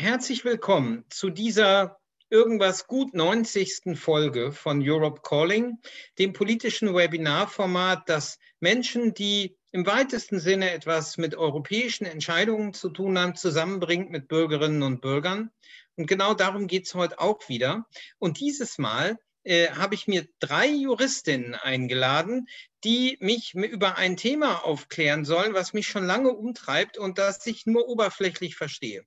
herzlich willkommen zu dieser irgendwas gut 90. Folge von Europe Calling, dem politischen Webinarformat, das Menschen, die im weitesten Sinne etwas mit europäischen Entscheidungen zu tun haben, zusammenbringt mit Bürgerinnen und Bürgern. Und genau darum geht es heute auch wieder. Und dieses Mal äh, habe ich mir drei Juristinnen eingeladen, die mich über ein Thema aufklären sollen, was mich schon lange umtreibt und das ich nur oberflächlich verstehe.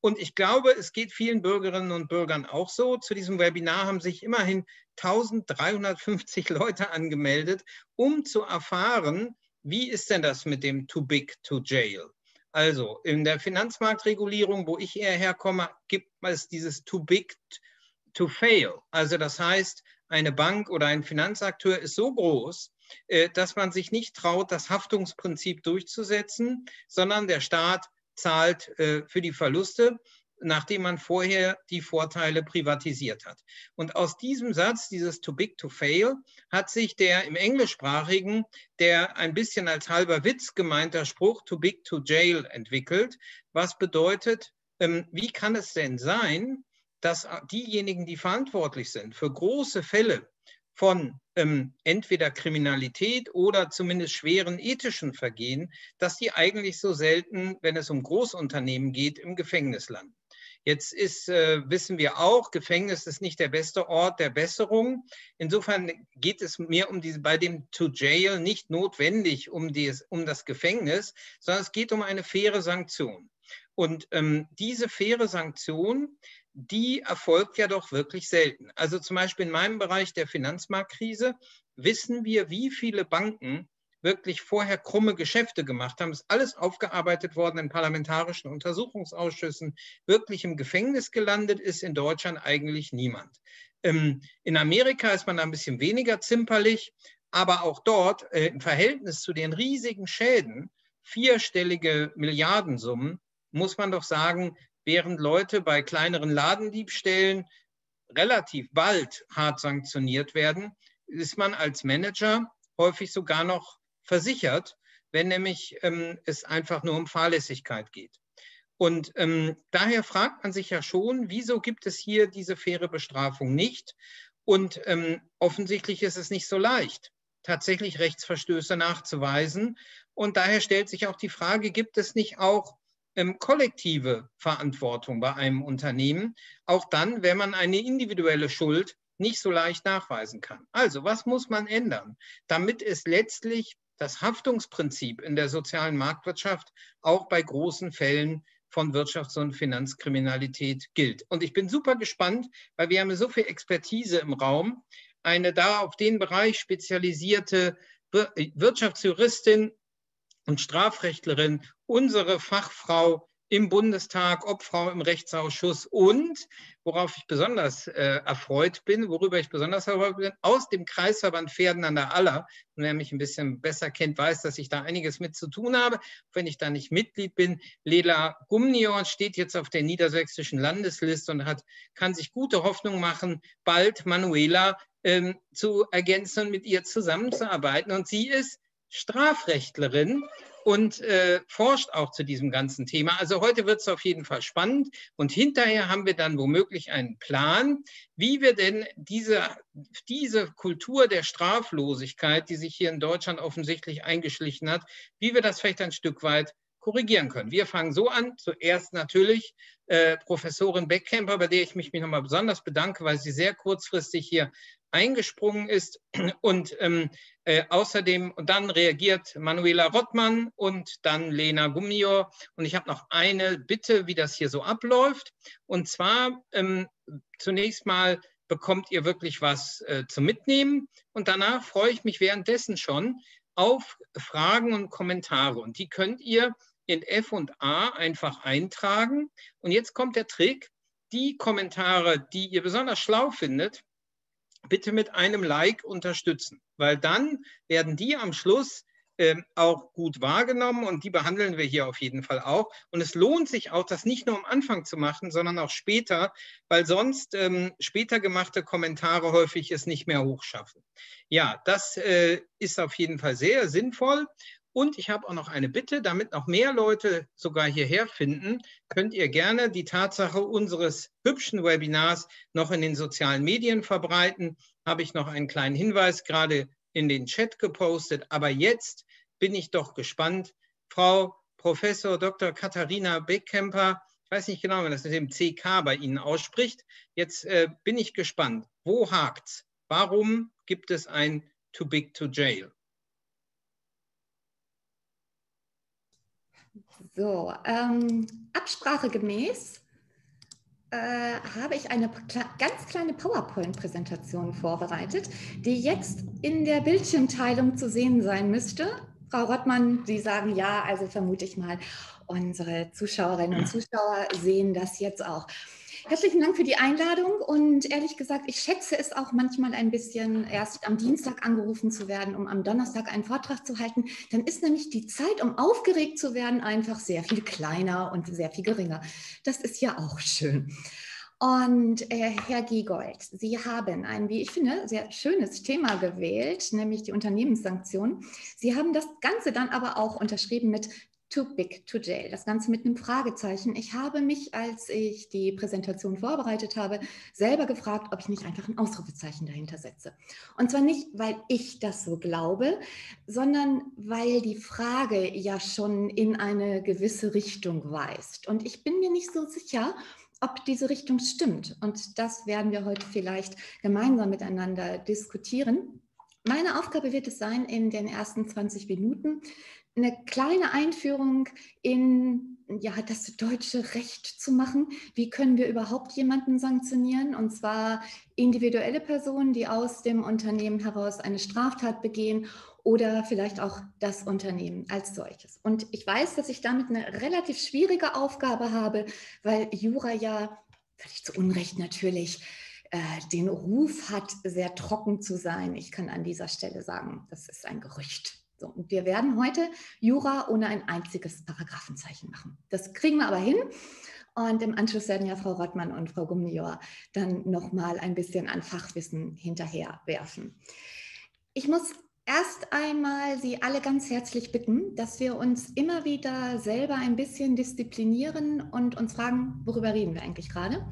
Und ich glaube, es geht vielen Bürgerinnen und Bürgern auch so. Zu diesem Webinar haben sich immerhin 1350 Leute angemeldet, um zu erfahren, wie ist denn das mit dem Too Big to Jail? Also in der Finanzmarktregulierung, wo ich eher herkomme, gibt es dieses Too Big to Fail. Also das heißt, eine Bank oder ein Finanzakteur ist so groß, äh, dass man sich nicht traut, das Haftungsprinzip durchzusetzen, sondern der Staat zahlt äh, für die Verluste, nachdem man vorher die Vorteile privatisiert hat. Und aus diesem Satz, dieses too big to fail, hat sich der im englischsprachigen, der ein bisschen als halber Witz gemeinter Spruch too big to jail entwickelt, was bedeutet, ähm, wie kann es denn sein, dass diejenigen, die verantwortlich sind für große Fälle von ähm, entweder Kriminalität oder zumindest schweren ethischen Vergehen, dass die eigentlich so selten, wenn es um Großunternehmen geht, im Gefängnis landen. Jetzt ist, äh, wissen wir auch, Gefängnis ist nicht der beste Ort der Besserung. Insofern geht es mir um diese, bei dem To Jail nicht notwendig um, die, um das Gefängnis, sondern es geht um eine faire Sanktion. Und ähm, diese faire Sanktion, die erfolgt ja doch wirklich selten. Also zum Beispiel in meinem Bereich der Finanzmarktkrise wissen wir, wie viele Banken wirklich vorher krumme Geschäfte gemacht haben. Es ist alles aufgearbeitet worden in parlamentarischen Untersuchungsausschüssen. Wirklich im Gefängnis gelandet ist in Deutschland eigentlich niemand. Ähm, in Amerika ist man da ein bisschen weniger zimperlich, aber auch dort äh, im Verhältnis zu den riesigen Schäden, vierstellige Milliardensummen, muss man doch sagen, während Leute bei kleineren Ladendiebstählen relativ bald hart sanktioniert werden, ist man als Manager häufig sogar noch versichert, wenn nämlich ähm, es einfach nur um Fahrlässigkeit geht. Und ähm, daher fragt man sich ja schon, wieso gibt es hier diese faire Bestrafung nicht? Und ähm, offensichtlich ist es nicht so leicht, tatsächlich Rechtsverstöße nachzuweisen. Und daher stellt sich auch die Frage, gibt es nicht auch ähm, kollektive Verantwortung bei einem Unternehmen, auch dann, wenn man eine individuelle Schuld nicht so leicht nachweisen kann. Also, was muss man ändern, damit es letztlich das Haftungsprinzip in der sozialen Marktwirtschaft auch bei großen Fällen von Wirtschafts- und Finanzkriminalität gilt. Und ich bin super gespannt, weil wir haben so viel Expertise im Raum. Eine da auf den Bereich spezialisierte Wirtschaftsjuristin und Strafrechtlerin, unsere Fachfrau im Bundestag, Obfrau im Rechtsausschuss und, worauf ich besonders äh, erfreut bin, worüber ich besonders erfreut bin, aus dem Kreisverband Pferden an der Aller. Und wer mich ein bisschen besser kennt, weiß, dass ich da einiges mit zu tun habe. Wenn ich da nicht Mitglied bin, Lela Gumnion steht jetzt auf der niedersächsischen Landesliste und hat, kann sich gute Hoffnung machen, bald Manuela ähm, zu ergänzen und mit ihr zusammenzuarbeiten. Und sie ist Strafrechtlerin und äh, forscht auch zu diesem ganzen Thema. Also heute wird es auf jeden Fall spannend und hinterher haben wir dann womöglich einen Plan, wie wir denn diese, diese Kultur der Straflosigkeit, die sich hier in Deutschland offensichtlich eingeschlichen hat, wie wir das vielleicht ein Stück weit korrigieren können. Wir fangen so an. Zuerst natürlich äh, Professorin Beckkemper, bei der ich mich, mich nochmal besonders bedanke, weil sie sehr kurzfristig hier eingesprungen ist. Und ähm, äh, außerdem, und dann reagiert Manuela Rottmann und dann Lena Gummior. Und ich habe noch eine Bitte, wie das hier so abläuft. Und zwar ähm, zunächst mal bekommt ihr wirklich was äh, zum Mitnehmen. Und danach freue ich mich währenddessen schon auf Fragen und Kommentare. Und die könnt ihr in F und A einfach eintragen. Und jetzt kommt der Trick. Die Kommentare, die ihr besonders schlau findet, bitte mit einem Like unterstützen, weil dann werden die am Schluss ähm, auch gut wahrgenommen und die behandeln wir hier auf jeden Fall auch. Und es lohnt sich auch, das nicht nur am Anfang zu machen, sondern auch später, weil sonst ähm, später gemachte Kommentare häufig es nicht mehr hochschaffen. Ja, das äh, ist auf jeden Fall sehr sinnvoll. Und ich habe auch noch eine Bitte, damit noch mehr Leute sogar hierher finden, könnt ihr gerne die Tatsache unseres hübschen Webinars noch in den sozialen Medien verbreiten. Habe ich noch einen kleinen Hinweis gerade in den Chat gepostet. Aber jetzt bin ich doch gespannt. Frau Professor Dr. Katharina Beckkemper, ich weiß nicht genau, wenn das mit dem CK bei Ihnen ausspricht. Jetzt äh, bin ich gespannt. Wo hakt's? Warum gibt es ein Too Big to Jail? So, ähm, absprachegemäß äh, habe ich eine ganz kleine PowerPoint-Präsentation vorbereitet, die jetzt in der Bildschirmteilung zu sehen sein müsste. Frau Rottmann, Sie sagen ja, also vermute ich mal, unsere Zuschauerinnen und Zuschauer sehen das jetzt auch. Herzlichen Dank für die Einladung und ehrlich gesagt, ich schätze es auch manchmal ein bisschen, erst am Dienstag angerufen zu werden, um am Donnerstag einen Vortrag zu halten. Dann ist nämlich die Zeit, um aufgeregt zu werden, einfach sehr viel kleiner und sehr viel geringer. Das ist ja auch schön. Und äh, Herr Giegold, Sie haben ein, wie ich finde, sehr schönes Thema gewählt, nämlich die Unternehmenssanktionen. Sie haben das Ganze dann aber auch unterschrieben mit Too Big to Jail. Das Ganze mit einem Fragezeichen. Ich habe mich, als ich die Präsentation vorbereitet habe, selber gefragt, ob ich nicht einfach ein Ausrufezeichen dahinter setze. Und zwar nicht, weil ich das so glaube, sondern weil die Frage ja schon in eine gewisse Richtung weist. Und ich bin mir nicht so sicher, ob diese Richtung stimmt. Und das werden wir heute vielleicht gemeinsam miteinander diskutieren. Meine Aufgabe wird es sein, in den ersten 20 Minuten eine kleine Einführung in ja, das deutsche Recht zu machen. Wie können wir überhaupt jemanden sanktionieren? Und zwar individuelle Personen, die aus dem Unternehmen heraus eine Straftat begehen oder vielleicht auch das Unternehmen als solches. Und ich weiß, dass ich damit eine relativ schwierige Aufgabe habe, weil Jura ja, völlig zu Unrecht natürlich, äh, den Ruf hat, sehr trocken zu sein. Ich kann an dieser Stelle sagen, das ist ein Gerücht. So, und wir werden heute Jura ohne ein einziges Paragraphenzeichen machen. Das kriegen wir aber hin. Und im Anschluss werden ja Frau Rottmann und Frau Gumnior dann nochmal ein bisschen an Fachwissen hinterher werfen. Ich muss erst einmal Sie alle ganz herzlich bitten, dass wir uns immer wieder selber ein bisschen disziplinieren und uns fragen, worüber reden wir eigentlich gerade?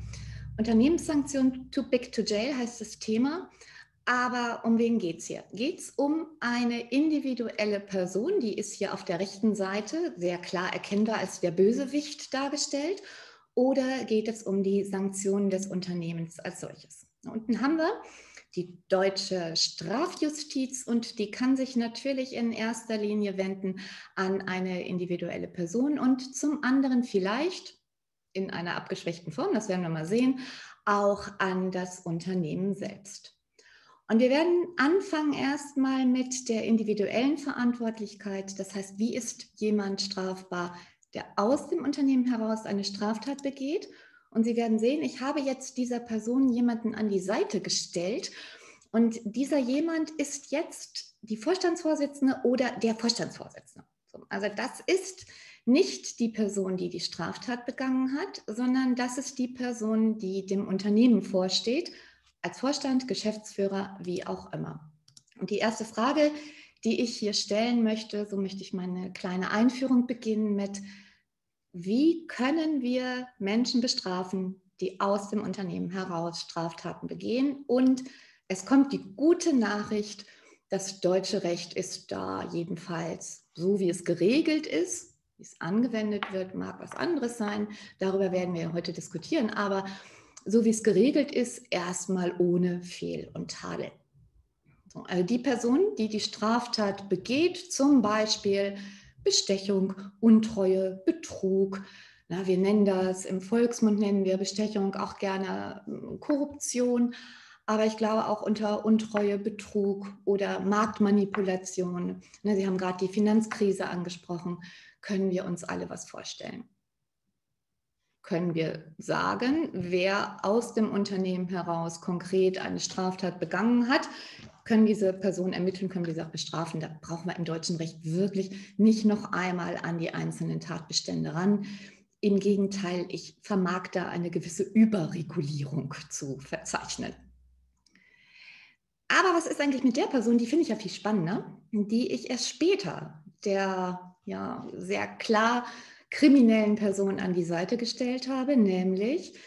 Unternehmenssanktion too big to jail heißt das Thema. Aber um wen geht es hier? Geht es um eine individuelle Person, die ist hier auf der rechten Seite sehr klar erkennbar als der Bösewicht dargestellt, oder geht es um die Sanktionen des Unternehmens als solches? Unten haben wir die deutsche Strafjustiz und die kann sich natürlich in erster Linie wenden an eine individuelle Person und zum anderen vielleicht in einer abgeschwächten Form, das werden wir mal sehen, auch an das Unternehmen selbst. Und wir werden anfangen erstmal mit der individuellen Verantwortlichkeit. Das heißt, wie ist jemand strafbar, der aus dem Unternehmen heraus eine Straftat begeht? Und Sie werden sehen, ich habe jetzt dieser Person jemanden an die Seite gestellt. Und dieser jemand ist jetzt die Vorstandsvorsitzende oder der Vorstandsvorsitzende. Also das ist nicht die Person, die die Straftat begangen hat, sondern das ist die Person, die dem Unternehmen vorsteht als Vorstand, Geschäftsführer, wie auch immer. Und die erste Frage, die ich hier stellen möchte, so möchte ich meine kleine Einführung beginnen mit, wie können wir Menschen bestrafen, die aus dem Unternehmen heraus Straftaten begehen? Und es kommt die gute Nachricht, das deutsche Recht ist da jedenfalls so, wie es geregelt ist. Wie es angewendet wird, mag was anderes sein. Darüber werden wir heute diskutieren. Aber so wie es geregelt ist, erstmal ohne Fehl und Tadel. So, also die Person, die die Straftat begeht, zum Beispiel Bestechung, Untreue, Betrug, na, wir nennen das, im Volksmund nennen wir Bestechung auch gerne hm, Korruption, aber ich glaube auch unter Untreue, Betrug oder Marktmanipulation, na, Sie haben gerade die Finanzkrise angesprochen, können wir uns alle was vorstellen können wir sagen, wer aus dem Unternehmen heraus konkret eine Straftat begangen hat, können diese Person ermitteln, können sie auch bestrafen. Da brauchen wir im deutschen Recht wirklich nicht noch einmal an die einzelnen Tatbestände ran. Im Gegenteil, ich vermag da eine gewisse Überregulierung zu verzeichnen. Aber was ist eigentlich mit der Person, die finde ich ja viel spannender, die ich erst später der ja sehr klar kriminellen Person an die Seite gestellt habe, nämlich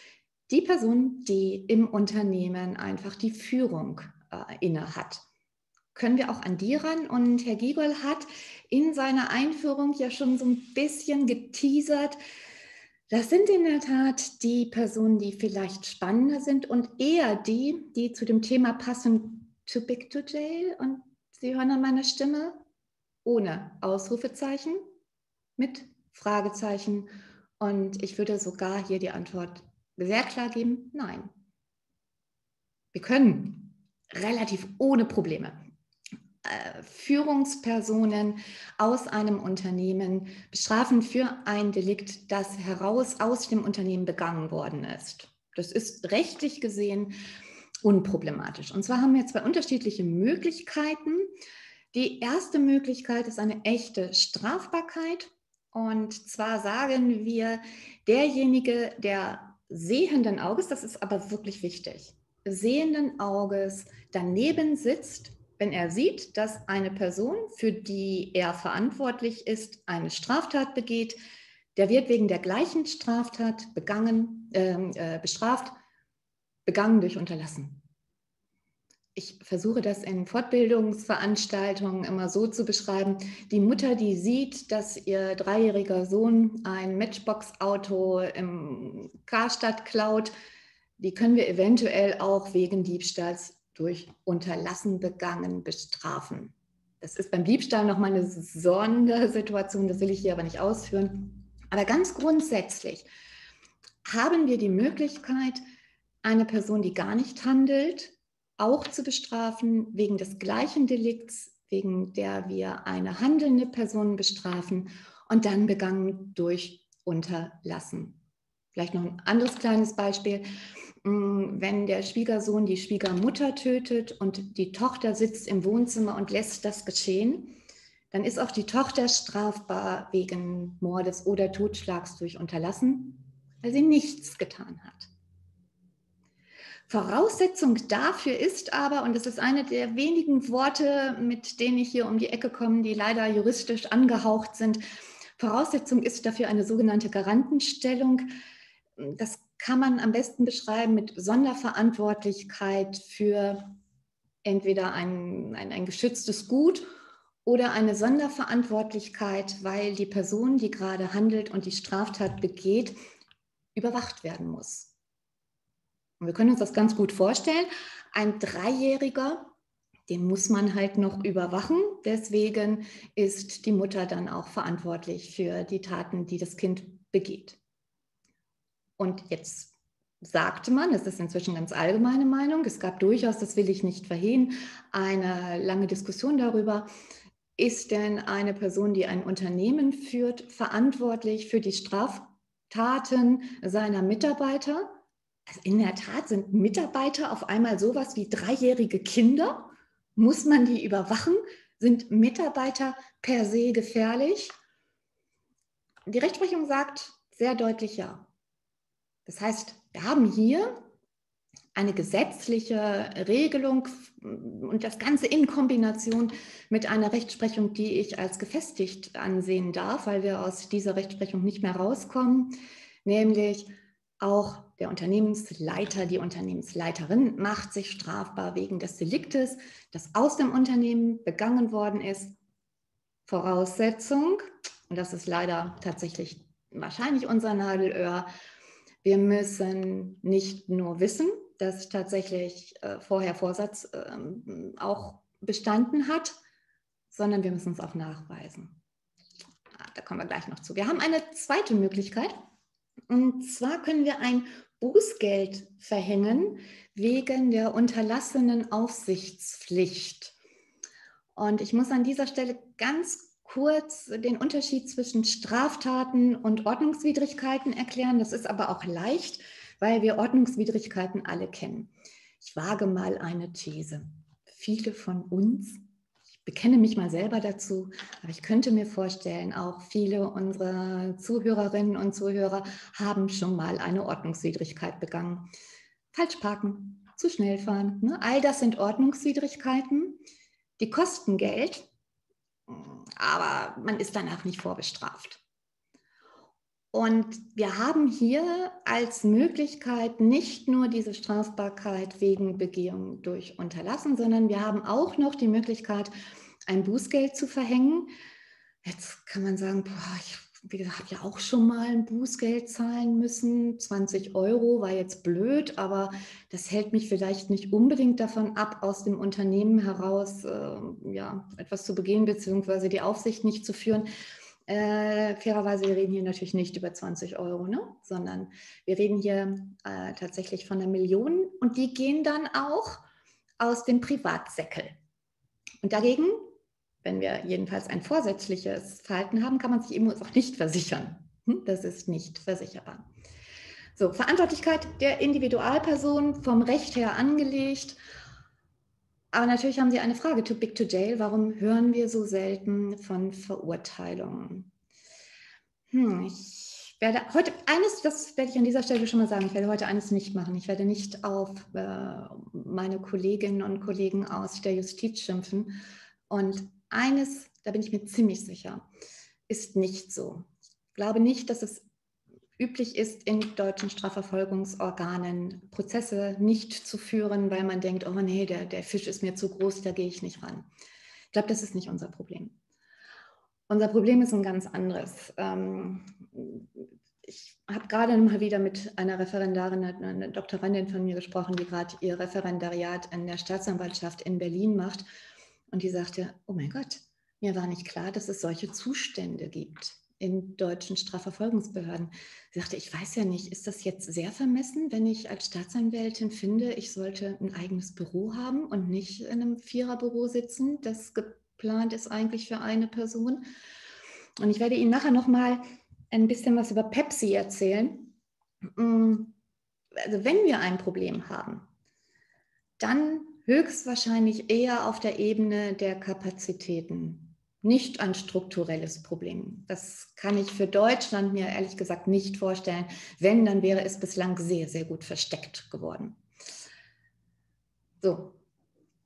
die Person, die im Unternehmen einfach die Führung äh, inne hat. Können wir auch an die ran? Und Herr Giegel hat in seiner Einführung ja schon so ein bisschen geteasert, das sind in der Tat die Personen, die vielleicht spannender sind und eher die, die zu dem Thema passen, too big to jail. Und Sie hören an meiner Stimme ohne Ausrufezeichen, mit Fragezeichen. Und ich würde sogar hier die Antwort sehr klar geben, nein. Wir können relativ ohne Probleme äh, Führungspersonen aus einem Unternehmen bestrafen für ein Delikt, das heraus aus dem Unternehmen begangen worden ist. Das ist rechtlich gesehen unproblematisch. Und zwar haben wir zwei unterschiedliche Möglichkeiten. Die erste Möglichkeit ist eine echte Strafbarkeit. Und zwar sagen wir, derjenige, der sehenden Auges, das ist aber wirklich wichtig, sehenden Auges daneben sitzt wenn er sieht, dass eine Person, für die er verantwortlich ist, eine Straftat begeht, der wird wegen der gleichen Straftat begangen, ähm, äh, bestraft, begangen durch Unterlassen. Ich versuche das in Fortbildungsveranstaltungen immer so zu beschreiben. Die Mutter, die sieht, dass ihr dreijähriger Sohn ein Matchbox-Auto im Karstadt klaut, die können wir eventuell auch wegen Diebstahls durch Unterlassen begangen bestrafen. Das ist beim Diebstahl nochmal eine Sondersituation, das will ich hier aber nicht ausführen. Aber ganz grundsätzlich haben wir die Möglichkeit, eine Person, die gar nicht handelt, auch zu bestrafen wegen des gleichen Delikts, wegen der wir eine handelnde Person bestrafen und dann begangen durch Unterlassen. Vielleicht noch ein anderes kleines Beispiel. Mm, wenn der Schwiegersohn die Schwiegermutter tötet und die Tochter sitzt im Wohnzimmer und lässt das geschehen, dann ist auch die Tochter strafbar wegen Mordes oder Totschlags durch Unterlassen, weil sie nichts getan hat. Voraussetzung dafür ist aber, und das ist eine der wenigen Worte, mit denen ich hier um die Ecke komme, die leider juristisch angehaucht sind, Voraussetzung ist dafür eine sogenannte Garantenstellung. Das kann man am besten beschreiben mit Sonderverantwortlichkeit für entweder ein, ein, ein geschütztes Gut oder eine Sonderverantwortlichkeit, weil die Person, die gerade handelt und die Straftat begeht, überwacht werden muss. Und wir können uns das ganz gut vorstellen. Ein Dreijähriger, den muss man halt noch überwachen. Deswegen ist die Mutter dann auch verantwortlich für die Taten, die das Kind begeht. Und jetzt sagte man, es ist inzwischen ganz allgemeine Meinung, es gab durchaus, das will ich nicht verhehlen, eine lange Diskussion darüber, ist denn eine Person, die ein Unternehmen führt, verantwortlich für die Straftaten seiner Mitarbeiter? Also in der Tat sind Mitarbeiter auf einmal sowas wie dreijährige Kinder. Muss man die überwachen? Sind Mitarbeiter per se gefährlich? Die Rechtsprechung sagt sehr deutlich ja. Das heißt, wir haben hier eine gesetzliche Regelung und das Ganze in Kombination mit einer Rechtsprechung, die ich als gefestigt ansehen darf, weil wir aus dieser Rechtsprechung nicht mehr rauskommen, nämlich auch der Unternehmensleiter, die Unternehmensleiterin macht sich strafbar wegen des Deliktes, das aus dem Unternehmen begangen worden ist. Voraussetzung, und das ist leider tatsächlich wahrscheinlich unser Nadelöhr, wir müssen nicht nur wissen, dass tatsächlich äh, vorher Vorsatz äh, auch bestanden hat, sondern wir müssen es auch nachweisen. Ah, da kommen wir gleich noch zu. Wir haben eine zweite Möglichkeit. Und zwar können wir ein Bußgeld verhängen wegen der unterlassenen Aufsichtspflicht. Und ich muss an dieser Stelle ganz kurz den Unterschied zwischen Straftaten und Ordnungswidrigkeiten erklären. Das ist aber auch leicht, weil wir Ordnungswidrigkeiten alle kennen. Ich wage mal eine These. Viele von uns, bekenne mich mal selber dazu, aber ich könnte mir vorstellen, auch viele unserer Zuhörerinnen und Zuhörer haben schon mal eine Ordnungswidrigkeit begangen. Falsch parken, zu schnell fahren. Ne? All das sind Ordnungswidrigkeiten. Die kosten Geld aber man ist danach nicht vorbestraft. Und wir haben hier als Möglichkeit nicht nur diese Strafbarkeit wegen Begehung durch Unterlassen, sondern wir haben auch noch die Möglichkeit, ein Bußgeld zu verhängen. Jetzt kann man sagen, boah, ich wie gesagt, habe ja auch schon mal ein Bußgeld zahlen müssen. 20 Euro war jetzt blöd, aber das hält mich vielleicht nicht unbedingt davon ab, aus dem Unternehmen heraus äh, ja, etwas zu begehen, beziehungsweise die Aufsicht nicht zu führen. Äh, fairerweise, wir reden hier natürlich nicht über 20 Euro, ne? sondern wir reden hier äh, tatsächlich von einer Million und die gehen dann auch aus dem Privatsäckel. Und dagegen wenn wir jedenfalls ein vorsätzliches Verhalten haben, kann man sich eben auch nicht versichern. Hm? Das ist nicht versicherbar. So, Verantwortlichkeit der Individualperson vom Recht her angelegt. Aber natürlich haben Sie eine Frage, too big to jail. Warum hören wir so selten von Verurteilungen? Hm, ich werde heute eines, das werde ich an dieser Stelle schon mal sagen, ich werde heute eines nicht machen. Ich werde nicht auf äh, meine Kolleginnen und Kollegen aus der Justiz schimpfen und eines, da bin ich mir ziemlich sicher, ist nicht so. Ich glaube nicht, dass es üblich ist, in deutschen Strafverfolgungsorganen Prozesse nicht zu führen, weil man denkt, oh nee, der, der Fisch ist mir zu groß, da gehe ich nicht ran. Ich glaube, das ist nicht unser Problem. Unser Problem ist ein ganz anderes. Ähm, ich habe gerade mal wieder mit einer Referendarin, einer Doktorandin von mir gesprochen, die gerade ihr Referendariat in der Staatsanwaltschaft in Berlin macht. Und die sagte, oh mein Gott, mir war nicht klar, dass es solche Zustände gibt in deutschen Strafverfolgungsbehörden. Sie sagte, ich weiß ja nicht, ist das jetzt sehr vermessen, wenn ich als Staatsanwältin finde, ich sollte ein eigenes Büro haben und nicht in einem Viererbüro sitzen, das geplant ist eigentlich für eine Person. Und ich werde Ihnen nachher noch mal ein bisschen was über Pepsi erzählen. Mm, also wenn wir ein Problem haben, dann höchstwahrscheinlich eher auf der Ebene der Kapazitäten, nicht ein strukturelles Problem. Das kann ich für Deutschland mir ehrlich gesagt nicht vorstellen. Wenn, dann wäre es bislang sehr, sehr gut versteckt geworden. So,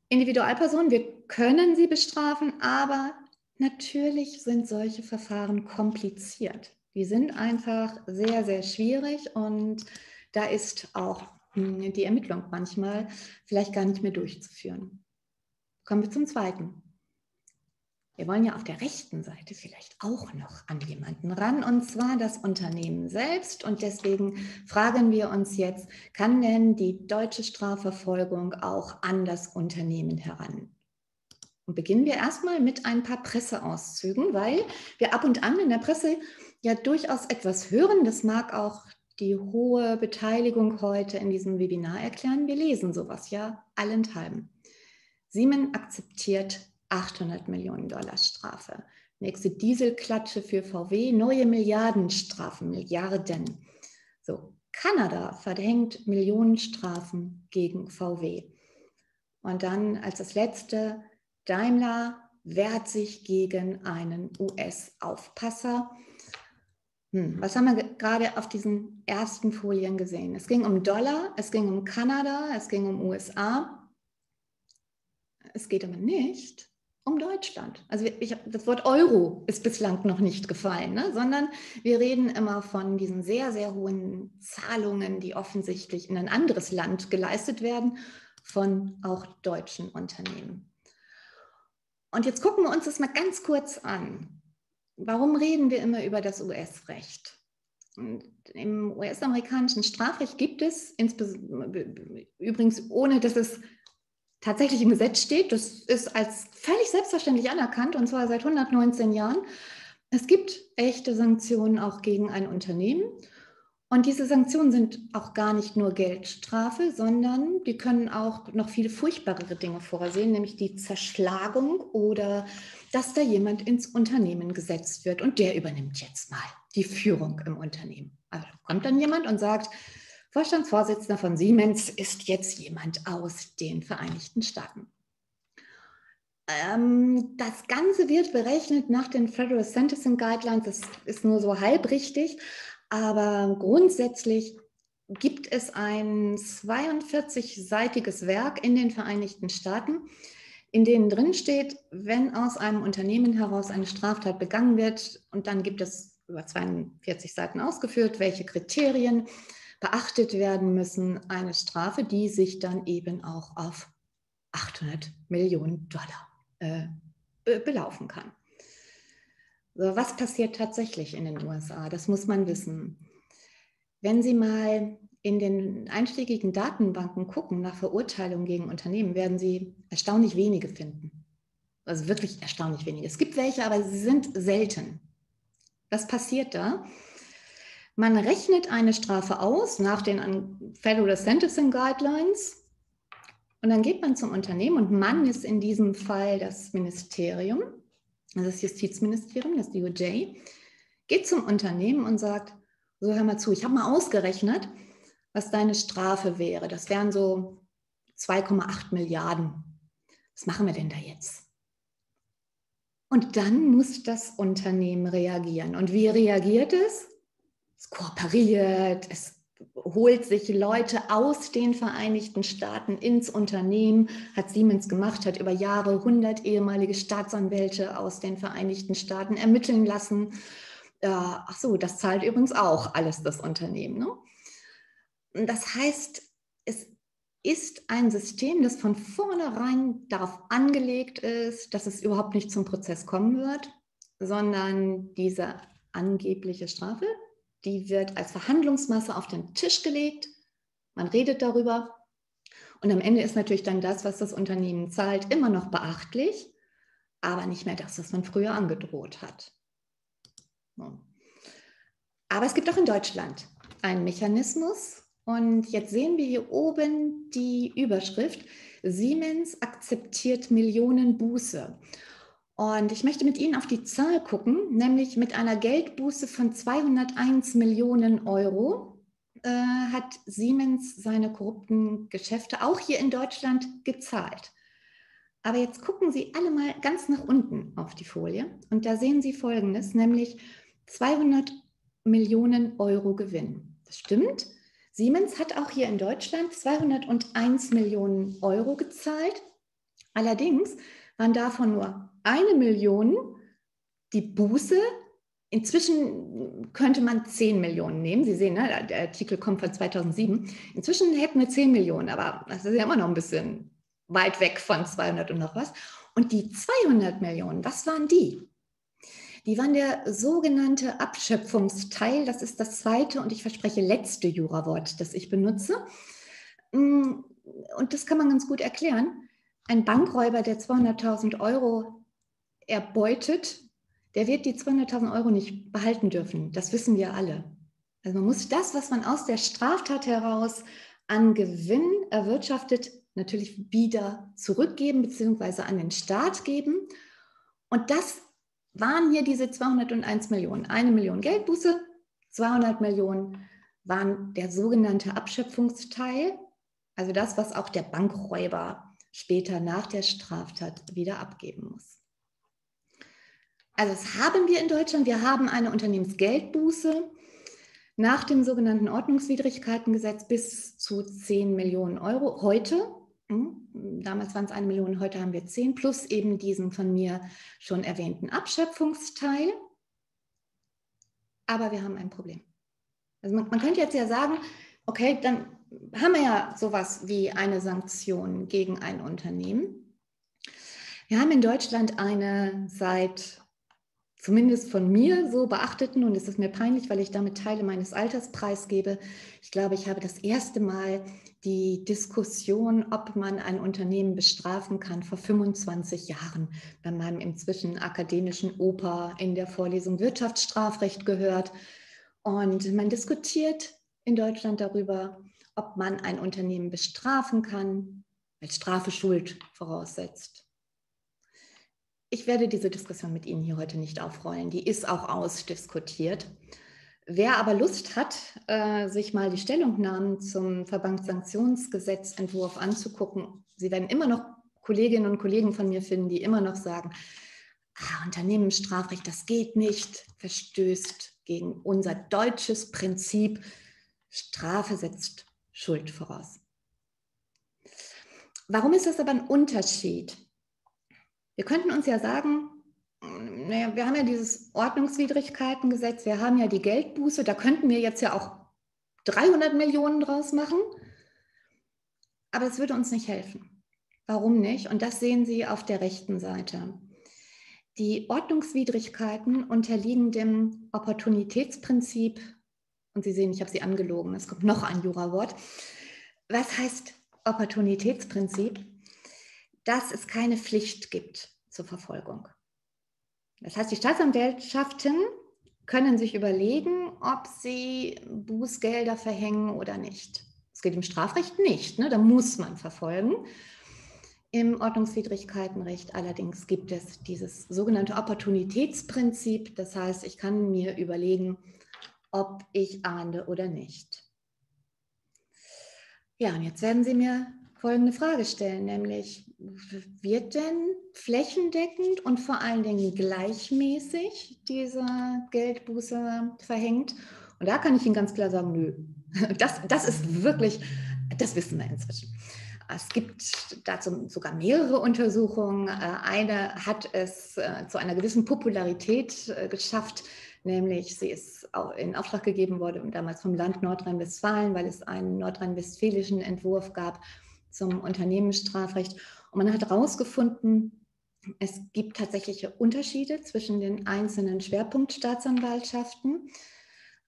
Individualpersonen, wir können sie bestrafen, aber natürlich sind solche Verfahren kompliziert. Die sind einfach sehr, sehr schwierig und da ist auch die Ermittlung manchmal vielleicht gar nicht mehr durchzuführen. Kommen wir zum Zweiten. Wir wollen ja auf der rechten Seite vielleicht auch noch an jemanden ran, und zwar das Unternehmen selbst. Und deswegen fragen wir uns jetzt, kann denn die deutsche Strafverfolgung auch an das Unternehmen heran? Und beginnen wir erstmal mit ein paar Presseauszügen, weil wir ab und an in der Presse ja durchaus etwas hören. Das mag auch die hohe Beteiligung heute in diesem Webinar erklären. Wir lesen sowas ja allenthalben. Siemens akzeptiert 800 Millionen Dollar Strafe. Nächste Dieselklatsche für VW, neue Milliardenstrafen, Milliarden. So, Kanada verhängt Millionenstrafen gegen VW. Und dann als das letzte, Daimler wehrt sich gegen einen US-Aufpasser. Hm, was haben wir gerade auf diesen ersten Folien gesehen? Es ging um Dollar, es ging um Kanada, es ging um USA. Es geht aber nicht um Deutschland. Also ich, das Wort Euro ist bislang noch nicht gefallen, ne? sondern wir reden immer von diesen sehr, sehr hohen Zahlungen, die offensichtlich in ein anderes Land geleistet werden von auch deutschen Unternehmen. Und jetzt gucken wir uns das mal ganz kurz an warum reden wir immer über das US-Recht? Im US-amerikanischen Strafrecht gibt es, übrigens ohne dass es tatsächlich im Gesetz steht, das ist als völlig selbstverständlich anerkannt und zwar seit 119 Jahren, es gibt echte Sanktionen auch gegen ein Unternehmen. Und diese Sanktionen sind auch gar nicht nur Geldstrafe, sondern die können auch noch viele furchtbarere Dinge vorsehen, nämlich die Zerschlagung oder dass da jemand ins Unternehmen gesetzt wird und der übernimmt jetzt mal die Führung im Unternehmen. Also kommt dann jemand und sagt, Vorstandsvorsitzender von Siemens ist jetzt jemand aus den Vereinigten Staaten. Ähm, das Ganze wird berechnet nach den Federal Sentencing Guidelines. Das ist nur so halb richtig, aber grundsätzlich gibt es ein 42-seitiges Werk in den Vereinigten Staaten, in denen drin steht, wenn aus einem Unternehmen heraus eine Straftat begangen wird, und dann gibt es über 42 Seiten ausgeführt, welche Kriterien beachtet werden müssen, eine Strafe, die sich dann eben auch auf 800 Millionen Dollar äh, belaufen kann. Was passiert tatsächlich in den USA? Das muss man wissen. Wenn Sie mal in den einschlägigen Datenbanken gucken nach Verurteilungen gegen Unternehmen, werden Sie erstaunlich wenige finden. Also wirklich erstaunlich wenige. Es gibt welche, aber sie sind selten. Was passiert da? Man rechnet eine Strafe aus nach den Federal Sentencing Guidelines und dann geht man zum Unternehmen und man ist in diesem Fall das Ministerium also das Justizministerium, das DOJ, geht zum Unternehmen und sagt, so hör mal zu, ich habe mal ausgerechnet, was deine Strafe wäre. Das wären so 2,8 Milliarden. Was machen wir denn da jetzt? Und dann muss das Unternehmen reagieren. Und wie reagiert es? Es kooperiert, es holt sich Leute aus den Vereinigten Staaten ins Unternehmen, hat Siemens gemacht, hat über Jahre 100 ehemalige Staatsanwälte aus den Vereinigten Staaten ermitteln lassen. Äh, ach so, das zahlt übrigens auch alles das Unternehmen. Ne? Das heißt, es ist ein System, das von vornherein darauf angelegt ist, dass es überhaupt nicht zum Prozess kommen wird, sondern diese angebliche Strafe, die wird als Verhandlungsmasse auf den Tisch gelegt. Man redet darüber. Und am Ende ist natürlich dann das, was das Unternehmen zahlt, immer noch beachtlich, aber nicht mehr das, was man früher angedroht hat. Aber es gibt auch in Deutschland einen Mechanismus. Und jetzt sehen wir hier oben die Überschrift, Siemens akzeptiert Millionen Buße. Und ich möchte mit Ihnen auf die Zahl gucken, nämlich mit einer Geldbuße von 201 Millionen Euro äh, hat Siemens seine korrupten Geschäfte auch hier in Deutschland gezahlt. Aber jetzt gucken Sie alle mal ganz nach unten auf die Folie und da sehen Sie Folgendes, nämlich 200 Millionen Euro Gewinn. Das stimmt. Siemens hat auch hier in Deutschland 201 Millionen Euro gezahlt. Allerdings waren davon nur eine Million die Buße. Inzwischen könnte man 10 Millionen nehmen. Sie sehen, ne, der Artikel kommt von 2007. Inzwischen hätten wir 10 Millionen, aber das ist ja immer noch ein bisschen weit weg von 200 und noch was. Und die 200 Millionen, was waren die? Die waren der sogenannte Abschöpfungsteil. Das ist das zweite und ich verspreche letzte Jurawort, das ich benutze. Mm, und das kann man ganz gut erklären. Ein Bankräuber, der 200.000 Euro erbeutet, der wird die 200.000 Euro nicht behalten dürfen. Das wissen wir alle. Also man muss das, was man aus der Straftat heraus an Gewinn erwirtschaftet, natürlich wieder zurückgeben bzw. an den Staat geben. Und das waren hier diese 201 Millionen. Eine Million Geldbuße, 200 Millionen waren der sogenannte Abschöpfungsteil, also das, was auch der Bankräuber später nach der Straftat wieder abgeben muss. Also das haben wir in Deutschland. Wir haben eine Unternehmensgeldbuße nach dem sogenannten Ordnungswidrigkeitengesetz bis zu 10 Millionen Euro. Heute, hm, damals waren es eine Million, heute haben wir 10, plus eben diesen von mir schon erwähnten Abschöpfungsteil. Aber wir haben ein Problem. Also man, man könnte jetzt ja sagen, okay, dann haben wir ja sowas wie eine Sanktion gegen ein Unternehmen. Wir haben in Deutschland eine seit zumindest von mir so beachteten, und es ist mir peinlich, weil ich damit Teile meines Alters preisgebe. Ich glaube, ich habe das erste Mal die Diskussion, ob man ein Unternehmen bestrafen kann, vor 25 Jahren bei meinem inzwischen akademischen Opa in der Vorlesung Wirtschaftsstrafrecht gehört. Und man diskutiert in Deutschland darüber, ob man ein Unternehmen bestrafen kann, weil Strafe Schuld voraussetzt. Ich werde diese Diskussion mit Ihnen hier heute nicht aufrollen. Die ist auch ausdiskutiert. Wer aber Lust hat, äh, sich mal die Stellungnahmen zum Verbandssanktionsgesetzentwurf anzugucken, Sie werden immer noch Kolleginnen und Kollegen von mir finden, die immer noch sagen, ah, Unternehmensstrafrecht, das geht nicht, verstößt gegen unser deutsches Prinzip, Strafe setzt Schuld voraus. Warum ist das aber ein Unterschied? Wir könnten uns ja sagen, naja, wir haben ja dieses Ordnungswidrigkeitengesetz, wir haben ja die Geldbuße, da könnten wir jetzt ja auch 300 Millionen draus machen, aber es würde uns nicht helfen. Warum nicht? Und das sehen Sie auf der rechten Seite. Die Ordnungswidrigkeiten unterliegen dem Opportunitätsprinzip. Und Sie sehen, ich habe Sie angelogen, es kommt noch ein Jurawort. Was heißt Opportunitätsprinzip? Dass es keine Pflicht gibt zur Verfolgung. Das heißt, die Staatsanwaltschaften können sich überlegen, ob sie Bußgelder verhängen oder nicht. Es geht im Strafrecht nicht, ne? da muss man verfolgen. Im Ordnungswidrigkeitenrecht allerdings gibt es dieses sogenannte Opportunitätsprinzip. Das heißt, ich kann mir überlegen, ob ich ahnde oder nicht. Ja, und jetzt werden Sie mir folgende Frage stellen, nämlich wird denn flächendeckend und vor allen Dingen gleichmäßig diese Geldbuße verhängt? Und da kann ich Ihnen ganz klar sagen, nö. Das, das ist wirklich, das wissen wir inzwischen. Es gibt dazu sogar mehrere Untersuchungen. Äh, eine hat es äh, zu einer gewissen Popularität äh, geschafft, nämlich sie ist in Auftrag gegeben worden, damals vom Land Nordrhein-Westfalen, weil es einen nordrhein-westfälischen Entwurf gab zum Unternehmensstrafrecht. Und man hat herausgefunden, es gibt tatsächliche Unterschiede zwischen den einzelnen Schwerpunktstaatsanwaltschaften.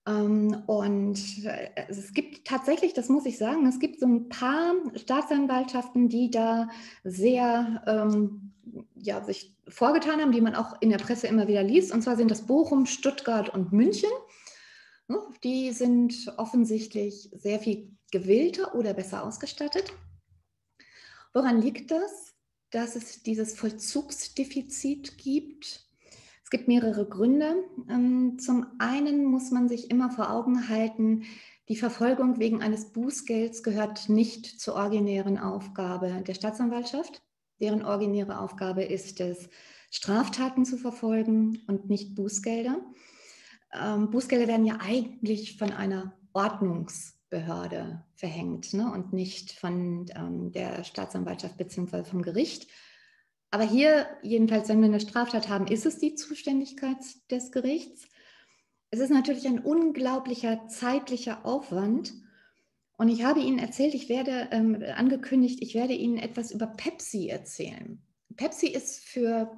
Ähm, und äh, es gibt tatsächlich, das muss ich sagen, es gibt so ein paar Staatsanwaltschaften, die da sehr ähm, ja, sich vorgetan haben, die man auch in der Presse immer wieder liest. Und zwar sind das Bochum, Stuttgart und München. Die sind offensichtlich sehr viel gewillter oder besser ausgestattet. Woran liegt das? Dass es dieses Vollzugsdefizit gibt es gibt mehrere Gründe. Ähm, zum einen muss man sich immer vor Augen halten, die Verfolgung wegen eines Bußgelds gehört nicht zur originären Aufgabe der Staatsanwaltschaft. Deren originäre Aufgabe ist es, Straftaten zu verfolgen und nicht Bußgelder. Ähm, Bußgelder werden ja eigentlich von einer Ordnungsbehörde verhängt ne, und nicht von ähm, der Staatsanwaltschaft bzw. vom Gericht. Aber hier, jedenfalls, wenn wir eine Straftat haben, ist es die Zuständigkeit des Gerichts. Es ist natürlich ein unglaublicher zeitlicher Aufwand. Und ich habe Ihnen erzählt, ich werde ähm, angekündigt, ich werde Ihnen etwas über Pepsi erzählen. Pepsi ist für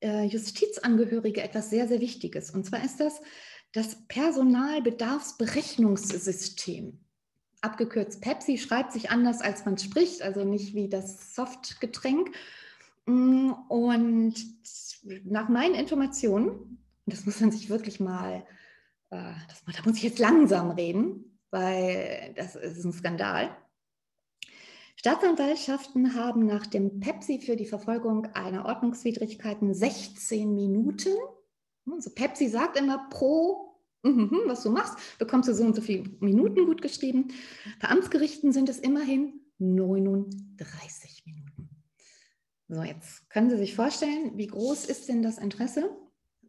äh, Justizangehörige etwas sehr, sehr Wichtiges. Und zwar ist das das Personalbedarfsberechnungssystem. Abgekürzt Pepsi schreibt sich anders, als man spricht, also nicht wie das Softgetränk, und nach meinen Informationen, das muss man sich wirklich mal, äh, das, da muss ich jetzt langsam reden, weil das ist ein Skandal. Staatsanwaltschaften haben nach dem Pepsi für die Verfolgung einer Ordnungswidrigkeiten 16 Minuten. Also Pepsi sagt immer pro, mhm, was du machst, bekommst du so und so viele Minuten gut geschrieben. Bei Amtsgerichten sind es immerhin 39 Minuten. So, jetzt können Sie sich vorstellen, wie groß ist denn das Interesse,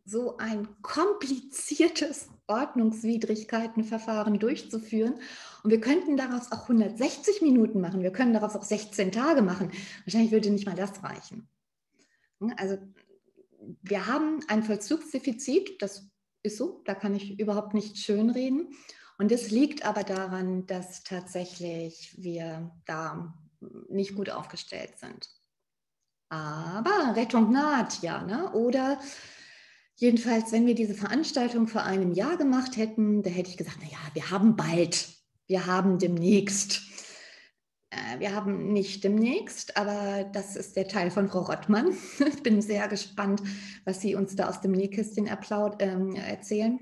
so ein kompliziertes Ordnungswidrigkeitenverfahren durchzuführen. Und wir könnten daraus auch 160 Minuten machen, wir können daraus auch 16 Tage machen. Wahrscheinlich würde nicht mal das reichen. Also wir haben ein Vollzugsdefizit, das ist so, da kann ich überhaupt nicht schönreden. Und es liegt aber daran, dass tatsächlich wir da nicht gut aufgestellt sind. Aber Rettung naht ja. Ne? Oder jedenfalls, wenn wir diese Veranstaltung vor einem Jahr gemacht hätten, da hätte ich gesagt, naja, wir haben bald, wir haben demnächst. Äh, wir haben nicht demnächst, aber das ist der Teil von Frau Rottmann. Ich bin sehr gespannt, was Sie uns da aus dem Nähkästchen äh, erzählen.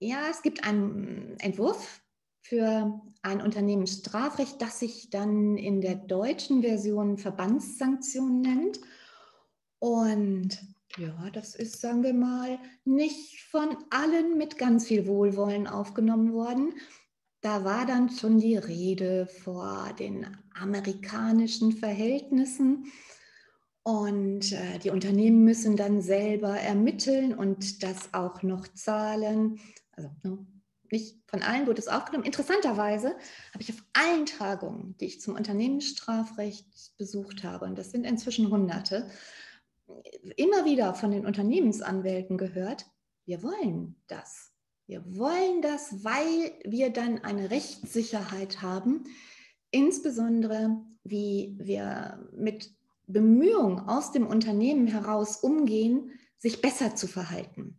Ja, es gibt einen Entwurf für ein Unternehmensstrafrecht, das sich dann in der deutschen Version Verbandssanktion nennt. Und ja, das ist, sagen wir mal, nicht von allen mit ganz viel Wohlwollen aufgenommen worden. Da war dann schon die Rede vor den amerikanischen Verhältnissen. Und äh, die Unternehmen müssen dann selber ermitteln und das auch noch zahlen. Also ne, nicht von allen wurde es aufgenommen. Interessanterweise habe ich auf allen Tagungen, die ich zum Unternehmensstrafrecht besucht habe, und das sind inzwischen Hunderte, immer wieder von den Unternehmensanwälten gehört, wir wollen das. Wir wollen das, weil wir dann eine Rechtssicherheit haben, insbesondere wie wir mit Bemühungen aus dem Unternehmen heraus umgehen, sich besser zu verhalten.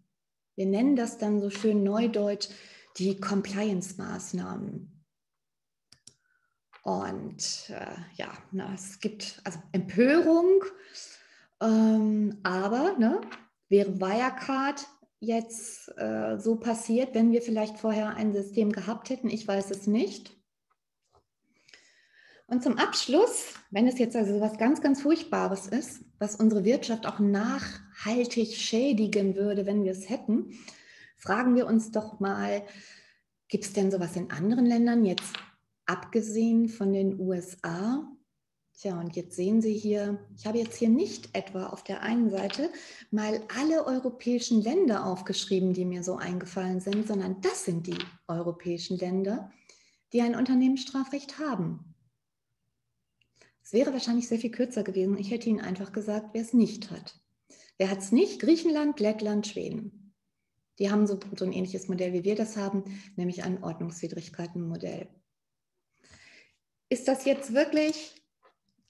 Wir nennen das dann so schön neudeutsch die Compliance-Maßnahmen. Und äh, ja, na, es gibt also Empörung, ähm, aber ne, wäre Wirecard jetzt äh, so passiert, wenn wir vielleicht vorher ein System gehabt hätten? Ich weiß es nicht. Und zum Abschluss, wenn es jetzt also was ganz, ganz Furchtbares ist, was unsere Wirtschaft auch nachhaltig schädigen würde, wenn wir es hätten, fragen wir uns doch mal, gibt es denn sowas in anderen Ländern, jetzt abgesehen von den USA? Tja, und jetzt sehen Sie hier, ich habe jetzt hier nicht etwa auf der einen Seite mal alle europäischen Länder aufgeschrieben, die mir so eingefallen sind, sondern das sind die europäischen Länder, die ein Unternehmensstrafrecht haben. Es wäre wahrscheinlich sehr viel kürzer gewesen. Ich hätte Ihnen einfach gesagt, wer es nicht hat. Wer hat es nicht? Griechenland, Lettland, Schweden. Die haben so, so ein ähnliches Modell, wie wir das haben, nämlich ein Ordnungswidrigkeitenmodell. Ist das jetzt wirklich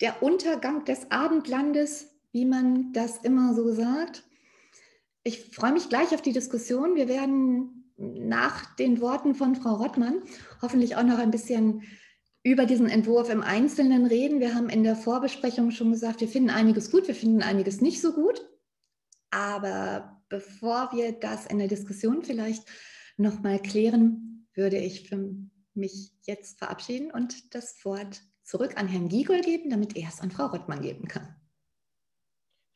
der Untergang des Abendlandes, wie man das immer so sagt. Ich freue mich gleich auf die Diskussion. Wir werden nach den Worten von Frau Rottmann hoffentlich auch noch ein bisschen über diesen Entwurf im Einzelnen reden. Wir haben in der Vorbesprechung schon gesagt, wir finden einiges gut, wir finden einiges nicht so gut. Aber bevor wir das in der Diskussion vielleicht nochmal klären, würde ich mich jetzt verabschieden und das Wort zurück an Herrn Giegel geben, damit er es an Frau Rottmann geben kann.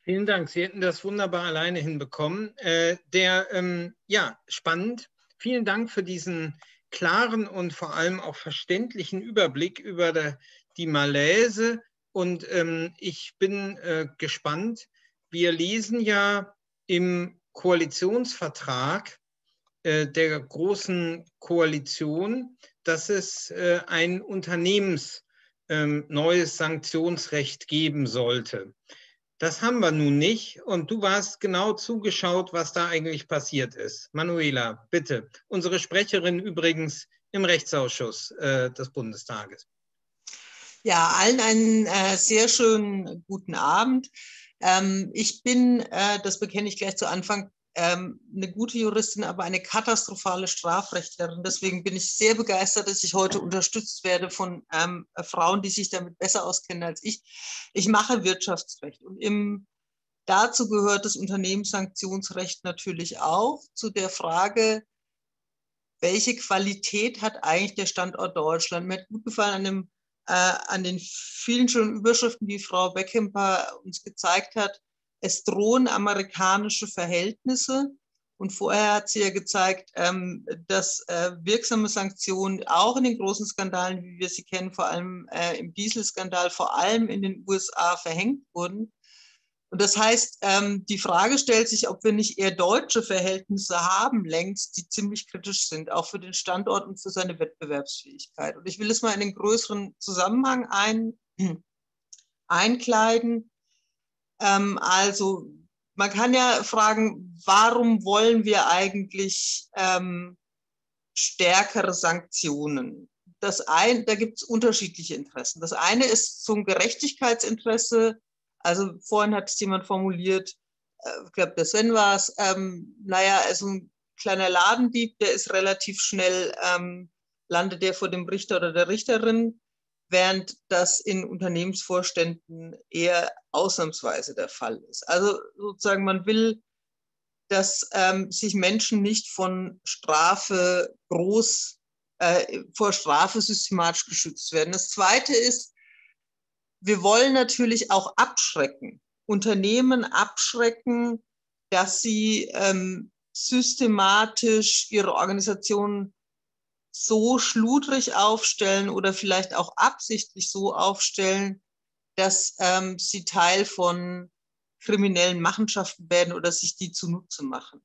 Vielen Dank. Sie hätten das wunderbar alleine hinbekommen. Äh, der, ähm, ja, spannend. Vielen Dank für diesen klaren und vor allem auch verständlichen Überblick über der, die Malaise. Und ähm, ich bin äh, gespannt. Wir lesen ja im Koalitionsvertrag äh, der großen Koalition, dass es äh, ein Unternehmens ähm, Sanktionsrecht geben sollte. Das haben wir nun nicht und du warst genau zugeschaut, was da eigentlich passiert ist. Manuela, bitte. Unsere Sprecherin übrigens im Rechtsausschuss äh, des Bundestages. Ja, allen einen äh, sehr schönen guten Abend. Ähm, ich bin, äh, das bekenne ich gleich zu Anfang, ähm, eine gute Juristin, aber eine katastrophale Strafrechtlerin. Deswegen bin ich sehr begeistert, dass ich heute unterstützt werde von ähm, Frauen, die sich damit besser auskennen als ich. Ich mache Wirtschaftsrecht und im, dazu gehört das Unternehmenssanktionsrecht natürlich auch zu der Frage, welche Qualität hat eigentlich der Standort Deutschland? Mir hat gut gefallen an, dem, äh, an den vielen schönen Überschriften, die Frau Beckhemper uns gezeigt hat es drohen amerikanische Verhältnisse. Und vorher hat sie ja gezeigt, ähm, dass äh, wirksame Sanktionen auch in den großen Skandalen, wie wir sie kennen, vor allem äh, im Dieselskandal, vor allem in den USA verhängt wurden. Und das heißt, ähm, die Frage stellt sich, ob wir nicht eher deutsche Verhältnisse haben, längst, die ziemlich kritisch sind, auch für den Standort und für seine Wettbewerbsfähigkeit. Und ich will es mal in den größeren Zusammenhang ein, einkleiden. Ähm, also man kann ja fragen, warum wollen wir eigentlich ähm, stärkere Sanktionen? Das ein, da gibt es unterschiedliche Interessen. Das eine ist zum Gerechtigkeitsinteresse. Also vorhin hat es jemand formuliert, äh, ich glaube, der Sven war es, ähm, naja, also ein kleiner Ladendieb, der ist relativ schnell, ähm, landet der vor dem Richter oder der Richterin während das in Unternehmensvorständen eher ausnahmsweise der Fall ist. Also sozusagen, man will, dass ähm, sich Menschen nicht von Strafe groß, äh, vor Strafe systematisch geschützt werden. Das Zweite ist, wir wollen natürlich auch abschrecken, Unternehmen abschrecken, dass sie ähm, systematisch ihre Organisation so schludrig aufstellen oder vielleicht auch absichtlich so aufstellen, dass ähm, sie Teil von kriminellen Machenschaften werden oder sich die zunutze machen.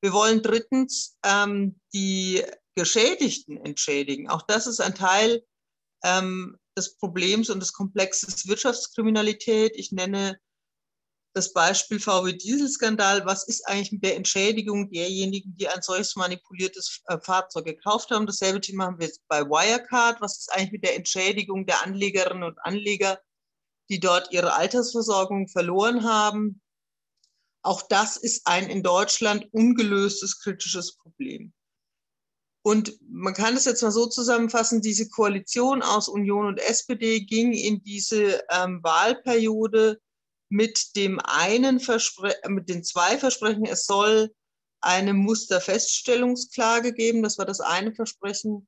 Wir wollen drittens ähm, die Geschädigten entschädigen. Auch das ist ein Teil ähm, des Problems und des Komplexes Wirtschaftskriminalität. Ich nenne das Beispiel VW-Dieselskandal. Was ist eigentlich mit der Entschädigung derjenigen, die ein solches manipuliertes äh, Fahrzeug gekauft haben? Dasselbe Thema haben wir bei Wirecard. Was ist eigentlich mit der Entschädigung der Anlegerinnen und Anleger, die dort ihre Altersversorgung verloren haben? Auch das ist ein in Deutschland ungelöstes kritisches Problem. Und man kann es jetzt mal so zusammenfassen, diese Koalition aus Union und SPD ging in diese ähm, Wahlperiode mit dem einen Verspre mit den zwei Versprechen, es soll eine Musterfeststellungsklage geben, das war das eine Versprechen,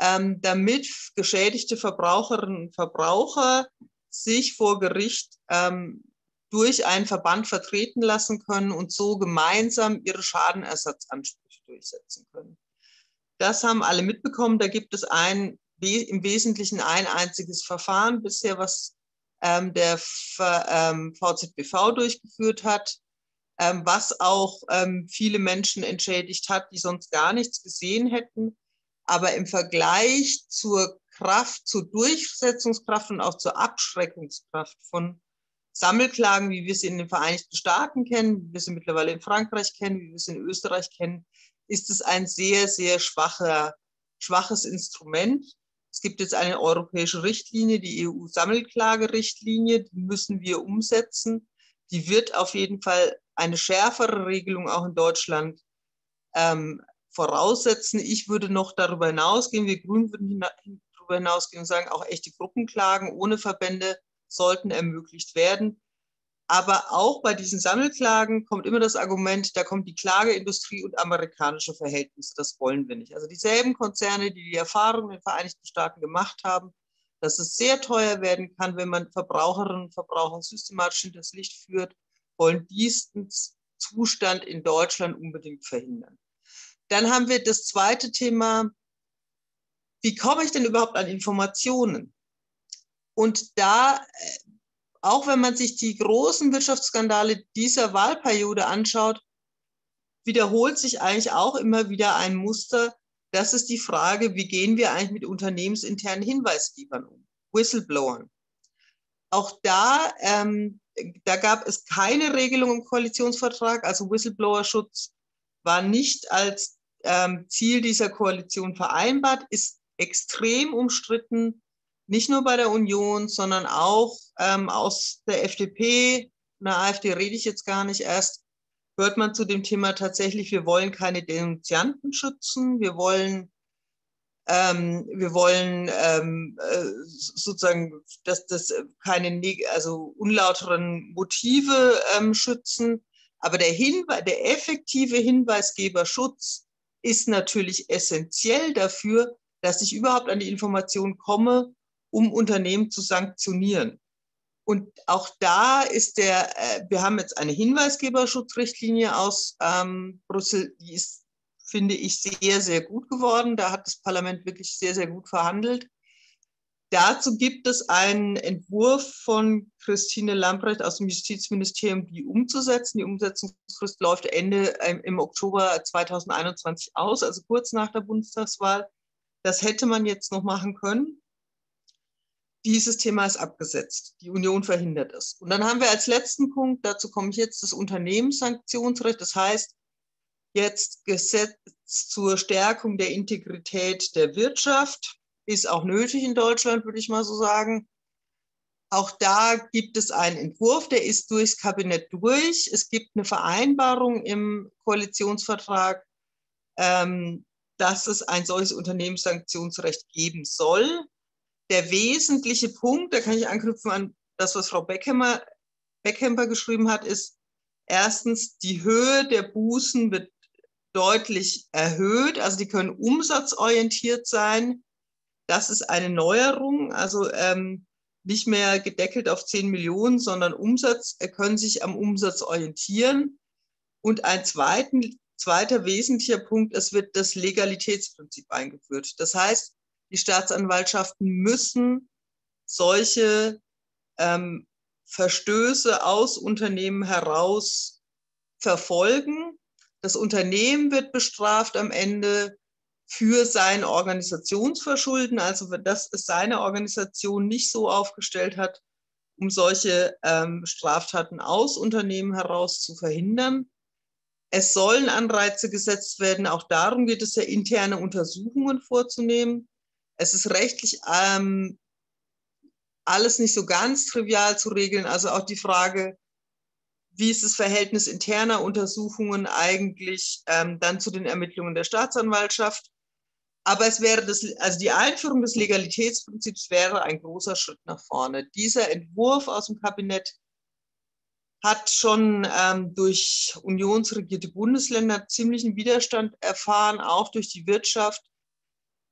ähm, damit geschädigte Verbraucherinnen und Verbraucher sich vor Gericht ähm, durch einen Verband vertreten lassen können und so gemeinsam ihre Schadenersatzansprüche durchsetzen können. Das haben alle mitbekommen. Da gibt es ein, im Wesentlichen ein einziges Verfahren bisher, was ähm, der ähm, VZBV durchgeführt hat, ähm, was auch ähm, viele Menschen entschädigt hat, die sonst gar nichts gesehen hätten. Aber im Vergleich zur Kraft, zur Durchsetzungskraft und auch zur Abschreckungskraft von Sammelklagen, wie wir sie in den Vereinigten Staaten kennen, wie wir sie mittlerweile in Frankreich kennen, wie wir sie in Österreich kennen, ist es ein sehr, sehr schwacher, schwaches Instrument. Es gibt jetzt eine europäische Richtlinie, die EU-Sammelklagerichtlinie, die müssen wir umsetzen. Die wird auf jeden Fall eine schärfere Regelung auch in Deutschland ähm, voraussetzen. Ich würde noch darüber hinausgehen, wir Grünen würden darüber hinausgehen und sagen, auch echte Gruppenklagen ohne Verbände sollten ermöglicht werden. Aber auch bei diesen Sammelklagen kommt immer das Argument, da kommt die Klageindustrie und amerikanische Verhältnisse. Das wollen wir nicht. Also dieselben Konzerne, die die Erfahrung in den Vereinigten Staaten gemacht haben, dass es sehr teuer werden kann, wenn man Verbraucherinnen und Verbraucher systematisch in das Licht führt, wollen diesen Zustand in Deutschland unbedingt verhindern. Dann haben wir das zweite Thema, wie komme ich denn überhaupt an Informationen? Und da, äh, auch wenn man sich die großen Wirtschaftsskandale dieser Wahlperiode anschaut, wiederholt sich eigentlich auch immer wieder ein Muster. Das ist die Frage, wie gehen wir eigentlich mit unternehmensinternen Hinweisgebern um, Whistleblowern. Auch da, ähm, da gab es keine Regelung im Koalitionsvertrag. Also Whistleblower-Schutz war nicht als ähm, Ziel dieser Koalition vereinbart, ist extrem umstritten nicht nur bei der Union, sondern auch ähm, aus der FDP, der AfD rede ich jetzt gar nicht. Erst, hört man zu dem Thema tatsächlich, wir wollen keine Denunzianten schützen, wir wollen, ähm, wir wollen ähm, äh, sozusagen, dass das keine also unlauteren Motive ähm, schützen. Aber der, Hinweis, der effektive Hinweisgeberschutz ist natürlich essentiell dafür, dass ich überhaupt an die Information komme um Unternehmen zu sanktionieren. Und auch da ist der, äh, wir haben jetzt eine Hinweisgeberschutzrichtlinie aus ähm, Brüssel, die ist, finde ich, sehr, sehr gut geworden. Da hat das Parlament wirklich sehr, sehr gut verhandelt. Dazu gibt es einen Entwurf von Christine Lamprecht aus dem Justizministerium, die umzusetzen. Die Umsetzungsfrist läuft Ende äh, im Oktober 2021 aus, also kurz nach der Bundestagswahl. Das hätte man jetzt noch machen können dieses Thema ist abgesetzt. Die Union verhindert es. Und dann haben wir als letzten Punkt, dazu komme ich jetzt, das Unternehmenssanktionsrecht. Das heißt, jetzt Gesetz zur Stärkung der Integrität der Wirtschaft ist auch nötig in Deutschland, würde ich mal so sagen. Auch da gibt es einen Entwurf, der ist durchs Kabinett durch. Es gibt eine Vereinbarung im Koalitionsvertrag, ähm, dass es ein solches Unternehmenssanktionsrecht geben soll der wesentliche Punkt, da kann ich anknüpfen an das, was Frau Beckhemmer, Beckhemper geschrieben hat, ist erstens, die Höhe der Bußen wird deutlich erhöht. Also die können umsatzorientiert sein. Das ist eine Neuerung. Also ähm, nicht mehr gedeckelt auf 10 Millionen, sondern Umsatz, äh, können sich am Umsatz orientieren. Und ein zweiten, zweiter wesentlicher Punkt, es wird das Legalitätsprinzip eingeführt. Das heißt, die Staatsanwaltschaften müssen solche ähm, Verstöße aus Unternehmen heraus verfolgen. Das Unternehmen wird bestraft am Ende. für sein Organisationsverschulden, also dass es seine Organisation nicht so aufgestellt hat, um solche ähm, Straftaten aus Unternehmen heraus zu verhindern. Es sollen Anreize gesetzt werden. Auch darum geht es ja, interne Untersuchungen vorzunehmen. Es ist rechtlich ähm, alles nicht so ganz trivial zu regeln. Also auch die Frage, wie ist das Verhältnis interner Untersuchungen eigentlich ähm, dann zu den Ermittlungen der Staatsanwaltschaft? Aber es wäre das, also die Einführung des Legalitätsprinzips wäre ein großer Schritt nach vorne. Dieser Entwurf aus dem Kabinett hat schon ähm, durch unionsregierte Bundesländer ziemlichen Widerstand erfahren, auch durch die Wirtschaft.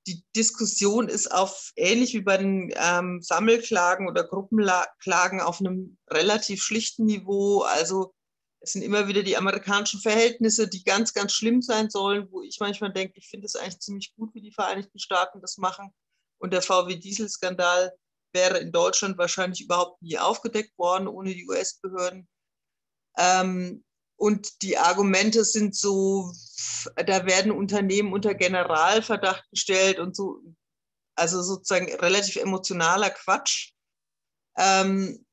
Die Diskussion ist auf ähnlich wie bei den ähm, Sammelklagen oder Gruppenklagen auf einem relativ schlichten Niveau. Also es sind immer wieder die amerikanischen Verhältnisse, die ganz, ganz schlimm sein sollen, wo ich manchmal denke, ich finde es eigentlich ziemlich gut, wie die Vereinigten Staaten das machen. Und der VW-Diesel-Skandal wäre in Deutschland wahrscheinlich überhaupt nie aufgedeckt worden ohne die US-Behörden. Ähm, und die Argumente sind so, da werden Unternehmen unter Generalverdacht gestellt und so, also sozusagen relativ emotionaler Quatsch. Ähm,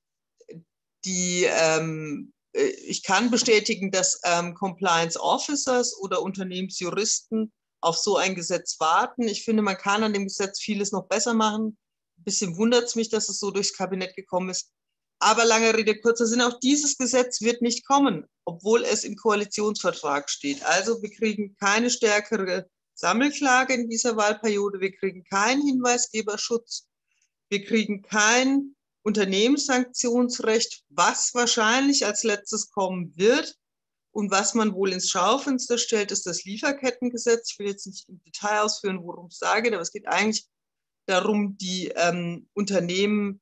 die, ähm, ich kann bestätigen, dass ähm, Compliance Officers oder Unternehmensjuristen auf so ein Gesetz warten. Ich finde, man kann an dem Gesetz vieles noch besser machen. Ein bisschen wundert es mich, dass es so durchs Kabinett gekommen ist. Aber lange Rede, kurzer Sinn, auch dieses Gesetz wird nicht kommen, obwohl es im Koalitionsvertrag steht. Also wir kriegen keine stärkere Sammelklage in dieser Wahlperiode, wir kriegen keinen Hinweisgeberschutz, wir kriegen kein Unternehmenssanktionsrecht, was wahrscheinlich als letztes kommen wird und was man wohl ins Schaufenster stellt, ist das Lieferkettengesetz. Ich will jetzt nicht im Detail ausführen, worum es da geht, aber es geht eigentlich darum, die ähm, Unternehmen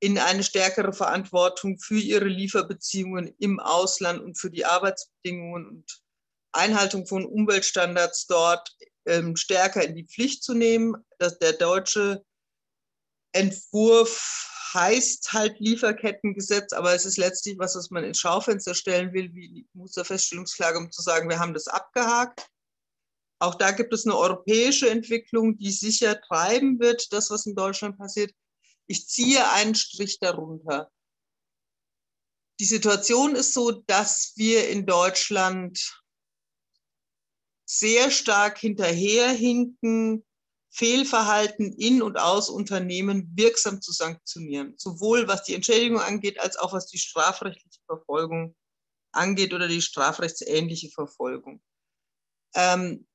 in eine stärkere Verantwortung für ihre Lieferbeziehungen im Ausland und für die Arbeitsbedingungen und Einhaltung von Umweltstandards dort ähm, stärker in die Pflicht zu nehmen. Dass der deutsche Entwurf heißt halt Lieferkettengesetz, aber es ist letztlich was, was man ins Schaufenster stellen will, wie Musterfeststellungsklage, um zu sagen, wir haben das abgehakt. Auch da gibt es eine europäische Entwicklung, die sicher treiben wird, das, was in Deutschland passiert. Ich ziehe einen Strich darunter. Die Situation ist so, dass wir in Deutschland sehr stark hinterherhinken, Fehlverhalten in und aus Unternehmen wirksam zu sanktionieren, sowohl was die Entschädigung angeht, als auch was die strafrechtliche Verfolgung angeht oder die strafrechtsähnliche Verfolgung. Ähm,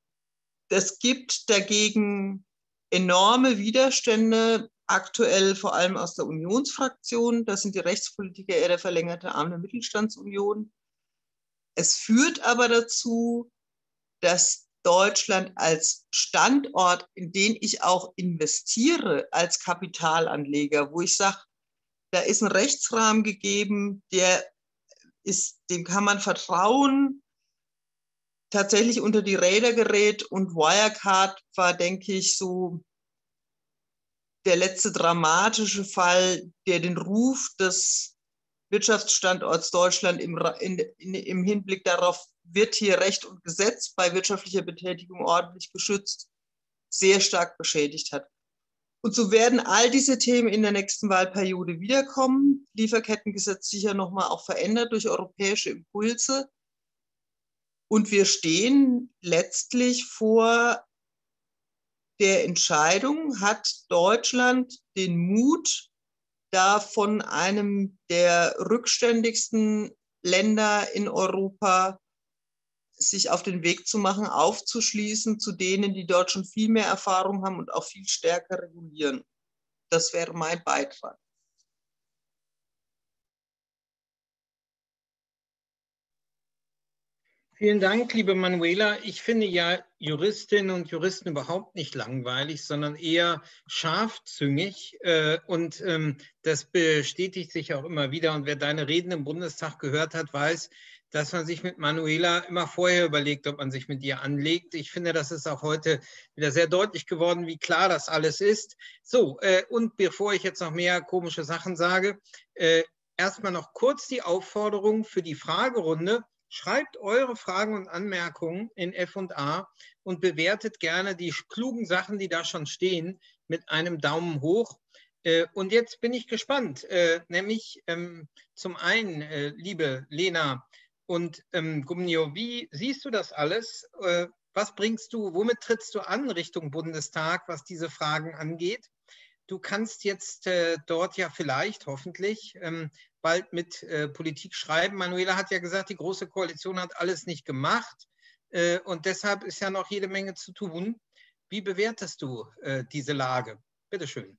das gibt dagegen enorme Widerstände aktuell vor allem aus der Unionsfraktion. Das sind die Rechtspolitiker eher der verlängerte Arm der Mittelstandsunion. Es führt aber dazu, dass Deutschland als Standort, in den ich auch investiere als Kapitalanleger, wo ich sage, da ist ein Rechtsrahmen gegeben, der ist, dem kann man vertrauen, tatsächlich unter die Räder gerät und Wirecard war, denke ich, so der letzte dramatische Fall, der den Ruf des Wirtschaftsstandorts Deutschland im, in, in, im Hinblick darauf, wird hier Recht und Gesetz bei wirtschaftlicher Betätigung ordentlich geschützt, sehr stark beschädigt hat. Und so werden all diese Themen in der nächsten Wahlperiode wiederkommen. Lieferkettengesetz sicher nochmal auch verändert durch europäische Impulse. Und wir stehen letztlich vor der Entscheidung hat Deutschland den Mut, da von einem der rückständigsten Länder in Europa sich auf den Weg zu machen, aufzuschließen zu denen, die dort schon viel mehr Erfahrung haben und auch viel stärker regulieren. Das wäre mein Beitrag. Vielen Dank, liebe Manuela. Ich finde ja Juristinnen und Juristen überhaupt nicht langweilig, sondern eher scharfzüngig. Äh, und ähm, das bestätigt sich auch immer wieder. Und wer deine Reden im Bundestag gehört hat, weiß, dass man sich mit Manuela immer vorher überlegt, ob man sich mit ihr anlegt. Ich finde, das ist auch heute wieder sehr deutlich geworden, wie klar das alles ist. So, äh, und bevor ich jetzt noch mehr komische Sachen sage, äh, erstmal noch kurz die Aufforderung für die Fragerunde Schreibt eure Fragen und Anmerkungen in F&A und bewertet gerne die klugen Sachen, die da schon stehen, mit einem Daumen hoch. Äh, und jetzt bin ich gespannt, äh, nämlich ähm, zum einen, äh, liebe Lena und ähm, Gumnio, wie siehst du das alles? Was bringst du, womit trittst du an Richtung Bundestag, was diese Fragen angeht? Du kannst jetzt dort ja vielleicht, hoffentlich, ähm, bald mit äh, Politik schreiben. Manuela hat ja gesagt, die Große Koalition hat alles nicht gemacht äh, und deshalb ist ja noch jede Menge zu tun. Wie bewertest du äh, diese Lage? Bitte schön.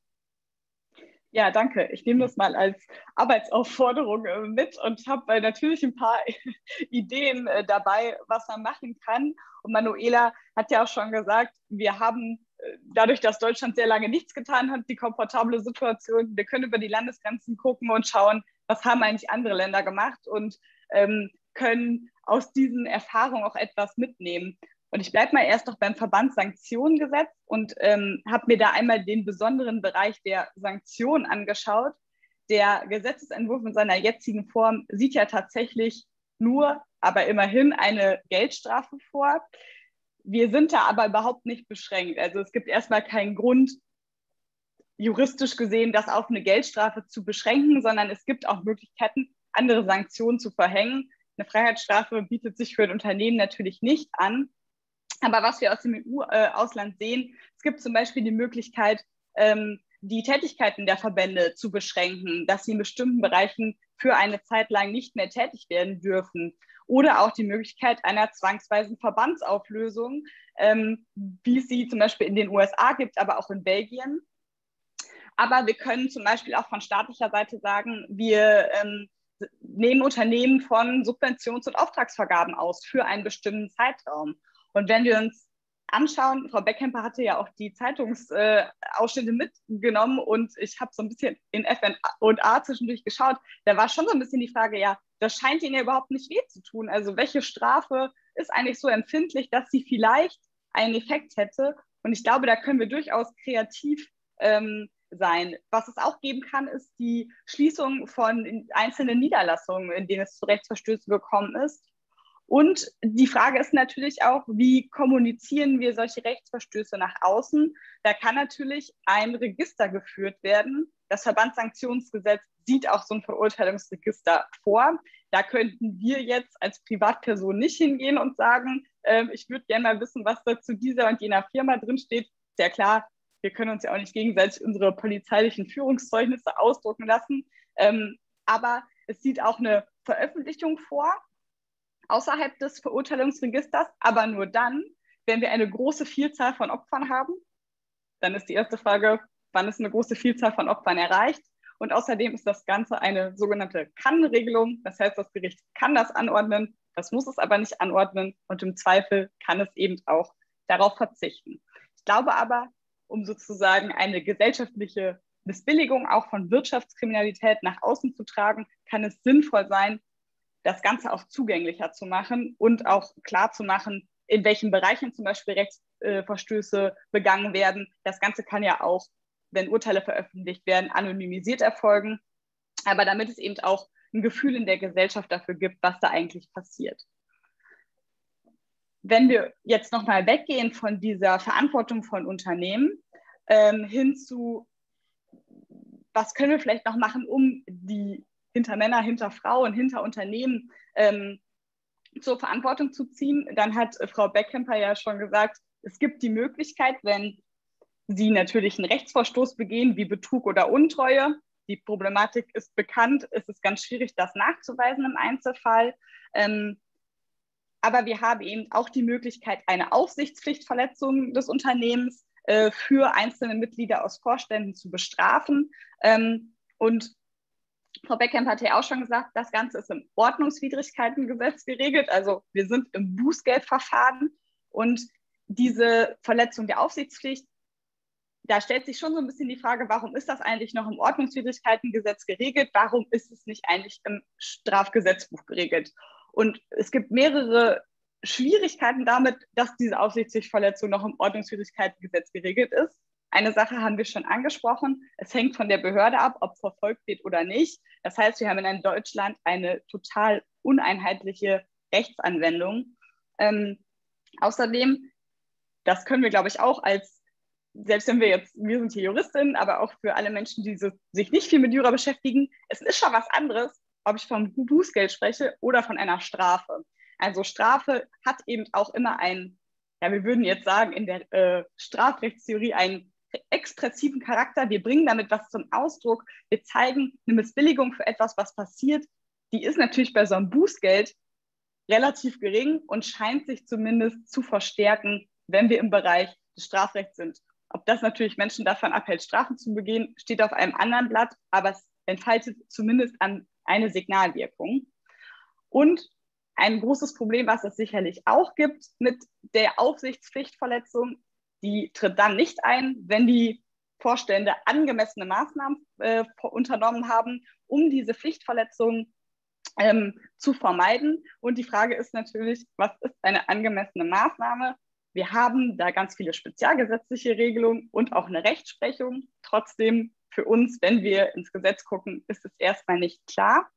Ja, danke. Ich nehme das mal als Arbeitsaufforderung äh, mit und habe äh, natürlich ein paar Ideen äh, dabei, was man machen kann. Und Manuela hat ja auch schon gesagt, wir haben dadurch, dass Deutschland sehr lange nichts getan hat, die komfortable Situation. Wir können über die Landesgrenzen gucken und schauen, was haben eigentlich andere Länder gemacht und ähm, können aus diesen Erfahrungen auch etwas mitnehmen. Und ich bleibe mal erst noch beim Verbandssanktionengesetz und ähm, habe mir da einmal den besonderen Bereich der Sanktionen angeschaut. Der Gesetzesentwurf in seiner jetzigen Form sieht ja tatsächlich nur, aber immerhin eine Geldstrafe vor. Wir sind da aber überhaupt nicht beschränkt. Also es gibt erstmal keinen Grund, juristisch gesehen das auf eine Geldstrafe zu beschränken, sondern es gibt auch Möglichkeiten, andere Sanktionen zu verhängen. Eine Freiheitsstrafe bietet sich für ein Unternehmen natürlich nicht an. Aber was wir aus dem EU-Ausland sehen, es gibt zum Beispiel die Möglichkeit, ähm, die Tätigkeiten der Verbände zu beschränken, dass sie in bestimmten Bereichen für eine Zeit lang nicht mehr tätig werden dürfen. Oder auch die Möglichkeit einer zwangsweisen Verbandsauflösung, ähm, wie es sie zum Beispiel in den USA gibt, aber auch in Belgien. Aber wir können zum Beispiel auch von staatlicher Seite sagen, wir ähm, nehmen Unternehmen von Subventions- und Auftragsvergaben aus für einen bestimmten Zeitraum. Und wenn wir uns anschauen, Frau Beckhemper hatte ja auch die Zeitungsausschnitte äh, mitgenommen und ich habe so ein bisschen in F&A zwischendurch geschaut, da war schon so ein bisschen die Frage, ja, das scheint Ihnen ja überhaupt nicht weh zu tun. Also welche Strafe ist eigentlich so empfindlich, dass sie vielleicht einen Effekt hätte? Und ich glaube, da können wir durchaus kreativ ähm, sein. Was es auch geben kann, ist die Schließung von einzelnen Niederlassungen, in denen es zu Rechtsverstößen gekommen ist. Und die Frage ist natürlich auch, wie kommunizieren wir solche Rechtsverstöße nach außen? Da kann natürlich ein Register geführt werden. Das Verbandssanktionsgesetz sieht auch so ein Verurteilungsregister vor. Da könnten wir jetzt als Privatperson nicht hingehen und sagen, äh, ich würde gerne mal wissen, was da zu dieser und jener Firma drinsteht. Sehr klar, wir können uns ja auch nicht gegenseitig unsere polizeilichen Führungszeugnisse ausdrucken lassen. Ähm, aber es sieht auch eine Veröffentlichung vor außerhalb des Verurteilungsregisters, aber nur dann, wenn wir eine große Vielzahl von Opfern haben. Dann ist die erste Frage, wann ist eine große Vielzahl von Opfern erreicht? Und außerdem ist das Ganze eine sogenannte Kann-Regelung. Das heißt, das Gericht kann das anordnen, das muss es aber nicht anordnen und im Zweifel kann es eben auch darauf verzichten. Ich glaube aber, um sozusagen eine gesellschaftliche Missbilligung auch von Wirtschaftskriminalität nach außen zu tragen, kann es sinnvoll sein, das Ganze auch zugänglicher zu machen und auch klar zu machen, in welchen Bereichen zum Beispiel Rechtsverstöße begangen werden. Das Ganze kann ja auch, wenn Urteile veröffentlicht werden, anonymisiert erfolgen. Aber damit es eben auch ein Gefühl in der Gesellschaft dafür gibt, was da eigentlich passiert wenn wir jetzt nochmal weggehen von dieser Verantwortung von Unternehmen ähm, hin zu, was können wir vielleicht noch machen, um die hinter Männer, hinter Frauen, hinter Unternehmen ähm, zur Verantwortung zu ziehen, dann hat Frau Beckhemper ja schon gesagt, es gibt die Möglichkeit, wenn sie natürlich einen Rechtsverstoß begehen, wie Betrug oder Untreue. Die Problematik ist bekannt, es ist ganz schwierig, das nachzuweisen im Einzelfall. Ähm, aber wir haben eben auch die Möglichkeit, eine Aufsichtspflichtverletzung des Unternehmens äh, für einzelne Mitglieder aus Vorständen zu bestrafen. Ähm, und Frau Beckham hat ja auch schon gesagt, das Ganze ist im Ordnungswidrigkeitengesetz geregelt. Also wir sind im Bußgeldverfahren und diese Verletzung der Aufsichtspflicht, da stellt sich schon so ein bisschen die Frage, warum ist das eigentlich noch im Ordnungswidrigkeitengesetz geregelt? Warum ist es nicht eigentlich im Strafgesetzbuch geregelt? Und es gibt mehrere Schwierigkeiten damit, dass diese Aufsichtspflichtverletzung noch im Ordnungswidrigkeitengesetz geregelt ist. Eine Sache haben wir schon angesprochen. Es hängt von der Behörde ab, ob verfolgt wird oder nicht. Das heißt, wir haben in Deutschland eine total uneinheitliche Rechtsanwendung. Ähm, außerdem, das können wir, glaube ich, auch als, selbst wenn wir jetzt, wir sind hier Juristinnen, aber auch für alle Menschen, die so, sich nicht viel mit Jura beschäftigen, es ist schon was anderes, ob ich von Bußgeld spreche oder von einer Strafe. Also Strafe hat eben auch immer ein, ja, wir würden jetzt sagen, in der äh, Strafrechtstheorie einen expressiven Charakter. Wir bringen damit was zum Ausdruck. Wir zeigen eine Missbilligung für etwas, was passiert. Die ist natürlich bei so einem Bußgeld relativ gering und scheint sich zumindest zu verstärken, wenn wir im Bereich des Strafrechts sind. Ob das natürlich Menschen davon abhält, Strafen zu begehen, steht auf einem anderen Blatt, aber es entfaltet zumindest an eine Signalwirkung. Und ein großes Problem, was es sicherlich auch gibt mit der Aufsichtspflichtverletzung, die tritt dann nicht ein, wenn die Vorstände angemessene Maßnahmen äh, unternommen haben, um diese Pflichtverletzung ähm, zu vermeiden. Und die Frage ist natürlich, was ist eine angemessene Maßnahme? Wir haben da ganz viele spezialgesetzliche Regelungen und auch eine Rechtsprechung. Trotzdem für uns, wenn wir ins Gesetz gucken, ist es erstmal nicht klar.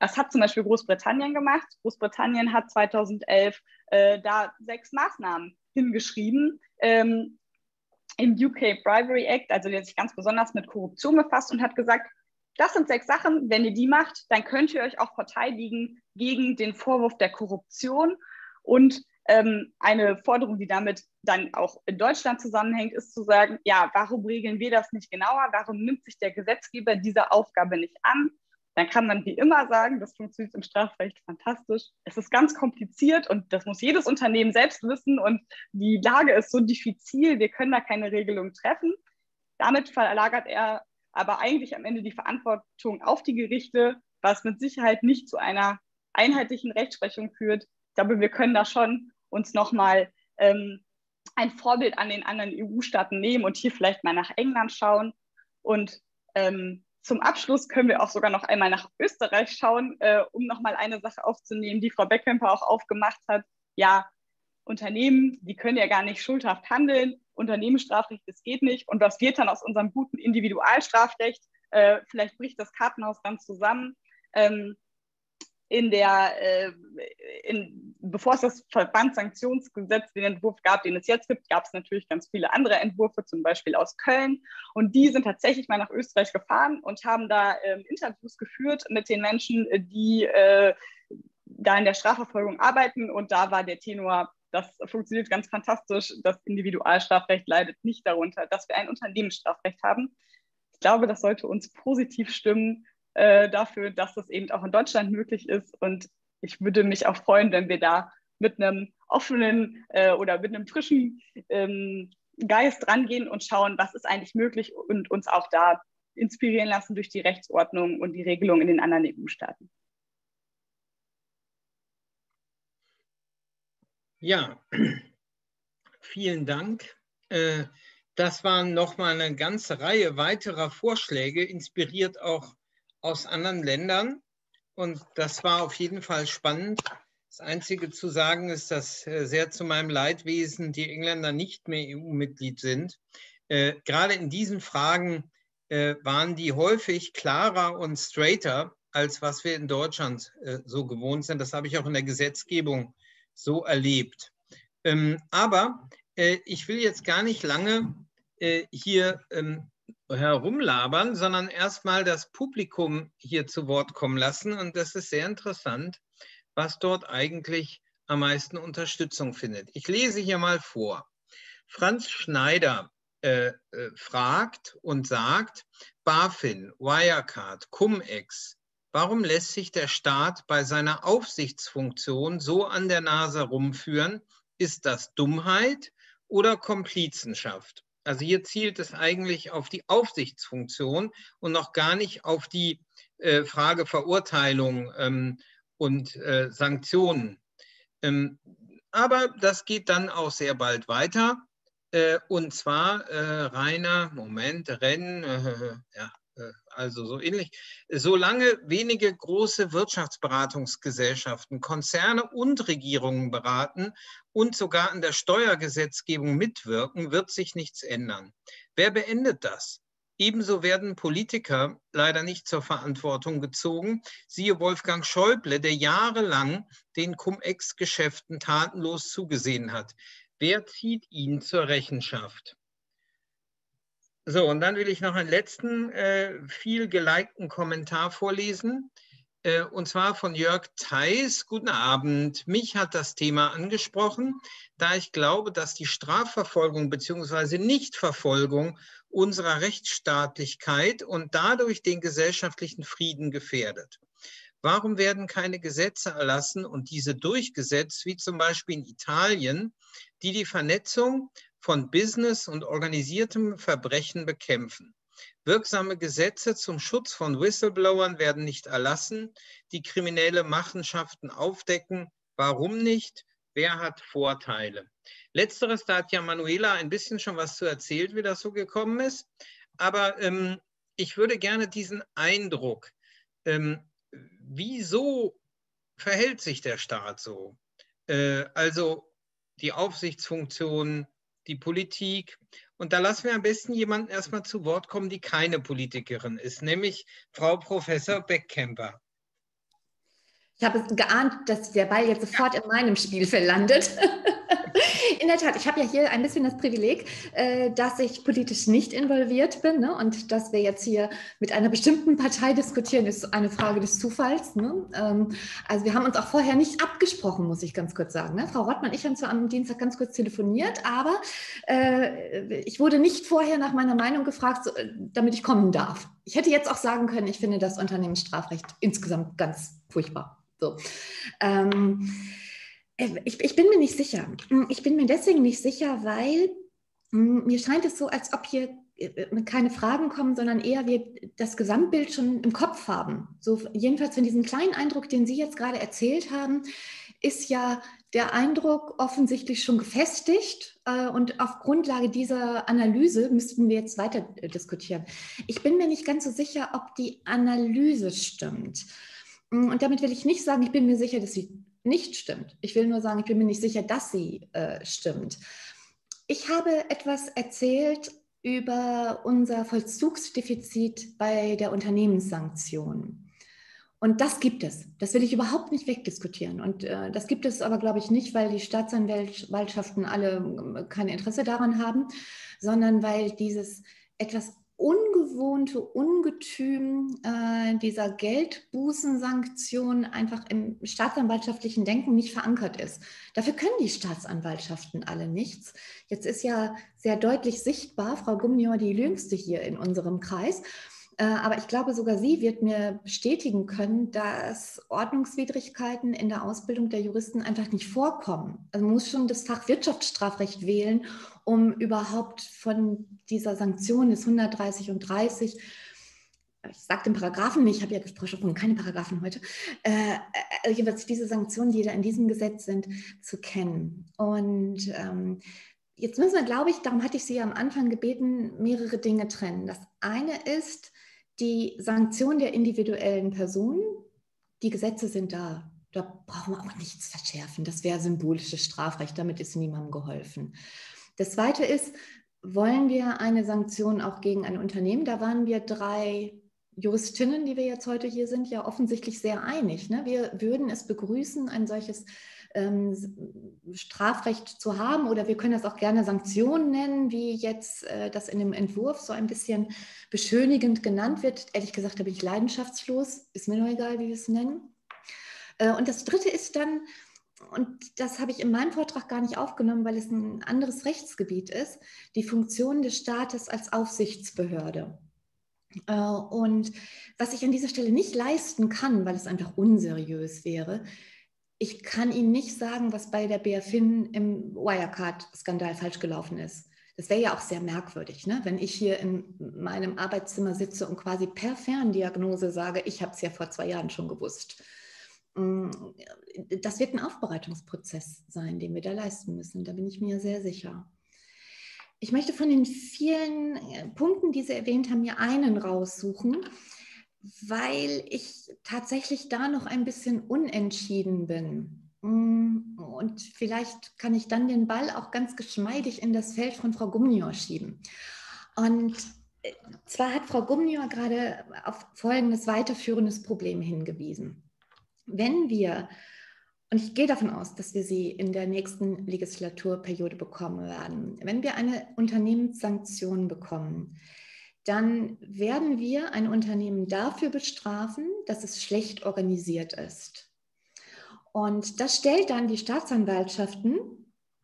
Das hat zum Beispiel Großbritannien gemacht. Großbritannien hat 2011 äh, da sechs Maßnahmen hingeschrieben ähm, im UK Bribery Act, also der sich ganz besonders mit Korruption befasst und hat gesagt, das sind sechs Sachen, wenn ihr die macht, dann könnt ihr euch auch verteidigen gegen den Vorwurf der Korruption. Und ähm, eine Forderung, die damit dann auch in Deutschland zusammenhängt, ist zu sagen, ja, warum regeln wir das nicht genauer? Warum nimmt sich der Gesetzgeber dieser Aufgabe nicht an? Dann kann man wie immer sagen, das funktioniert im Strafrecht fantastisch. Es ist ganz kompliziert und das muss jedes Unternehmen selbst wissen und die Lage ist so diffizil, wir können da keine Regelung treffen. Damit verlagert er aber eigentlich am Ende die Verantwortung auf die Gerichte, was mit Sicherheit nicht zu einer einheitlichen Rechtsprechung führt. Ich glaube, wir können da schon uns nochmal ähm, ein Vorbild an den anderen EU-Staaten nehmen und hier vielleicht mal nach England schauen und ähm, zum Abschluss können wir auch sogar noch einmal nach Österreich schauen, äh, um nochmal eine Sache aufzunehmen, die Frau Beckkemper auch aufgemacht hat. Ja, Unternehmen, die können ja gar nicht schuldhaft handeln. Unternehmensstrafrecht, das geht nicht. Und was wird dann aus unserem guten Individualstrafrecht? Äh, vielleicht bricht das Kartenhaus dann zusammen. Ähm, in der, äh, in, bevor es das Verbandssanktionsgesetz, den Entwurf gab, den es jetzt gibt, gab es natürlich ganz viele andere Entwürfe, zum Beispiel aus Köln. Und die sind tatsächlich mal nach Österreich gefahren und haben da äh, Interviews geführt mit den Menschen, die äh, da in der Strafverfolgung arbeiten. Und da war der Tenor, das funktioniert ganz fantastisch. Das Individualstrafrecht leidet nicht darunter, dass wir ein Unternehmensstrafrecht haben. Ich glaube, das sollte uns positiv stimmen äh, dafür, dass das eben auch in Deutschland möglich ist. Und ich würde mich auch freuen, wenn wir da mit einem offenen äh, oder mit einem frischen ähm, Geist rangehen und schauen, was ist eigentlich möglich und uns auch da inspirieren lassen durch die Rechtsordnung und die Regelung in den anderen EU-Staaten. Ja, vielen Dank. Äh, das waren nochmal eine ganze Reihe weiterer Vorschläge, inspiriert auch aus anderen Ländern. Und das war auf jeden Fall spannend. Das Einzige zu sagen ist, dass äh, sehr zu meinem Leidwesen die Engländer nicht mehr EU-Mitglied sind. Äh, gerade in diesen Fragen äh, waren die häufig klarer und straighter, als was wir in Deutschland so gewohnt sind. Das habe ich auch in der Gesetzgebung so erlebt. Ähm, aber ich will jetzt gar nicht lange hier ähm, herumlabern, sondern erstmal das Publikum hier zu Wort kommen lassen. Und das ist sehr interessant, was dort eigentlich am meisten Unterstützung findet. Ich lese hier mal vor. Franz Schneider äh, äh, fragt und sagt, BaFin, Wirecard, Cum-Ex, warum lässt sich der Staat bei seiner Aufsichtsfunktion so an der Nase rumführen? Ist das Dummheit oder Komplizenschaft? Also hier zielt es eigentlich auf die Aufsichtsfunktion und noch gar nicht auf die äh, Frage Verurteilung ähm, und äh, Sanktionen. Ähm, aber das geht dann auch sehr bald weiter. Äh, und zwar äh, Rainer, Moment, Rennen, ja, also so ähnlich. Solange wenige große Wirtschaftsberatungsgesellschaften, Konzerne und Regierungen beraten und sogar an der Steuergesetzgebung mitwirken, wird sich nichts ändern. Wer beendet das? Ebenso werden Politiker leider nicht zur Verantwortung gezogen. Siehe Wolfgang Schäuble, der jahrelang den Cum-Ex-Geschäften tatenlos zugesehen hat. Wer zieht ihn zur Rechenschaft? So, und dann will ich noch einen letzten, äh, viel gelikten Kommentar vorlesen. Äh, und zwar von Jörg Theis. Guten Abend. Mich hat das Thema angesprochen, da ich glaube, dass die Strafverfolgung bzw. Nichtverfolgung unserer Rechtsstaatlichkeit und dadurch den gesellschaftlichen Frieden gefährdet. Warum werden keine Gesetze erlassen und diese durchgesetzt, wie zum Beispiel in Italien, die die Vernetzung von Business und organisiertem Verbrechen bekämpfen? Wirksame Gesetze zum Schutz von Whistleblowern werden nicht erlassen, die kriminelle Machenschaften aufdecken. Warum nicht? Wer hat Vorteile? Letzteres, da hat ja Manuela ein bisschen schon was zu erzählt, wie das so gekommen ist. Aber ähm, ich würde gerne diesen Eindruck, ähm, wieso verhält sich der Staat so? Äh, also die Aufsichtsfunktion, die Politik und da lassen wir am besten jemanden erstmal zu Wort kommen, die keine Politikerin ist, nämlich Frau Professor Beckkemper. Ich habe geahnt, dass der Ball jetzt sofort in meinem Spielfeld landet. In der Tat, ich habe ja hier ein bisschen das Privileg, äh, dass ich politisch nicht involviert bin ne? und dass wir jetzt hier mit einer bestimmten Partei diskutieren, ist eine Frage des Zufalls. Ne? Ähm, also wir haben uns auch vorher nicht abgesprochen, muss ich ganz kurz sagen. Ne? Frau Rottmann, ich haben zwar am Dienstag ganz kurz telefoniert, aber äh, ich wurde nicht vorher nach meiner Meinung gefragt, so, damit ich kommen darf. Ich hätte jetzt auch sagen können, ich finde das Unternehmensstrafrecht insgesamt ganz furchtbar. So. Ähm, äh, ich, ich, bin mir nicht sicher. Hm, ich bin mir deswegen nicht sicher, weil hm, mir scheint es so, als ob hier äh, keine Fragen kommen, sondern eher wir das Gesamtbild schon im Kopf haben. So jedenfalls von diesem kleinen Eindruck, den Sie jetzt gerade erzählt haben, ist ja der Eindruck offensichtlich schon gefestigt äh, und auf Grundlage dieser Analyse müssten wir jetzt weiter diskutieren. Ich bin mir nicht ganz so sicher, ob die Analyse stimmt. Hm, und damit will ich nicht sagen, ich bin mir sicher, dass sie nicht stimmt. Ich will nur sagen, ich bin mir nicht sicher, dass sie äh, stimmt. Ich habe etwas erzählt über unser Vollzugsdefizit bei der Unternehmenssanktion. Und das gibt es. Das will ich überhaupt nicht wegdiskutieren. Und äh, das gibt es aber, glaube ich, nicht, weil die Staatsanwaltschaften alle äh, kein Interesse daran haben, sondern weil dieses etwas ungewohnte Ungetüm äh, dieser Geldbußensanktion einfach im staatsanwaltschaftlichen Denken nicht verankert ist. Dafür können die Staatsanwaltschaften alle nichts. Jetzt ist ja sehr deutlich sichtbar, Frau Gumnior die Jüngste hier in unserem Kreis. Äh, aber ich glaube, sogar sie wird mir bestätigen können, dass Ordnungswidrigkeiten in der Ausbildung der Juristen einfach nicht vorkommen. Also man muss schon das Fach Wirtschaftsstrafrecht wählen, um überhaupt von dieser Sanktion des 130 und 30 ich sage den Paragraphen nicht, ich habe ja gesprochen, keine Paragraphen heute, äh, äh, jeweils diese Sanktionen, die da in diesem Gesetz sind, zu kennen. Und ähm, jetzt müssen wir, glaube ich, darum hatte ich Sie ja am Anfang gebeten, mehrere Dinge trennen. Das eine ist die Sanktion der individuellen Personen. Die Gesetze sind da. Da brauchen wir auch nichts verschärfen. Das wäre symbolisches Strafrecht. Damit ist niemandem geholfen. Das Zweite ist, wollen wir eine Sanktion auch gegen ein Unternehmen? Da waren wir drei Juristinnen, die wir jetzt heute hier sind, ja offensichtlich sehr einig. Ne? Wir würden es begrüßen, ein solches ähm, Strafrecht zu haben oder wir können das auch gerne Sanktionen nennen, wie jetzt äh, das in dem Entwurf so ein bisschen beschönigend genannt wird. Ehrlich gesagt, da bin ich leidenschaftslos, ist mir nur egal, wie wir es nennen. Äh, und das Dritte ist dann, und das habe ich in meinem Vortrag gar nicht aufgenommen, weil es ein anderes Rechtsgebiet ist, die Funktion des Staates als Aufsichtsbehörde. Äh, und was ich an dieser Stelle nicht leisten kann, weil es einfach unseriös wäre, ich kann Ihnen nicht sagen, was bei der BFIN im Wirecard-Skandal falsch gelaufen ist. Das wäre ja auch sehr merkwürdig, ne? wenn ich hier in meinem Arbeitszimmer sitze und quasi per Ferndiagnose sage, ich habe es ja vor zwei Jahren schon gewusst. Mm, das wird ein Aufbereitungsprozess sein, den wir da leisten müssen. Da bin ich mir sehr sicher. Ich möchte von den vielen äh, Punkten, die Sie erwähnt haben, mir einen raussuchen, weil ich tatsächlich da noch ein bisschen unentschieden bin. Mm, und vielleicht kann ich dann den Ball auch ganz geschmeidig in das Feld von Frau Gumnior schieben. Und zwar hat Frau Gumnior gerade auf folgendes weiterführendes Problem hingewiesen. Wenn wir, und ich gehe davon aus, dass wir sie in der nächsten Legislaturperiode bekommen werden, wenn wir eine Unternehmenssanktion bekommen, dann werden wir ein Unternehmen dafür bestrafen, dass es schlecht organisiert ist. Und das stellt dann die Staatsanwaltschaften,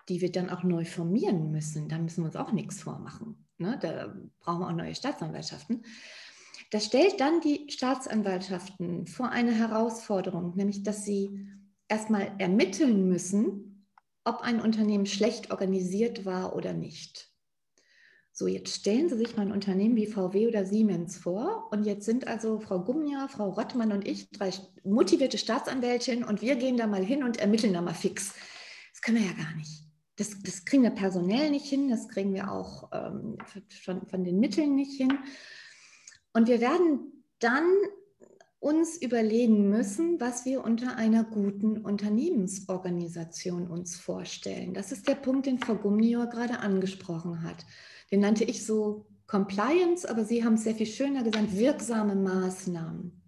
die wir dann auch neu formieren müssen, da müssen wir uns auch nichts vormachen. Ne? Da brauchen wir auch neue Staatsanwaltschaften. Das stellt dann die Staatsanwaltschaften vor eine Herausforderung, nämlich dass sie erstmal ermitteln müssen, ob ein Unternehmen schlecht organisiert war oder nicht. So, jetzt stellen Sie sich mal ein Unternehmen wie VW oder Siemens vor. Und jetzt sind also Frau Gumnia, Frau Rottmann und ich drei motivierte Staatsanwältinnen und wir gehen da mal hin und ermitteln da mal fix. Das können wir ja gar nicht. Das, das kriegen wir personell nicht hin, das kriegen wir auch ähm, von, von den Mitteln nicht hin. Und wir werden dann uns überlegen müssen, was wir unter einer guten Unternehmensorganisation uns vorstellen. Das ist der Punkt, den Frau Gumnior gerade angesprochen hat. Den nannte ich so Compliance, aber Sie haben es sehr viel schöner gesagt, wirksame Maßnahmen.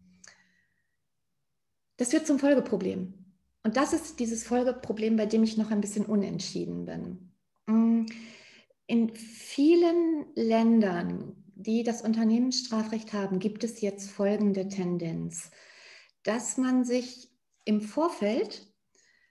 Das wird zum Folgeproblem. Und das ist dieses Folgeproblem, bei dem ich noch ein bisschen unentschieden bin. Mm, in vielen Ländern, die das Unternehmensstrafrecht haben, gibt es jetzt folgende Tendenz, dass man sich im Vorfeld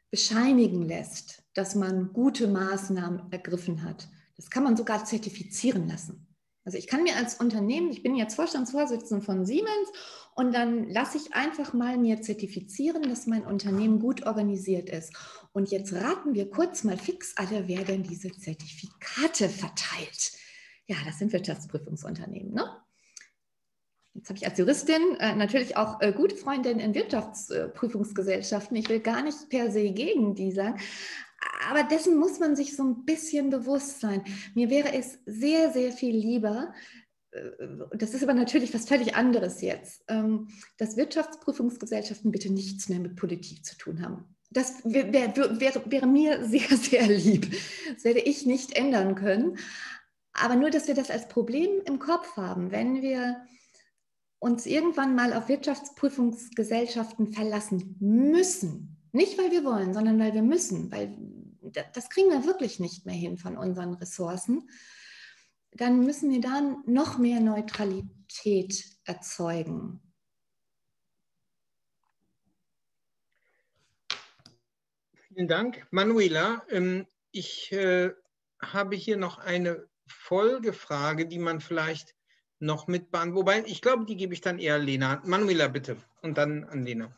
bescheinigen lässt, dass man gute Maßnahmen ergriffen hat. Das kann man sogar zertifizieren lassen. Also ich kann mir als Unternehmen, ich bin jetzt Vorstandsvorsitzende von Siemens und dann lasse ich einfach mal mir zertifizieren, dass mein Unternehmen gut organisiert ist. Und jetzt raten wir kurz mal fix alle, wer denn diese Zertifikate verteilt. Ja, das sind Wirtschaftsprüfungsunternehmen. Ne? Jetzt habe ich als Juristin äh, natürlich auch äh, gute Freundinnen in Wirtschaftsprüfungsgesellschaften. Ich will gar nicht per se gegen die sagen aber dessen muss man sich so ein bisschen bewusst sein. Mir wäre es sehr, sehr viel lieber, äh, das ist aber natürlich was völlig anderes jetzt, ähm, dass Wirtschaftsprüfungsgesellschaften bitte nichts mehr mit Politik zu tun haben. Das wäre, wäre, wäre mir sehr, sehr lieb. Das werde ich nicht ändern können. Aber nur, dass wir das als Problem im Kopf haben, wenn wir uns irgendwann mal auf Wirtschaftsprüfungsgesellschaften verlassen müssen, nicht, weil wir wollen, sondern weil wir müssen, weil das kriegen wir wirklich nicht mehr hin von unseren Ressourcen. Dann müssen wir da noch mehr Neutralität erzeugen. Vielen Dank, Manuela. Ähm, ich äh, habe hier noch eine Folgefrage, die man vielleicht noch mit. Wobei, ich glaube, die gebe ich dann eher Lena. Manuela, bitte. Und dann an Lena.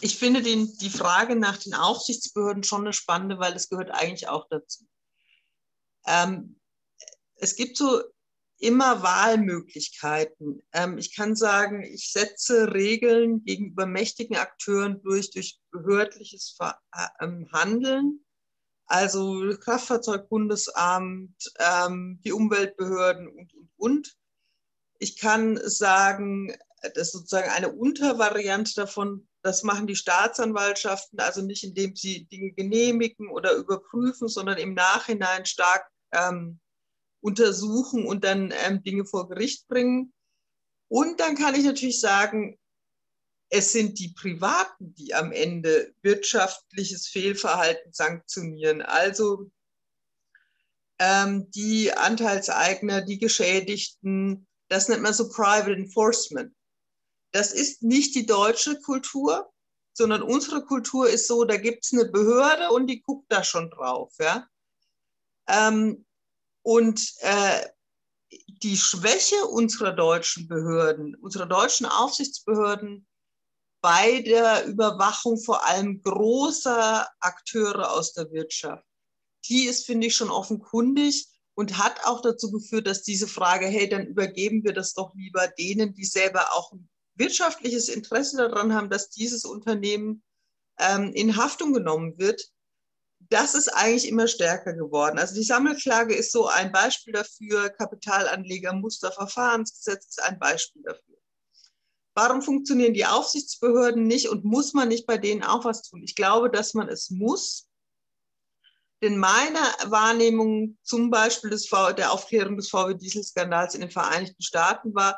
Ich finde den, die Frage nach den Aufsichtsbehörden schon eine spannende, weil es gehört eigentlich auch dazu. Ähm, es gibt so immer Wahlmöglichkeiten. Ähm, ich kann sagen, ich setze Regeln gegenüber mächtigen Akteuren durch, durch behördliches Ver ähm, Handeln. Also Kraftfahrzeugbundesamt, ähm, die Umweltbehörden und, und, und. Ich kann sagen, das ist sozusagen eine Untervariante davon, das machen die Staatsanwaltschaften, also nicht indem sie Dinge genehmigen oder überprüfen, sondern im Nachhinein stark ähm, untersuchen und dann ähm, Dinge vor Gericht bringen. Und dann kann ich natürlich sagen, es sind die Privaten, die am Ende wirtschaftliches Fehlverhalten sanktionieren. Also ähm, die Anteilseigner, die Geschädigten, das nennt man so Private Enforcement. Das ist nicht die deutsche Kultur, sondern unsere Kultur ist so, da gibt es eine Behörde und die guckt da schon drauf. Ja? Ähm, und äh, die Schwäche unserer deutschen Behörden, unserer deutschen Aufsichtsbehörden bei der Überwachung vor allem großer Akteure aus der Wirtschaft, die ist, finde ich, schon offenkundig und hat auch dazu geführt, dass diese Frage, hey, dann übergeben wir das doch lieber denen, die selber auch ein wirtschaftliches Interesse daran haben, dass dieses Unternehmen ähm, in Haftung genommen wird, das ist eigentlich immer stärker geworden. Also die Sammelklage ist so ein Beispiel dafür, Kapitalanlegermusterverfahrensgesetz ist ein Beispiel dafür. Warum funktionieren die Aufsichtsbehörden nicht und muss man nicht bei denen auch was tun? Ich glaube, dass man es muss, Denn meiner Wahrnehmung zum Beispiel des v der Aufklärung des VW-Dieselskandals in den Vereinigten Staaten war,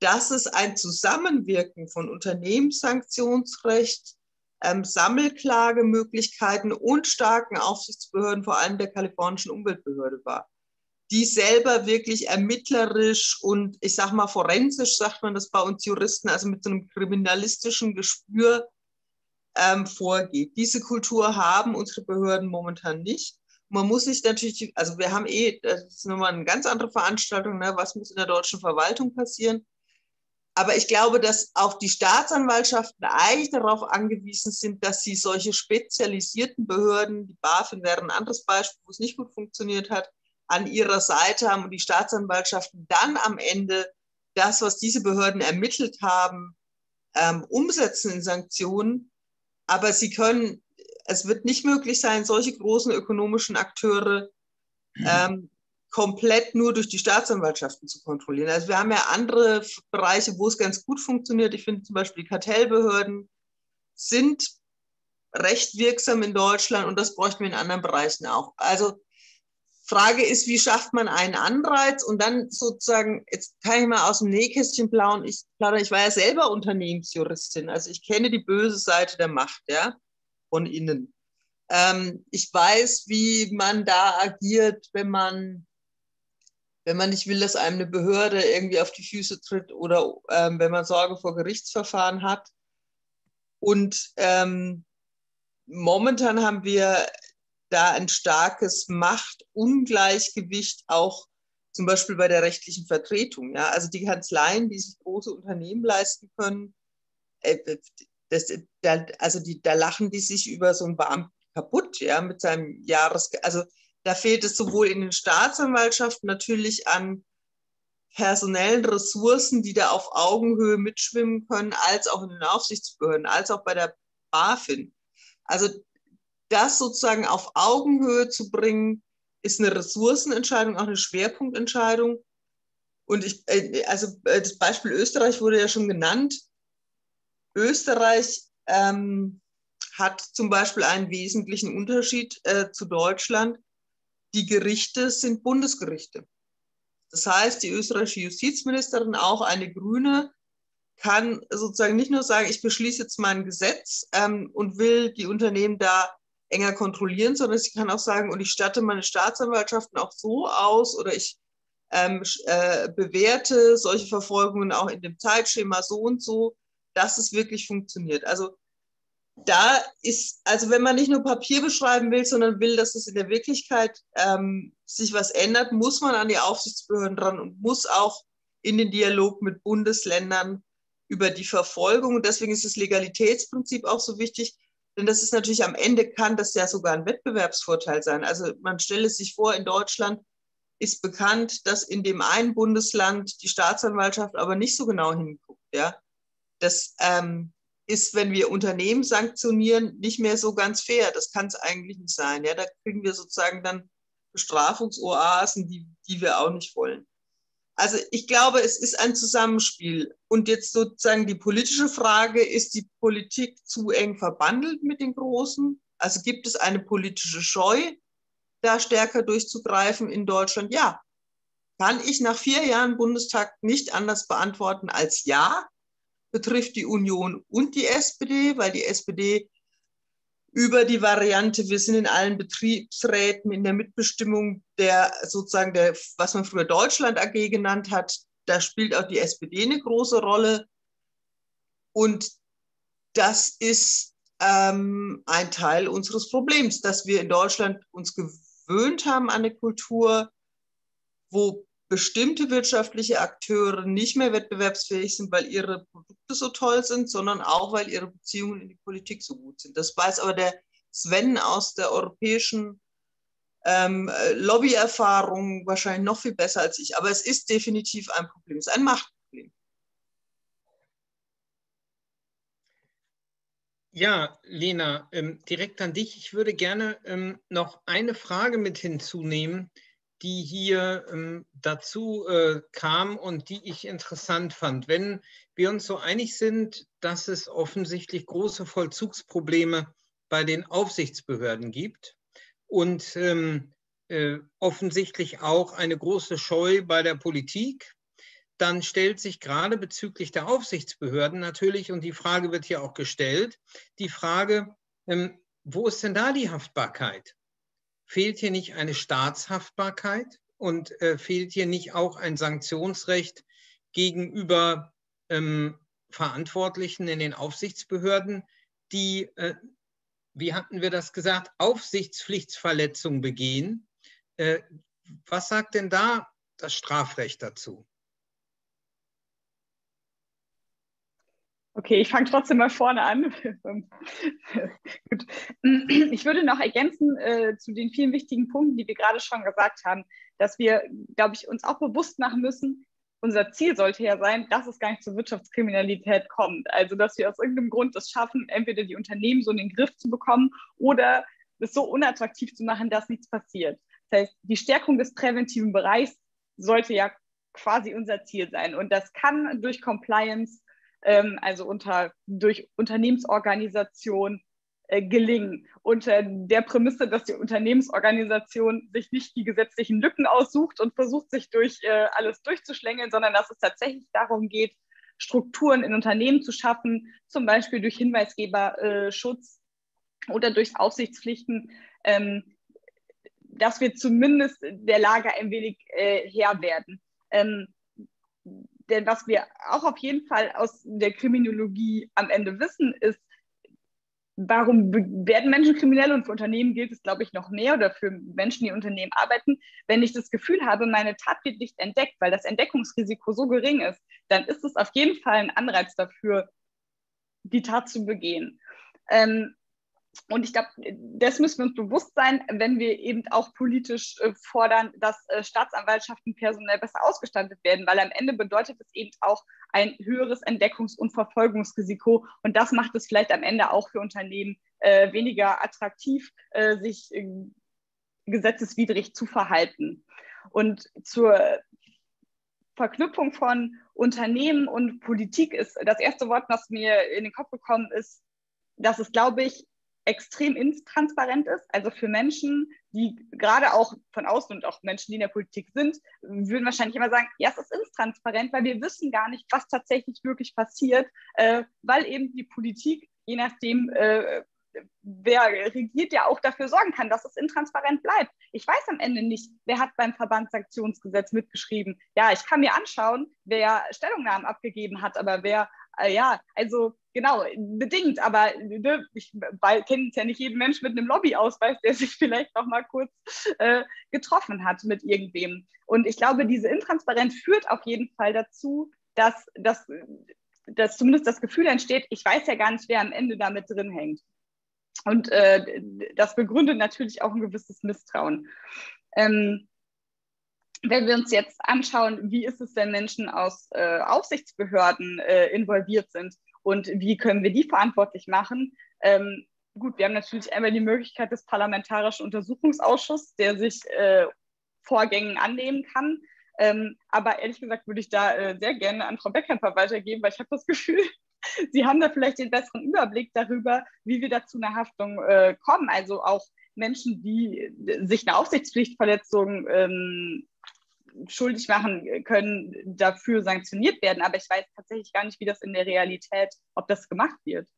dass es ein Zusammenwirken von Unternehmenssanktionsrecht, ähm, Sammelklagemöglichkeiten und starken Aufsichtsbehörden, vor allem der kalifornischen Umweltbehörde war, die selber wirklich ermittlerisch und ich sage mal forensisch, sagt man das bei uns Juristen, also mit so einem kriminalistischen Gespür ähm, vorgeht. Diese Kultur haben unsere Behörden momentan nicht. Man muss sich natürlich, also wir haben eh, das ist nochmal eine ganz andere Veranstaltung, ne, was muss in der deutschen Verwaltung passieren. Aber ich glaube, dass auch die Staatsanwaltschaften eigentlich darauf angewiesen sind, dass sie solche spezialisierten Behörden, die BaFin wäre ein anderes Beispiel, wo es nicht gut funktioniert hat, an ihrer Seite haben und die Staatsanwaltschaften dann am Ende das, was diese Behörden ermittelt haben, ähm, umsetzen in Sanktionen. Aber sie können, es wird nicht möglich sein, solche großen ökonomischen Akteure ähm, komplett nur durch die Staatsanwaltschaften zu kontrollieren. Also wir haben ja andere Bereiche, wo es ganz gut funktioniert. Ich finde zum Beispiel die Kartellbehörden sind recht wirksam in Deutschland und das bräuchten wir in anderen Bereichen auch. Also Frage ist, wie schafft man einen Anreiz und dann sozusagen, jetzt kann ich mal aus dem Nähkästchen plaudern, ich, ich war ja selber Unternehmensjuristin, also ich kenne die böse Seite der Macht, ja, von innen. Ähm, ich weiß, wie man da agiert, wenn man wenn man nicht will, dass einem eine Behörde irgendwie auf die Füße tritt oder ähm, wenn man Sorge vor Gerichtsverfahren hat. Und ähm, momentan haben wir da ein starkes Machtungleichgewicht auch zum Beispiel bei der rechtlichen Vertretung. Ja? Also die Kanzleien, die sich große Unternehmen leisten können, äh, das, da, also die, da lachen die sich über so einen Beamten kaputt, ja, mit seinem Jahres, also da fehlt es sowohl in den Staatsanwaltschaften natürlich an personellen Ressourcen, die da auf Augenhöhe mitschwimmen können, als auch in den Aufsichtsbehörden, als auch bei der BaFin. Also das sozusagen auf Augenhöhe zu bringen, ist eine Ressourcenentscheidung, auch eine Schwerpunktentscheidung. Und ich, äh, also äh, das Beispiel Österreich wurde ja schon genannt. Österreich ähm, hat zum Beispiel einen wesentlichen Unterschied äh, zu Deutschland die Gerichte sind Bundesgerichte. Das heißt, die österreichische Justizministerin, auch eine Grüne, kann sozusagen nicht nur sagen, ich beschließe jetzt mein Gesetz ähm, und will die Unternehmen da enger kontrollieren, sondern sie kann auch sagen, und ich statte meine Staatsanwaltschaften auch so aus oder ich ähm, äh, bewerte solche Verfolgungen auch in dem Zeitschema so und so, dass es wirklich funktioniert. Also da ist, also wenn man nicht nur Papier beschreiben will, sondern will, dass es in der Wirklichkeit ähm, sich was ändert, muss man an die Aufsichtsbehörden dran und muss auch in den Dialog mit Bundesländern über die Verfolgung. Und deswegen ist das Legalitätsprinzip auch so wichtig, denn das ist natürlich am Ende kann das ja sogar ein Wettbewerbsvorteil sein. Also man stelle sich vor, in Deutschland ist bekannt, dass in dem einen Bundesland die Staatsanwaltschaft aber nicht so genau hinguckt. Ja, das ähm, ist, wenn wir Unternehmen sanktionieren, nicht mehr so ganz fair. Das kann es eigentlich nicht sein. Ja, da kriegen wir sozusagen dann Bestrafungsoasen, die, die wir auch nicht wollen. Also ich glaube, es ist ein Zusammenspiel. Und jetzt sozusagen die politische Frage, ist die Politik zu eng verbandelt mit den Großen? Also gibt es eine politische Scheu, da stärker durchzugreifen in Deutschland? Ja. Kann ich nach vier Jahren Bundestag nicht anders beantworten als ja betrifft die Union und die SPD, weil die SPD über die Variante, wir sind in allen Betriebsräten in der Mitbestimmung der sozusagen der, was man früher Deutschland AG genannt hat, da spielt auch die SPD eine große Rolle. Und das ist ähm, ein Teil unseres Problems, dass wir in Deutschland uns gewöhnt haben an eine Kultur, wo bestimmte wirtschaftliche Akteure nicht mehr wettbewerbsfähig sind, weil ihre Produkte so toll sind, sondern auch, weil ihre Beziehungen in die Politik so gut sind. Das weiß aber der Sven aus der europäischen ähm, Lobbyerfahrung wahrscheinlich noch viel besser als ich. Aber es ist definitiv ein Problem, es ist ein Machtproblem. Ja, Lena, ähm, direkt an dich. Ich würde gerne ähm, noch eine Frage mit hinzunehmen, die hier ähm, dazu äh, kam und die ich interessant fand. Wenn wir uns so einig sind, dass es offensichtlich große Vollzugsprobleme bei den Aufsichtsbehörden gibt, und ähm, äh, offensichtlich auch eine große Scheu bei der Politik. Dann stellt sich gerade bezüglich der Aufsichtsbehörden natürlich, und die Frage wird hier auch gestellt, die Frage, ähm, wo ist denn da die Haftbarkeit? Fehlt hier nicht eine Staatshaftbarkeit und äh, fehlt hier nicht auch ein Sanktionsrecht gegenüber ähm, Verantwortlichen in den Aufsichtsbehörden, die, äh, wie hatten wir das gesagt, Aufsichtspflichtsverletzung begehen? Äh, was sagt denn da das Strafrecht dazu? Okay, ich fange trotzdem mal vorne an. Gut. Ich würde noch ergänzen äh, zu den vielen wichtigen Punkten, die wir gerade schon gesagt haben, dass wir, glaube ich, uns auch bewusst machen müssen, unser Ziel sollte ja sein, dass es gar nicht zur Wirtschaftskriminalität kommt. Also, dass wir aus irgendeinem Grund es schaffen, entweder die Unternehmen so in den Griff zu bekommen oder es so unattraktiv zu machen, dass nichts passiert. Das heißt, die Stärkung des präventiven Bereichs sollte ja quasi unser Ziel sein. Und das kann durch Compliance ähm, also unter, durch Unternehmensorganisation äh, gelingen. Unter der Prämisse, dass die Unternehmensorganisation sich nicht die gesetzlichen Lücken aussucht und versucht, sich durch äh, alles durchzuschlängeln, sondern dass es tatsächlich darum geht, Strukturen in Unternehmen zu schaffen, zum Beispiel durch Hinweisgeberschutz äh, oder durch Aufsichtspflichten, ähm, dass wir zumindest der Lage ein wenig äh, Herr werden. Ähm, denn was wir auch auf jeden Fall aus der Kriminologie am Ende wissen, ist, warum werden Menschen kriminell und für Unternehmen gilt es, glaube ich, noch mehr oder für Menschen, die in Unternehmen arbeiten. Wenn ich das Gefühl habe, meine Tat wird nicht entdeckt, weil das Entdeckungsrisiko so gering ist, dann ist es auf jeden Fall ein Anreiz dafür, die Tat zu begehen. Ähm, und ich glaube, das müssen wir uns bewusst sein, wenn wir eben auch politisch äh, fordern, dass äh, Staatsanwaltschaften personell besser ausgestattet werden, weil am Ende bedeutet es eben auch ein höheres Entdeckungs- und Verfolgungsrisiko. Und das macht es vielleicht am Ende auch für Unternehmen äh, weniger attraktiv, sich gesetzeswidrig zu verhalten. Und zur Verknüpfung von Unternehmen und Politik ist das erste Wort, was mir in den Kopf gekommen ist, dass es, glaube ich, extrem intransparent ist. Also für Menschen, die gerade auch von außen und auch Menschen, die in der Politik sind, würden wahrscheinlich immer sagen, ja, es ist intransparent, weil wir wissen gar nicht, was tatsächlich wirklich passiert, äh, weil eben die Politik, je nachdem, äh, wer regiert, ja auch dafür sorgen kann, dass es intransparent bleibt. Ich weiß am Ende nicht, wer hat beim Verbandssanktionsgesetz mitgeschrieben. Ja, ich kann mir anschauen, wer Stellungnahmen abgegeben hat, aber wer, äh, ja, also genau, bedingt, aber ne, ich kenne ja nicht jeden Mensch mit einem Lobbyausweis, der sich vielleicht noch mal kurz äh, getroffen hat mit irgendwem. Und ich glaube, diese Intransparenz führt auf jeden Fall dazu, dass, dass, dass zumindest das Gefühl entsteht, ich weiß ja gar nicht, wer am Ende damit drin hängt. Und äh, das begründet natürlich auch ein gewisses Misstrauen. Ähm, wenn wir uns jetzt anschauen, wie ist es, wenn Menschen aus äh, Aufsichtsbehörden äh, involviert sind und wie können wir die verantwortlich machen? Ähm, gut, wir haben natürlich einmal die Möglichkeit des Parlamentarischen Untersuchungsausschusses, der sich äh, Vorgängen annehmen kann. Ähm, aber ehrlich gesagt würde ich da äh, sehr gerne an Frau Beckhamper weitergeben, weil ich habe das Gefühl, Sie haben da vielleicht den besseren Überblick darüber, wie wir da zu einer Haftung äh, kommen. Also auch Menschen, die sich eine Aufsichtspflichtverletzung ähm, schuldig machen können, dafür sanktioniert werden. Aber ich weiß tatsächlich gar nicht, wie das in der Realität, ob das gemacht wird.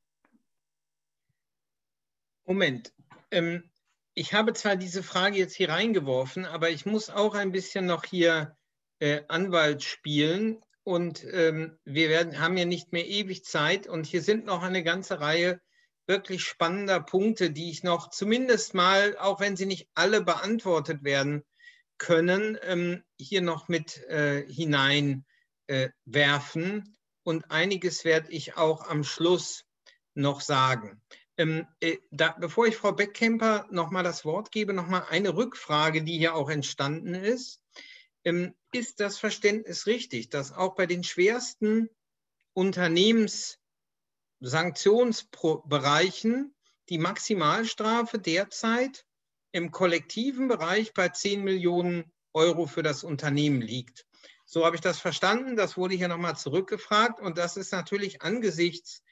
Moment. Ähm, ich habe zwar diese Frage jetzt hier reingeworfen, aber ich muss auch ein bisschen noch hier äh, Anwalt spielen. Und ähm, wir werden, haben ja nicht mehr ewig Zeit. Und hier sind noch eine ganze Reihe wirklich spannender Punkte, die ich noch zumindest mal, auch wenn sie nicht alle beantwortet werden, können, ähm, hier noch mit äh, hineinwerfen. Äh, und einiges werde ich auch am Schluss noch sagen. Ähm, äh, da, bevor ich Frau Beckkemper noch mal das Wort gebe, noch mal eine Rückfrage, die hier auch entstanden ist. Ähm, ist das Verständnis richtig, dass auch bei den schwersten Unternehmenssanktionsbereichen die Maximalstrafe derzeit im kollektiven Bereich bei 10 Millionen Euro für das Unternehmen liegt. So habe ich das verstanden. Das wurde hier nochmal zurückgefragt. Und das ist natürlich angesichts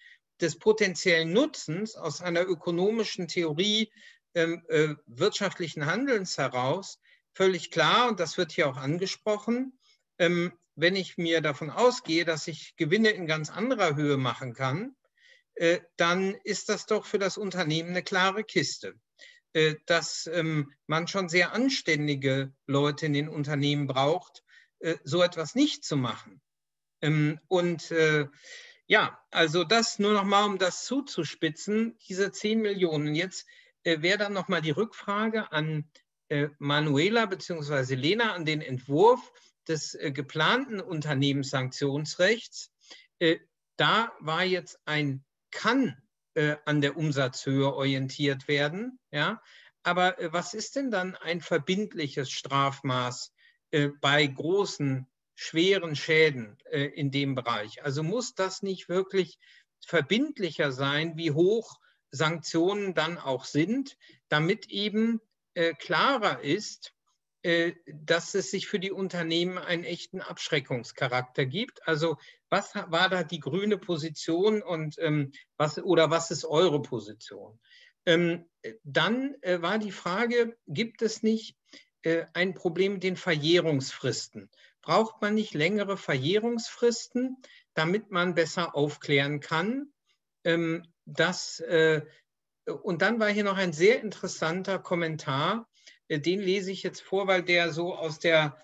des potenziellen Nutzens aus einer ökonomischen Theorie ähm, äh, wirtschaftlichen Handelns heraus völlig klar, und das wird hier auch angesprochen, ähm, wenn ich mir davon ausgehe, dass ich Gewinne in ganz anderer Höhe machen kann, äh, dann ist das doch für das Unternehmen eine klare Kiste. Äh, dass ähm, man schon sehr anständige Leute in den Unternehmen braucht, äh, so etwas nicht zu machen. Ähm, und äh, ja, also das nur noch mal, um das zuzuspitzen, diese 10 Millionen. Jetzt wäre dann noch mal die Rückfrage an Manuela bzw. Lena an den Entwurf des geplanten Unternehmenssanktionsrechts. Da war jetzt ein kann äh, an der Umsatzhöhe orientiert werden. Ja? Aber äh, was ist denn dann ein verbindliches Strafmaß äh, bei großen, schweren Schäden äh, in dem Bereich? Also muss das nicht wirklich verbindlicher sein, wie hoch Sanktionen dann auch sind, damit eben äh, klarer ist, dass es sich für die Unternehmen einen echten Abschreckungscharakter gibt. Also was war da die grüne Position und ähm, was oder was ist eure Position? Ähm, dann äh, war die Frage, gibt es nicht äh, ein Problem mit den Verjährungsfristen? Braucht man nicht längere Verjährungsfristen, damit man besser aufklären kann? Ähm, das, äh, und dann war hier noch ein sehr interessanter Kommentar äh, den lese ich jetzt vor, weil der so aus der,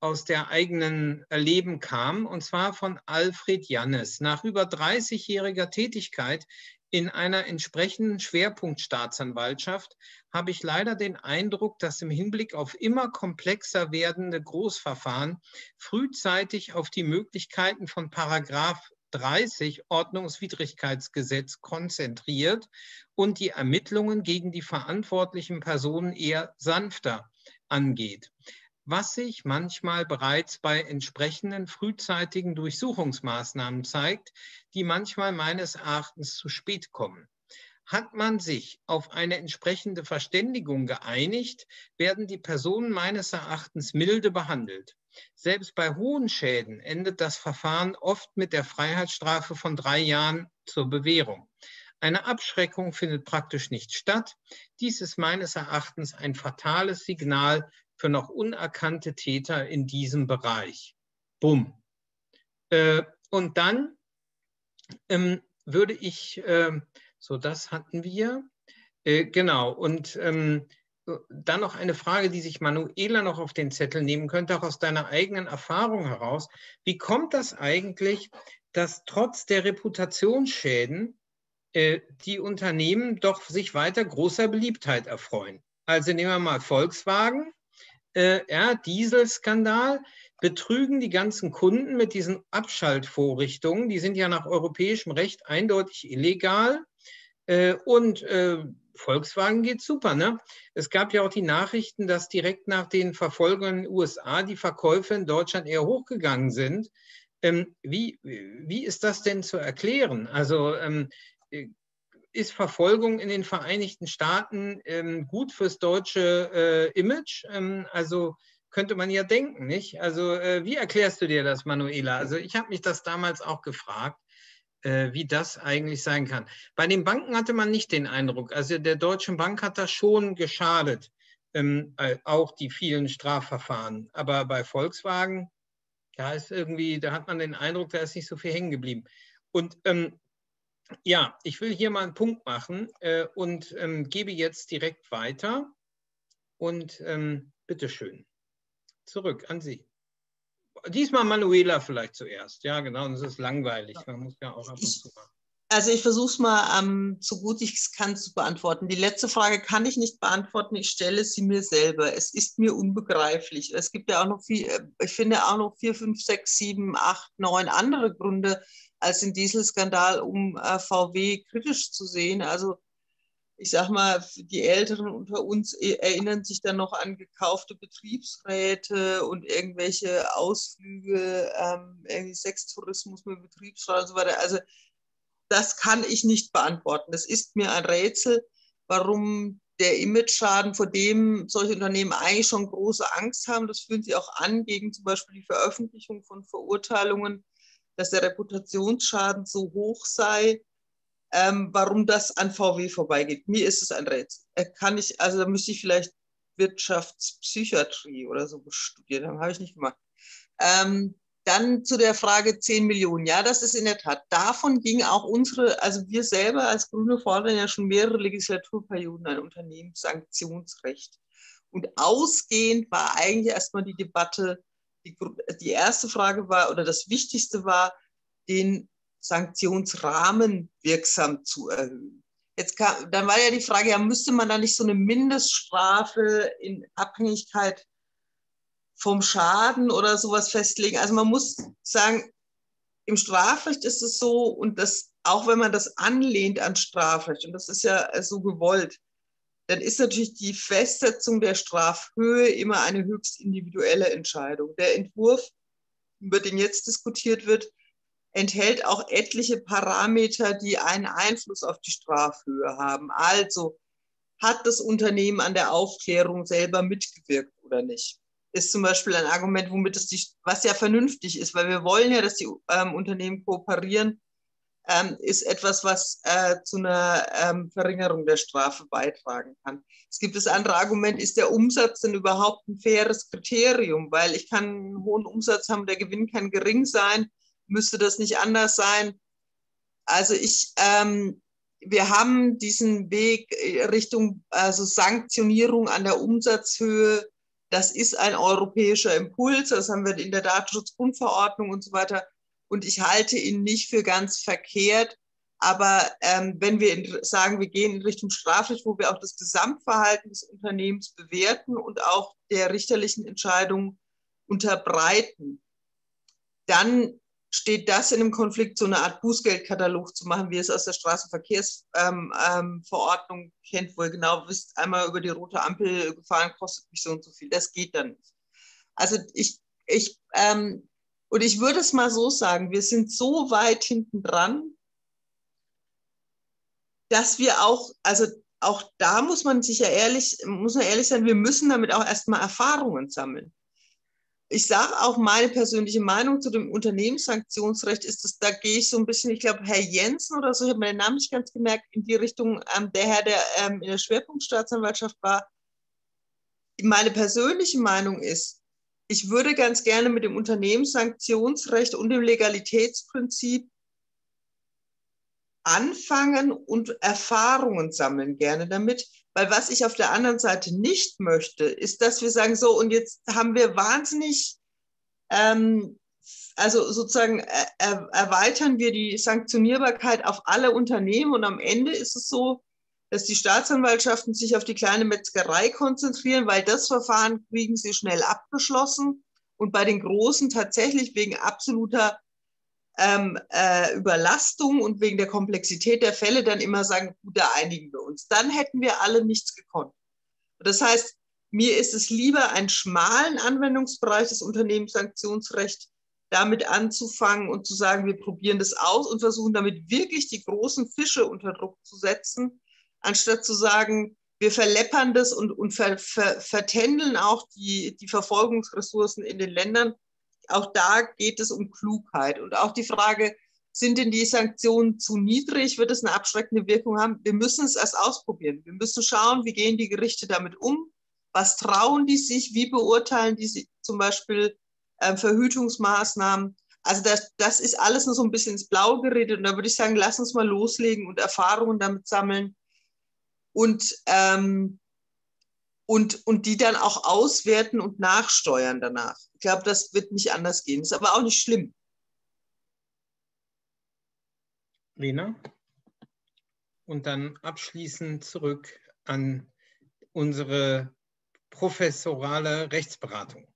aus der eigenen Leben kam, und zwar von Alfred Jannes. Nach über 30-jähriger Tätigkeit in einer entsprechenden Schwerpunktstaatsanwaltschaft habe ich leider den Eindruck, dass im Hinblick auf immer komplexer werdende Großverfahren frühzeitig auf die Möglichkeiten von Paragraph 30 Ordnungswidrigkeitsgesetz konzentriert und die Ermittlungen gegen die verantwortlichen Personen eher sanfter angeht, was sich manchmal bereits bei entsprechenden frühzeitigen Durchsuchungsmaßnahmen zeigt, die manchmal meines Erachtens zu spät kommen. Hat man sich auf eine entsprechende Verständigung geeinigt, werden die Personen meines Erachtens milde behandelt. Selbst bei hohen Schäden endet das Verfahren oft mit der Freiheitsstrafe von drei Jahren zur Bewährung. Eine Abschreckung findet praktisch nicht statt. Dies ist meines Erachtens ein fatales Signal für noch unerkannte Täter in diesem Bereich. Bumm. Äh, und dann ähm, würde ich, äh, so das hatten wir, äh, genau, und ähm, dann noch eine Frage, die sich Manuela noch auf den Zettel nehmen könnte, auch aus deiner eigenen Erfahrung heraus. Wie kommt das eigentlich, dass trotz der Reputationsschäden äh, die Unternehmen doch sich weiter großer Beliebtheit erfreuen? Also nehmen wir mal Volkswagen, äh, ja, Dieselskandal, betrügen die ganzen Kunden mit diesen Abschaltvorrichtungen. Die sind ja nach europäischem Recht eindeutig illegal. Äh, und äh, Volkswagen geht super. Ne? Es gab ja auch die Nachrichten, dass direkt nach den Verfolgungen in den USA die Verkäufe in Deutschland eher hochgegangen sind. Ähm, wie, wie ist das denn zu erklären? Also ähm, ist Verfolgung in den Vereinigten Staaten ähm, gut fürs deutsche äh, Image? Ähm, also könnte man ja denken, nicht? Also äh, wie erklärst du dir das, Manuela? Also ich habe mich das damals auch gefragt äh, wie das eigentlich sein kann. Bei den Banken hatte man nicht den Eindruck. Also der Deutschen Bank hat das schon geschadet, ähm, äh, auch die vielen Strafverfahren. Aber bei Volkswagen, da ist irgendwie, da hat man den Eindruck, da ist nicht so viel hängen geblieben. Und ähm, ja, ich will hier mal einen Punkt machen äh, und ähm, gebe jetzt direkt weiter. Und ähm, bitteschön, zurück an Sie. Diesmal Manuela vielleicht zuerst. Ja, genau, das ist langweilig. Man muss ja auch ab und zu machen. Also ich versuche es mal, ähm, so gut ich es kann, zu beantworten. Die letzte Frage kann ich nicht beantworten. Ich stelle sie mir selber. Es ist mir unbegreiflich. Es gibt ja auch noch viel, äh, ich finde auch noch vier, fünf, sechs, sieben, acht, neun andere Gründe als den Dieselskandal, um äh, VW kritisch zu sehen. Also ich sag mal, die Älteren unter uns e, erinnern sich dann noch an gekaufte Betriebsräte und irgendwelche Ausflüge, ähm, irgendwie Sextourismus mit Betriebsrat und so weiter. Also das kann ich nicht beantworten. Das ist mir ein Rätsel, warum der Image-Schaden, vor dem solche Unternehmen eigentlich schon große Angst haben, das fühlen sie auch an gegen zum Beispiel die Veröffentlichung von Verurteilungen, dass der Reputationsschaden so hoch sei ähm, warum das an VW vorbeigeht. Mir ist es ein Rätsel. Kann ich, also da müsste ich vielleicht Wirtschaftspsychiatrie oder so studiert haben, habe ich nicht gemacht. Ähm, dann zu der Frage 10 Millionen. Ja, das ist in der Tat. Davon ging auch unsere, also wir selber als Grüne fordern ja schon mehrere Legislaturperioden ein Unternehmenssanktionsrecht. Und ausgehend war eigentlich erstmal die Debatte, die, die erste Frage war oder das Wichtigste war, den Sanktionsrahmen wirksam zu erhöhen. Jetzt kam, dann war ja die Frage, ja, müsste man da nicht so eine Mindeststrafe in Abhängigkeit vom Schaden oder sowas festlegen? Also man muss sagen, im Strafrecht ist es so, und das, auch wenn man das anlehnt an Strafrecht, und das ist ja so gewollt, dann ist natürlich die Festsetzung der Strafhöhe immer eine höchst individuelle Entscheidung. Der Entwurf, über den jetzt diskutiert wird, enthält auch etliche Parameter, die einen Einfluss auf die Strafhöhe haben. Also hat das Unternehmen an der Aufklärung selber mitgewirkt oder nicht? Ist zum Beispiel ein Argument, womit es die, was ja vernünftig ist, weil wir wollen ja, dass die ähm, Unternehmen kooperieren, ähm, ist etwas, was äh, zu einer ähm, Verringerung der Strafe beitragen kann. Es gibt das andere Argument, ist der Umsatz denn überhaupt ein faires Kriterium? Weil ich kann einen hohen Umsatz haben, der Gewinn kann gering sein müsste das nicht anders sein? Also ich, ähm, wir haben diesen Weg Richtung also Sanktionierung an der Umsatzhöhe. Das ist ein europäischer Impuls. Das haben wir in der Datenschutzgrundverordnung und so weiter. Und ich halte ihn nicht für ganz verkehrt. Aber ähm, wenn wir in, sagen, wir gehen in Richtung Strafrecht, wo wir auch das Gesamtverhalten des Unternehmens bewerten und auch der richterlichen Entscheidung unterbreiten, dann steht das in einem Konflikt, so eine Art Bußgeldkatalog zu machen, wie es aus der Straßenverkehrsverordnung ähm, ähm, kennt, wo ihr genau wisst, einmal über die rote Ampel gefahren kostet mich so und so viel. Das geht dann nicht. Also ich, ich, ähm, und ich würde es mal so sagen, wir sind so weit hinten dran, dass wir auch, also auch da muss man sich ja ehrlich, muss man ehrlich sein, wir müssen damit auch erstmal Erfahrungen sammeln ich sage auch meine persönliche Meinung zu dem Unternehmenssanktionsrecht ist, dass da gehe ich so ein bisschen, ich glaube, Herr Jensen oder so, ich habe meinen Namen nicht ganz gemerkt, in die Richtung, ähm, der Herr, der ähm, in der Schwerpunktstaatsanwaltschaft war. Meine persönliche Meinung ist, ich würde ganz gerne mit dem Unternehmenssanktionsrecht und dem Legalitätsprinzip anfangen und Erfahrungen sammeln gerne damit, weil was ich auf der anderen Seite nicht möchte, ist, dass wir sagen, so, und jetzt haben wir wahnsinnig, ähm, also sozusagen er, er, erweitern wir die Sanktionierbarkeit auf alle Unternehmen. Und am Ende ist es so, dass die Staatsanwaltschaften sich auf die kleine Metzgerei konzentrieren, weil das Verfahren kriegen sie schnell abgeschlossen. Und bei den Großen tatsächlich wegen absoluter ähm, äh, Überlastung und wegen der Komplexität der Fälle dann immer sagen, gut, da einigen wir uns. Dann hätten wir alle nichts gekonnt. Das heißt, mir ist es lieber, einen schmalen Anwendungsbereich des Unternehmenssanktionsrechts damit anzufangen und zu sagen, wir probieren das aus und versuchen damit wirklich die großen Fische unter Druck zu setzen, anstatt zu sagen, wir verleppern das und, und ver, ver, vertändeln auch die, die Verfolgungsressourcen in den Ländern auch da geht es um Klugheit. Und auch die Frage, sind denn die Sanktionen zu niedrig? Wird es eine abschreckende Wirkung haben? Wir müssen es erst ausprobieren. Wir müssen schauen, wie gehen die Gerichte damit um? Was trauen die sich? Wie beurteilen die sich zum Beispiel äh, Verhütungsmaßnahmen? Also das, das ist alles nur so ein bisschen ins Blaue geredet. Und da würde ich sagen, lass uns mal loslegen und Erfahrungen damit sammeln. Und, ähm, und, und die dann auch auswerten und nachsteuern danach. Ich glaube, das wird nicht anders gehen. Ist aber auch nicht schlimm. Lena? Und dann abschließend zurück an unsere professorale Rechtsberatung.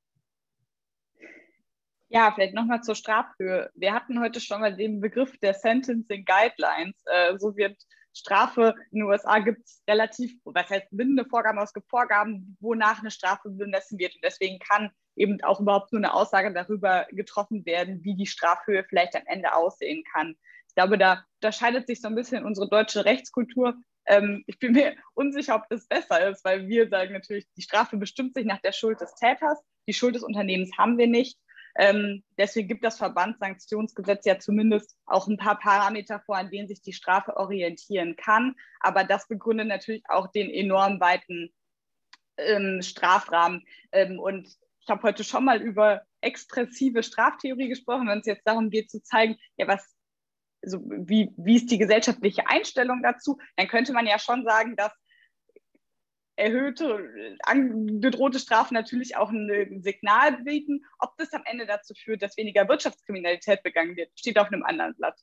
Ja, vielleicht nochmal zur Strafhöhe. Wir hatten heute schon mal den Begriff der Sentencing Guidelines. Äh, so wird Strafe in den USA gibt es relativ, was heißt bindende Vorgaben, es gibt Vorgaben, wonach eine Strafe bemessen wird. Und deswegen kann eben auch überhaupt nur eine Aussage darüber getroffen werden, wie die Strafhöhe vielleicht am Ende aussehen kann. Ich glaube, da unterscheidet sich so ein bisschen unsere deutsche Rechtskultur. Ähm, ich bin mir unsicher, ob das besser ist, weil wir sagen natürlich, die Strafe bestimmt sich nach der Schuld des Täters. Die Schuld des Unternehmens haben wir nicht. Ähm, deswegen gibt das Verbandssanktionsgesetz ja zumindest auch ein paar Parameter vor, an denen sich die Strafe orientieren kann. Aber das begründet natürlich auch den enorm weiten ähm, Strafrahmen. Ähm, und ich habe heute schon mal über expressive Straftheorie gesprochen, wenn es jetzt darum geht zu zeigen, ja, was, also wie, wie ist die gesellschaftliche Einstellung dazu, dann könnte man ja schon sagen, dass erhöhte, angedrohte Strafen natürlich auch ein Signal bieten. Ob das am Ende dazu führt, dass weniger Wirtschaftskriminalität begangen wird, steht auf einem anderen Blatt.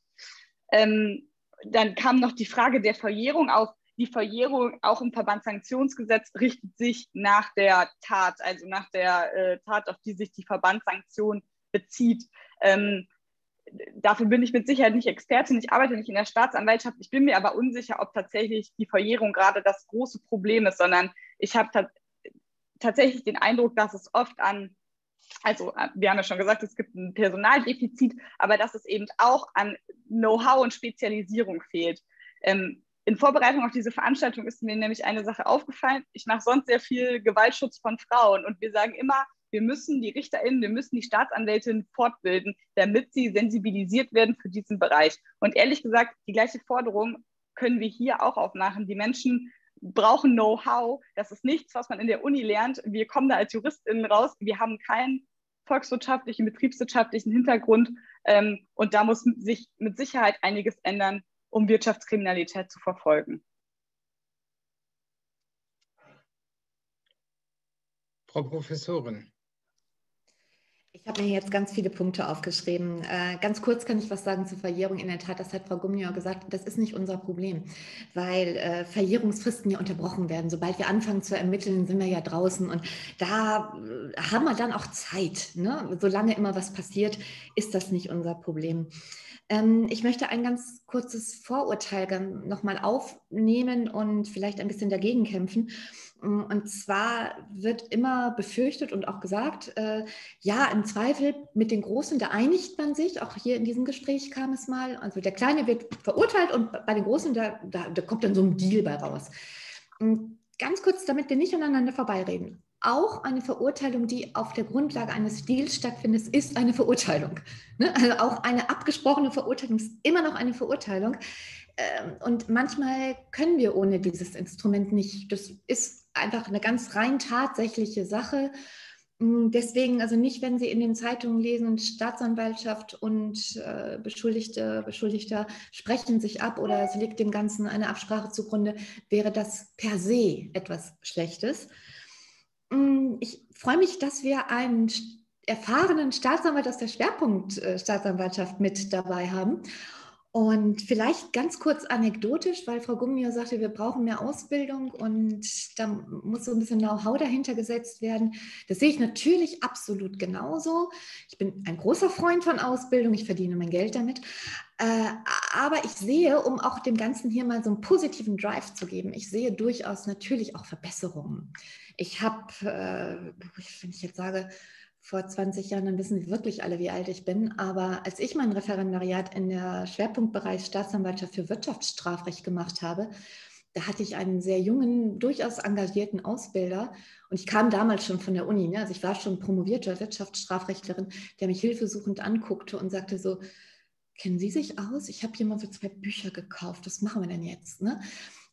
Ähm, dann kam noch die Frage der Verjährung auf. Die Verjährung auch im Verbandssanktionsgesetz richtet sich nach der Tat, also nach der äh, Tat, auf die sich die Verbandssanktion bezieht. Ähm, dafür bin ich mit Sicherheit nicht Expertin, ich arbeite nicht in der Staatsanwaltschaft. Ich bin mir aber unsicher, ob tatsächlich die Verjährung gerade das große Problem ist, sondern ich habe tatsächlich den Eindruck, dass es oft an, also äh, wir haben ja schon gesagt, es gibt ein Personaldefizit, aber dass es eben auch an Know-how und Spezialisierung fehlt. Ähm, in Vorbereitung auf diese Veranstaltung ist mir nämlich eine Sache aufgefallen. Ich mache sonst sehr viel Gewaltschutz von Frauen und wir sagen immer, wir müssen die RichterInnen, wir müssen die Staatsanwältinnen fortbilden, damit sie sensibilisiert werden für diesen Bereich. Und ehrlich gesagt, die gleiche Forderung können wir hier auch aufmachen. Die Menschen brauchen Know-how. Das ist nichts, was man in der Uni lernt. Wir kommen da als JuristInnen raus. Wir haben keinen volkswirtschaftlichen, betriebswirtschaftlichen Hintergrund. Ähm, und da muss sich mit Sicherheit einiges ändern, um Wirtschaftskriminalität zu verfolgen. Frau Professorin. Ich habe mir jetzt ganz viele Punkte aufgeschrieben. Äh, ganz kurz kann ich was sagen zur Verjährung. In der Tat, das hat Frau Gumnior gesagt, das ist nicht unser Problem, weil äh, Verjährungsfristen ja unterbrochen werden. Sobald wir anfangen zu ermitteln, sind wir ja draußen und da äh, haben wir dann auch Zeit. Ne? Solange immer was passiert, ist das nicht unser Problem. Ähm, ich möchte ein ganz kurzes Vorurteil nochmal aufnehmen und vielleicht ein bisschen dagegen kämpfen. Mm, und zwar wird immer befürchtet und auch gesagt, äh, ja, im Zweifel mit den Großen, da einigt man sich. Auch hier in diesem Gespräch kam es mal. Also der Kleine wird verurteilt und bei den Großen, da, da, da kommt dann so ein Deal bei raus. Und ganz kurz, damit wir nicht aneinander vorbeireden. Auch eine Verurteilung, die auf der Grundlage eines Deals stattfindet, ist eine Verurteilung. Ne? Also auch eine abgesprochene Verurteilung ist immer noch eine Verurteilung. Ähm, und manchmal können wir ohne dieses Instrument nicht. Das ist einfach eine ganz rein tatsächliche Sache. Mm, deswegen, also nicht, wenn Sie in den Zeitungen lesen, Staatsanwaltschaft und äh, Beschuldigte, Beschuldigter sprechen sich ab oder es liegt dem Ganzen eine Absprache zugrunde, wäre das per se etwas Schlechtes. Mm, ich freue mich, dass wir einen erfahrenen Staatsanwalt aus der Schwerpunktstaatsanwaltschaft äh, mit dabei haben. Und vielleicht ganz kurz anekdotisch, weil Frau Gummio sagte, wir brauchen mehr Ausbildung und da muss so ein bisschen Know-how dahinter gesetzt werden. Das sehe ich natürlich absolut genauso. Ich bin ein großer Freund von Ausbildung, ich verdiene mein Geld damit. Äh, aber ich sehe, um auch dem Ganzen hier mal so einen positiven Drive zu geben, ich sehe durchaus natürlich auch Verbesserungen. Ich habe, äh, wenn ich jetzt sage, vor 20 Jahren, dann wissen Sie wirklich alle, wie alt ich bin. Aber als ich mein Referendariat in der Schwerpunktbereich Staatsanwaltschaft für Wirtschaftsstrafrecht gemacht habe, da hatte ich einen sehr jungen, durchaus engagierten Ausbilder. Und ich kam damals schon von der Uni, ne? also ich war schon promovierte Wirtschaftsstrafrechtlerin, der mich hilfesuchend anguckte und sagte so, kennen Sie sich aus? Ich habe hier mal so zwei Bücher gekauft, was machen wir denn jetzt? Ne?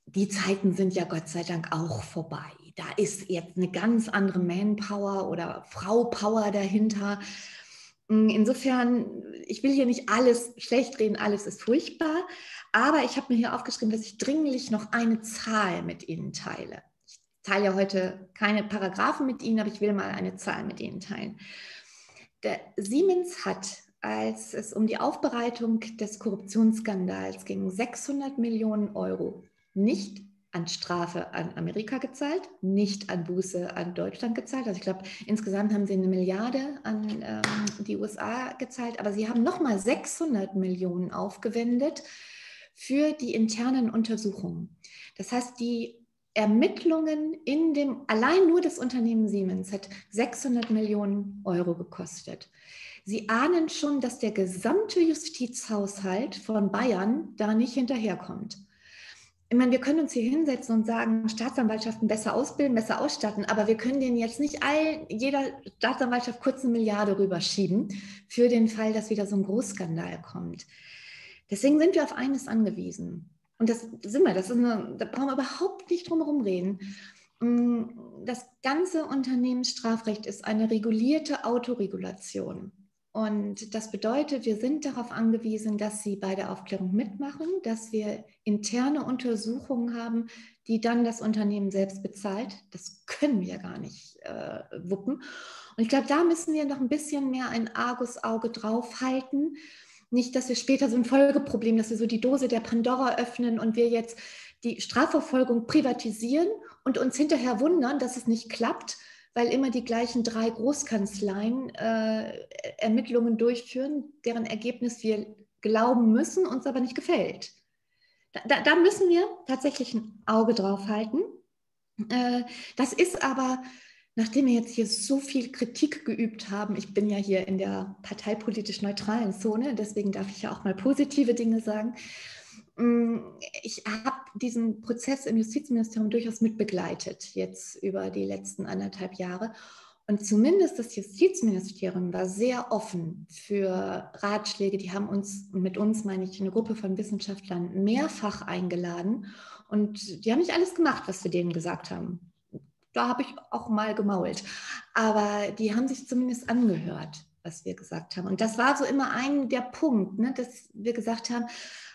Die Zeiten sind ja Gott sei Dank auch vorbei da ist jetzt eine ganz andere Manpower oder Frau-Power dahinter. Mm, insofern, ich will hier nicht alles schlecht reden, alles ist furchtbar, aber ich habe mir hier aufgeschrieben, dass ich dringlich noch eine Zahl mit Ihnen teile. Ich teile ja heute keine Paragraphen mit Ihnen, aber ich will mal eine Zahl mit Ihnen teilen. Der Siemens hat, als es um die Aufbereitung des Korruptionsskandals ging, 600 Millionen Euro nicht an Strafe an Amerika gezahlt, nicht an Buße an Deutschland gezahlt. Also ich glaube, insgesamt haben sie eine Milliarde an ähm, die USA gezahlt, aber sie haben nochmal 600 Millionen aufgewendet für die internen Untersuchungen. Das heißt, die Ermittlungen in dem, allein nur das Unternehmen Siemens hat 600 Millionen Euro gekostet. Sie ahnen schon, dass der gesamte Justizhaushalt von Bayern da nicht hinterherkommt. Ich meine, wir können uns hier hinsetzen und sagen, Staatsanwaltschaften besser ausbilden, besser ausstatten, aber wir können denen jetzt nicht all, jeder Staatsanwaltschaft kurz eine Milliarde rüberschieben für den Fall, dass wieder so ein Großskandal kommt. Deswegen sind wir auf eines angewiesen. Und das sind wir, das ist eine, da brauchen wir überhaupt nicht drum herum reden. Mm, das ganze Unternehmensstrafrecht ist eine regulierte Autoregulation. Und das bedeutet, wir sind darauf angewiesen, dass sie bei der Aufklärung mitmachen, dass wir interne Untersuchungen haben, die dann das Unternehmen selbst bezahlt. Das können wir gar nicht äh, wuppen. Und ich glaube, da müssen wir noch ein bisschen mehr ein Argusauge draufhalten. Nicht, dass wir später so ein Folgeproblem, dass wir so die Dose der Pandora öffnen und wir jetzt die Strafverfolgung privatisieren und uns hinterher wundern, dass es nicht klappt weil immer die gleichen drei Großkanzleien äh, Ermittlungen durchführen, deren Ergebnis wir glauben müssen, uns aber nicht gefällt. Da, da müssen wir tatsächlich ein Auge drauf halten. Äh, das ist aber, nachdem wir jetzt hier so viel Kritik geübt haben, ich bin ja hier in der parteipolitisch neutralen Zone, deswegen darf ich ja auch mal positive Dinge sagen, ich habe diesen Prozess im Justizministerium durchaus mitbegleitet, jetzt über die letzten anderthalb Jahre. Und zumindest das Justizministerium war sehr offen für Ratschläge. Die haben uns, mit uns meine ich, eine Gruppe von Wissenschaftlern mehrfach eingeladen. Und die haben nicht alles gemacht, was wir denen gesagt haben. Da habe ich auch mal gemault. Aber die haben sich zumindest angehört, was wir gesagt haben. Und das war so immer ein der Punkt, ne, dass wir gesagt haben,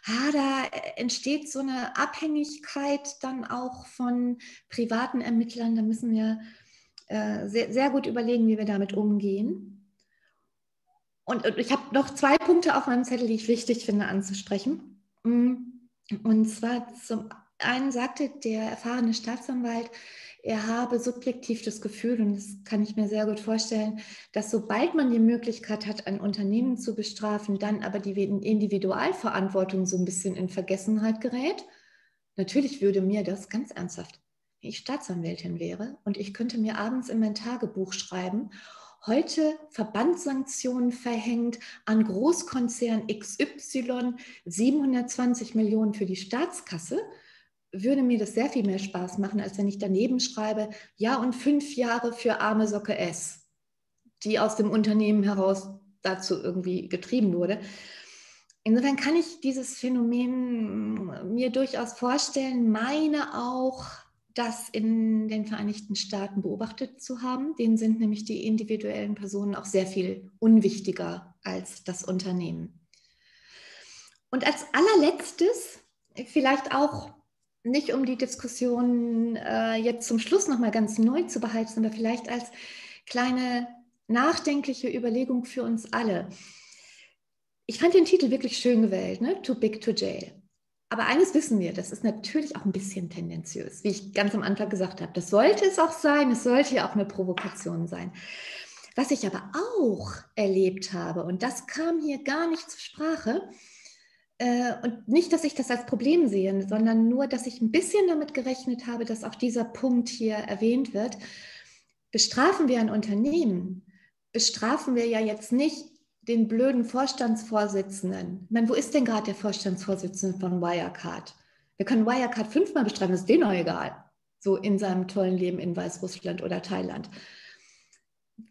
ah, da entsteht so eine Abhängigkeit dann auch von privaten Ermittlern. Da müssen wir äh, sehr, sehr gut überlegen, wie wir damit umgehen. Und, und ich habe noch zwei Punkte auf meinem Zettel, die ich wichtig finde anzusprechen. Mm, und zwar zum einen sagte der erfahrene Staatsanwalt, er habe subjektiv das Gefühl, und das kann ich mir sehr gut vorstellen, dass sobald man die Möglichkeit hat, ein Unternehmen zu bestrafen, dann aber die Individualverantwortung so ein bisschen in Vergessenheit gerät. Natürlich würde mir das ganz ernsthaft, wenn ich Staatsanwältin wäre und ich könnte mir abends in mein Tagebuch schreiben, heute Verbandssanktionen verhängt an Großkonzern XY, 720 Millionen für die Staatskasse würde mir das sehr viel mehr Spaß machen, als wenn ich daneben schreibe, ja und fünf Jahre für arme Socke S, die aus dem Unternehmen heraus dazu irgendwie getrieben wurde. Insofern kann ich dieses Phänomen mir durchaus vorstellen, meine auch, das in den Vereinigten Staaten beobachtet zu haben. Denen sind nämlich die individuellen Personen auch sehr viel unwichtiger als das Unternehmen. Und als allerletztes, vielleicht auch nicht um die Diskussion äh, jetzt zum Schluss nochmal ganz neu zu beheizen, aber vielleicht als kleine nachdenkliche Überlegung für uns alle. Ich fand den Titel wirklich schön gewählt, ne? Too Big to Jail. Aber eines wissen wir, das ist natürlich auch ein bisschen tendenziös, wie ich ganz am Anfang gesagt habe. Das sollte es auch sein, es sollte ja auch eine Provokation sein. Was ich aber auch erlebt habe, und das kam hier gar nicht zur Sprache, und nicht, dass ich das als Problem sehe, sondern nur, dass ich ein bisschen damit gerechnet habe, dass auch dieser Punkt hier erwähnt wird. Bestrafen wir ein Unternehmen, bestrafen wir ja jetzt nicht den blöden Vorstandsvorsitzenden. Ich meine, wo ist denn gerade der Vorstandsvorsitzende von Wirecard? Wir können Wirecard fünfmal bestrafen, ist denen auch egal. So in seinem tollen Leben in Weißrussland oder Thailand.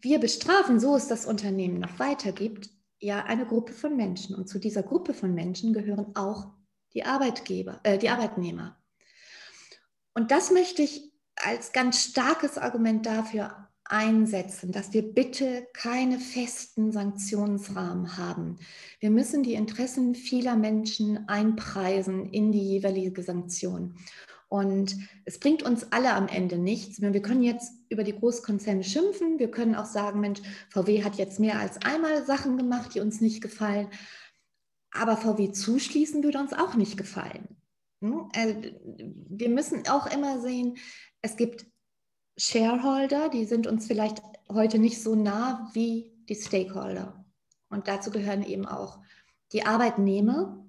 Wir bestrafen, so es das Unternehmen noch weitergibt, ja eine Gruppe von Menschen. Und zu dieser Gruppe von Menschen gehören auch die Arbeitgeber, äh, die Arbeitnehmer. Und das möchte ich als ganz starkes Argument dafür einsetzen, dass wir bitte keine festen Sanktionsrahmen haben. Wir müssen die Interessen vieler Menschen einpreisen in die jeweilige Sanktion. Und es bringt uns alle am Ende nichts. Wir können jetzt über die Großkonzerne schimpfen. Wir können auch sagen, Mensch, VW hat jetzt mehr als einmal Sachen gemacht, die uns nicht gefallen. Aber VW zuschließen würde uns auch nicht gefallen. Hm? Also, wir müssen auch immer sehen, es gibt Shareholder, die sind uns vielleicht heute nicht so nah wie die Stakeholder. Und dazu gehören eben auch die Arbeitnehmer,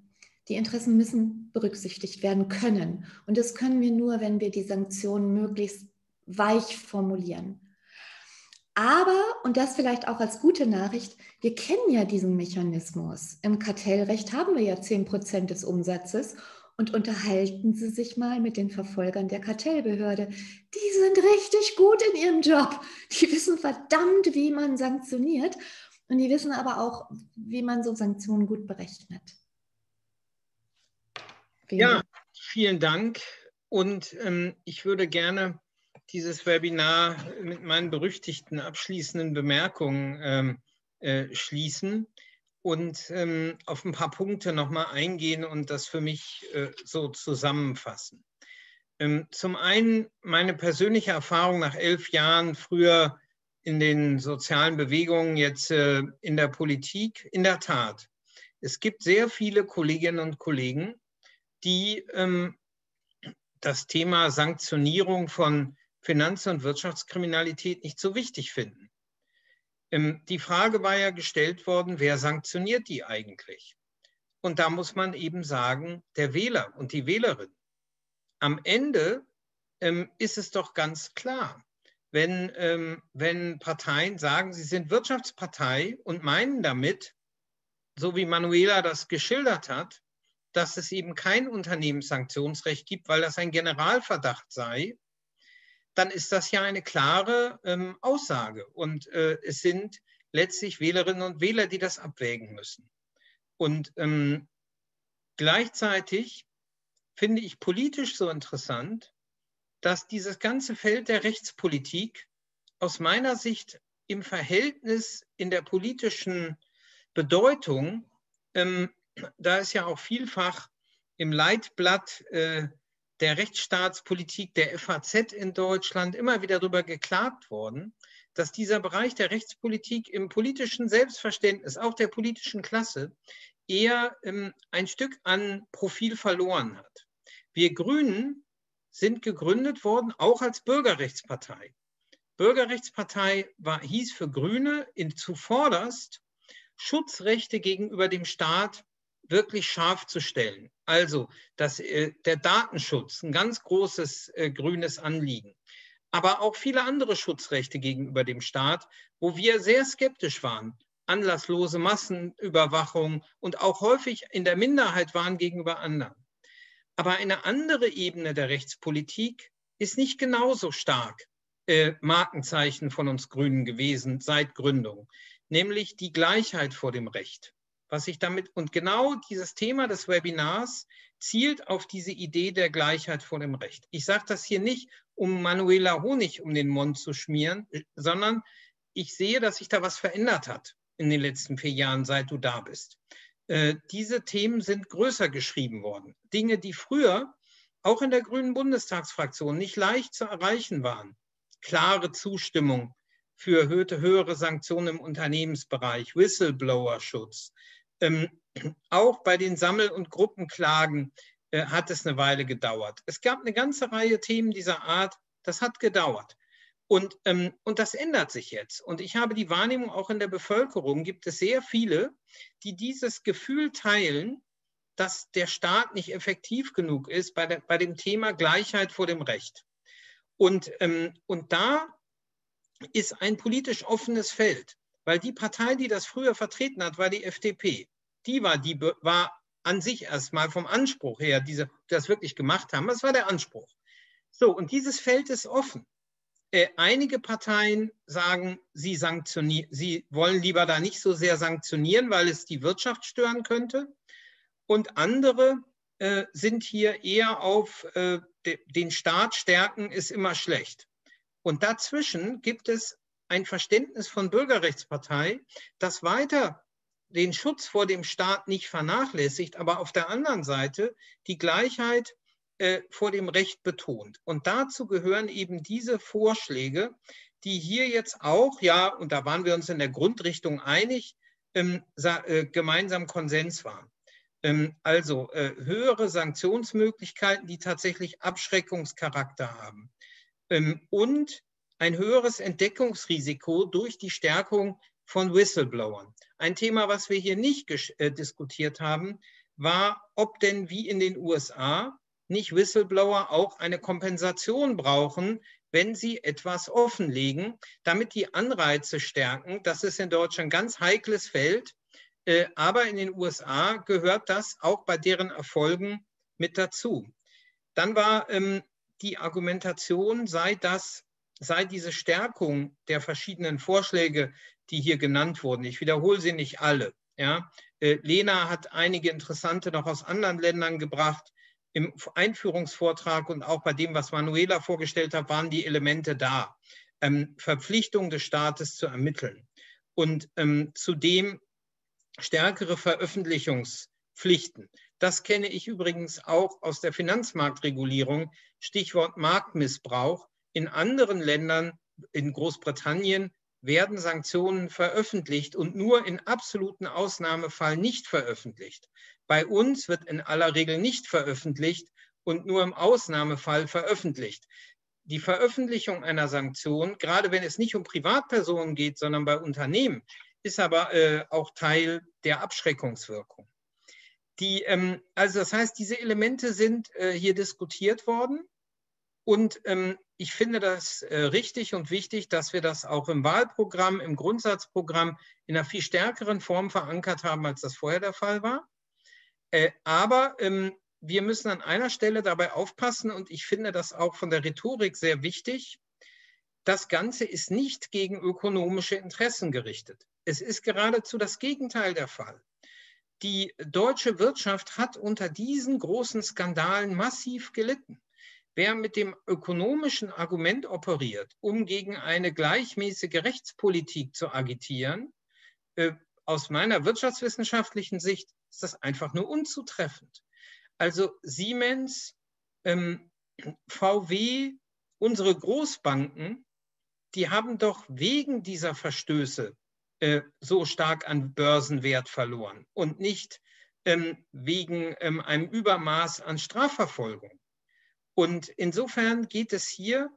die Interessen müssen berücksichtigt werden können. Und das können wir nur, wenn wir die Sanktionen möglichst weich formulieren. Aber, und das vielleicht auch als gute Nachricht, wir kennen ja diesen Mechanismus. Im Kartellrecht haben wir ja 10 Prozent des Umsatzes und unterhalten Sie sich mal mit den Verfolgern der Kartellbehörde. Die sind richtig gut in ihrem Job. Die wissen verdammt, wie man sanktioniert. Und die wissen aber auch, wie man so Sanktionen gut berechnet. Vielen ja, Dank. vielen Dank. Und ähm, ich würde gerne dieses Webinar mit meinen berüchtigten abschließenden Bemerkungen ähm, äh, schließen und ähm, auf ein paar Punkte nochmal eingehen und das für mich äh, so zusammenfassen. Ähm, zum einen meine persönliche Erfahrung nach elf Jahren früher in den sozialen Bewegungen, jetzt äh, in der Politik. In der Tat, es gibt sehr viele Kolleginnen und Kollegen, die ähm, das Thema Sanktionierung von Finanz- und Wirtschaftskriminalität nicht so wichtig finden. Ähm, die Frage war ja gestellt worden, wer sanktioniert die eigentlich? Und da muss man eben sagen, der Wähler und die Wählerin. Am Ende ähm, ist es doch ganz klar, wenn, ähm, wenn Parteien sagen, sie sind Wirtschaftspartei und meinen damit, so wie Manuela das geschildert hat, dass es eben kein Unternehmenssanktionsrecht gibt, weil das ein Generalverdacht sei, dann ist das ja eine klare ähm, Aussage. Und äh, es sind letztlich Wählerinnen und Wähler, die das abwägen müssen. Und ähm, gleichzeitig finde ich politisch so interessant, dass dieses ganze Feld der Rechtspolitik aus meiner Sicht im Verhältnis in der politischen Bedeutung ähm, da ist ja auch vielfach im Leitblatt äh, der Rechtsstaatspolitik der FAZ in Deutschland immer wieder darüber geklagt worden, dass dieser Bereich der Rechtspolitik im politischen Selbstverständnis, auch der politischen Klasse, eher ähm, ein Stück an Profil verloren hat. Wir Grünen sind gegründet worden, auch als Bürgerrechtspartei. Bürgerrechtspartei war, hieß für Grüne in zuvorderst Schutzrechte gegenüber dem Staat wirklich scharf zu stellen. Also dass, äh, der Datenschutz, ein ganz großes äh, grünes Anliegen, aber auch viele andere Schutzrechte gegenüber dem Staat, wo wir sehr skeptisch waren. Anlasslose Massenüberwachung und auch häufig in der Minderheit waren gegenüber anderen. Aber eine andere Ebene der Rechtspolitik ist nicht genauso stark äh, Markenzeichen von uns Grünen gewesen seit Gründung, nämlich die Gleichheit vor dem Recht was ich damit, und genau dieses Thema des Webinars zielt auf diese Idee der Gleichheit vor dem Recht. Ich sage das hier nicht, um Manuela Honig um den Mund zu schmieren, sondern ich sehe, dass sich da was verändert hat in den letzten vier Jahren, seit du da bist. Äh, diese Themen sind größer geschrieben worden. Dinge, die früher auch in der Grünen Bundestagsfraktion nicht leicht zu erreichen waren. Klare Zustimmung für höhere Sanktionen im Unternehmensbereich, Whistleblower-Schutz, ähm, auch bei den Sammel- und Gruppenklagen äh, hat es eine Weile gedauert. Es gab eine ganze Reihe Themen dieser Art, das hat gedauert. Und, ähm, und das ändert sich jetzt. Und ich habe die Wahrnehmung, auch in der Bevölkerung gibt es sehr viele, die dieses Gefühl teilen, dass der Staat nicht effektiv genug ist bei, der, bei dem Thema Gleichheit vor dem Recht. Und, ähm, und da ist ein politisch offenes Feld, weil die Partei, die das früher vertreten hat, war die FDP die war, die war an sich erstmal vom Anspruch her, die das wirklich gemacht haben. Das war der Anspruch. So, und dieses Feld ist offen. Äh, einige Parteien sagen, sie, sie wollen lieber da nicht so sehr sanktionieren, weil es die Wirtschaft stören könnte. Und andere äh, sind hier eher auf äh, de, den Staat stärken, ist immer schlecht. Und dazwischen gibt es ein Verständnis von Bürgerrechtspartei, das weiter den Schutz vor dem Staat nicht vernachlässigt, aber auf der anderen Seite die Gleichheit äh, vor dem Recht betont. Und dazu gehören eben diese Vorschläge, die hier jetzt auch, ja, und da waren wir uns in der Grundrichtung einig, ähm, äh, gemeinsam Konsens waren. Ähm, also äh, höhere Sanktionsmöglichkeiten, die tatsächlich Abschreckungscharakter haben. Ähm, und ein höheres Entdeckungsrisiko durch die Stärkung von Whistleblowern. Ein Thema, was wir hier nicht äh, diskutiert haben, war, ob denn wie in den USA nicht Whistleblower auch eine Kompensation brauchen, wenn sie etwas offenlegen, damit die Anreize stärken. Das ist in Deutschland ein ganz heikles Feld. Äh, aber in den USA gehört das auch bei deren Erfolgen mit dazu. Dann war ähm, die Argumentation, sei das, sei diese Stärkung der verschiedenen Vorschläge, die hier genannt wurden. Ich wiederhole sie nicht alle. Ja. Äh, Lena hat einige interessante noch aus anderen Ländern gebracht. Im Einführungsvortrag und auch bei dem, was Manuela vorgestellt hat, waren die Elemente da. Ähm, Verpflichtung des Staates zu ermitteln und ähm, zudem stärkere Veröffentlichungspflichten. Das kenne ich übrigens auch aus der Finanzmarktregulierung, Stichwort Marktmissbrauch. In anderen Ländern, in Großbritannien, werden Sanktionen veröffentlicht und nur in absoluten Ausnahmefall nicht veröffentlicht. Bei uns wird in aller Regel nicht veröffentlicht und nur im Ausnahmefall veröffentlicht. Die Veröffentlichung einer Sanktion, gerade wenn es nicht um Privatpersonen geht, sondern bei Unternehmen, ist aber äh, auch Teil der Abschreckungswirkung. Die, ähm, also das heißt, diese Elemente sind äh, hier diskutiert worden und ähm, ich finde das äh, richtig und wichtig, dass wir das auch im Wahlprogramm, im Grundsatzprogramm in einer viel stärkeren Form verankert haben, als das vorher der Fall war. Äh, aber ähm, wir müssen an einer Stelle dabei aufpassen und ich finde das auch von der Rhetorik sehr wichtig. Das Ganze ist nicht gegen ökonomische Interessen gerichtet. Es ist geradezu das Gegenteil der Fall. Die deutsche Wirtschaft hat unter diesen großen Skandalen massiv gelitten. Wer mit dem ökonomischen Argument operiert, um gegen eine gleichmäßige Rechtspolitik zu agitieren, äh, aus meiner wirtschaftswissenschaftlichen Sicht ist das einfach nur unzutreffend. Also Siemens, ähm, VW, unsere Großbanken, die haben doch wegen dieser Verstöße äh, so stark an Börsenwert verloren und nicht ähm, wegen ähm, einem Übermaß an Strafverfolgung. Und insofern geht es hier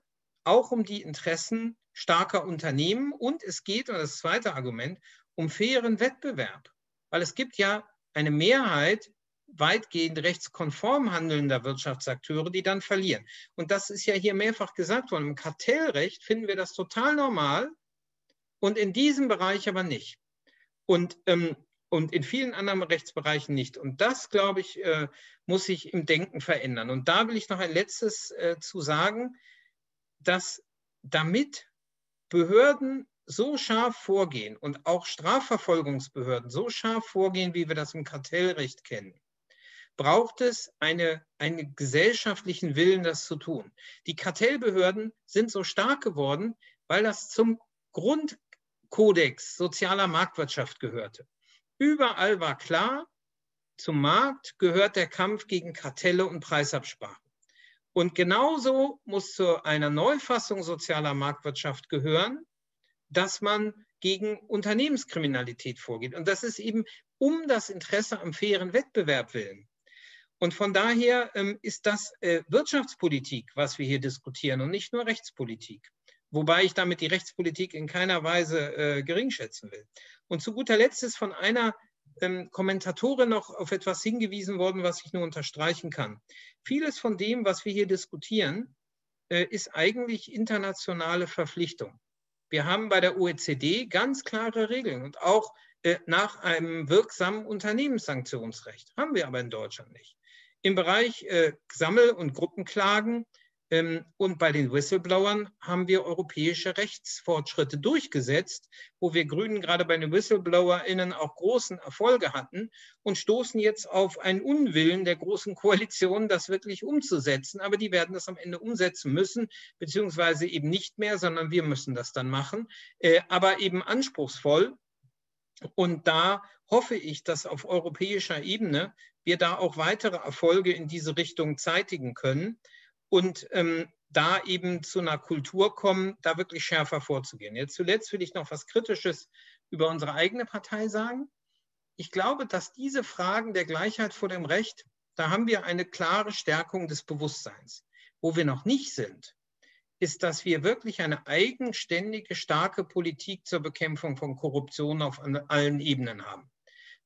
auch um die Interessen starker Unternehmen und es geht, und das zweite Argument, um fairen Wettbewerb. Weil es gibt ja eine Mehrheit weitgehend rechtskonform handelnder Wirtschaftsakteure, die dann verlieren. Und das ist ja hier mehrfach gesagt worden. Im Kartellrecht finden wir das total normal, und in diesem Bereich aber nicht. Und, ähm, und in vielen anderen Rechtsbereichen nicht. Und das, glaube ich, äh, muss sich im Denken verändern. Und da will ich noch ein letztes äh, zu sagen, dass damit Behörden so scharf vorgehen und auch Strafverfolgungsbehörden so scharf vorgehen, wie wir das im Kartellrecht kennen, braucht es eine, einen gesellschaftlichen Willen, das zu tun. Die Kartellbehörden sind so stark geworden, weil das zum Grund, Kodex sozialer Marktwirtschaft gehörte. Überall war klar, zum Markt gehört der Kampf gegen Kartelle und Preisabsprachen. Und genauso muss zu einer Neufassung sozialer Marktwirtschaft gehören, dass man gegen Unternehmenskriminalität vorgeht. Und das ist eben um das Interesse am fairen Wettbewerb willen. Und von daher ähm, ist das äh, Wirtschaftspolitik, was wir hier diskutieren und nicht nur Rechtspolitik. Wobei ich damit die Rechtspolitik in keiner Weise äh, geringschätzen will. Und zu guter Letzt ist von einer ähm, Kommentatorin noch auf etwas hingewiesen worden, was ich nur unterstreichen kann. Vieles von dem, was wir hier diskutieren, äh, ist eigentlich internationale Verpflichtung. Wir haben bei der OECD ganz klare Regeln und auch äh, nach einem wirksamen Unternehmenssanktionsrecht. Haben wir aber in Deutschland nicht. Im Bereich äh, Sammel- und Gruppenklagen und bei den Whistleblowern haben wir europäische Rechtsfortschritte durchgesetzt, wo wir Grünen gerade bei den WhistleblowerInnen auch großen Erfolge hatten und stoßen jetzt auf einen Unwillen der großen Koalition, das wirklich umzusetzen. Aber die werden das am Ende umsetzen müssen, beziehungsweise eben nicht mehr, sondern wir müssen das dann machen. Äh, aber eben anspruchsvoll. Und da hoffe ich, dass auf europäischer Ebene wir da auch weitere Erfolge in diese Richtung zeitigen können und ähm, da eben zu einer Kultur kommen, da wirklich schärfer vorzugehen. Jetzt zuletzt will ich noch was Kritisches über unsere eigene Partei sagen. Ich glaube, dass diese Fragen der Gleichheit vor dem Recht, da haben wir eine klare Stärkung des Bewusstseins. Wo wir noch nicht sind, ist, dass wir wirklich eine eigenständige, starke Politik zur Bekämpfung von Korruption auf allen Ebenen haben.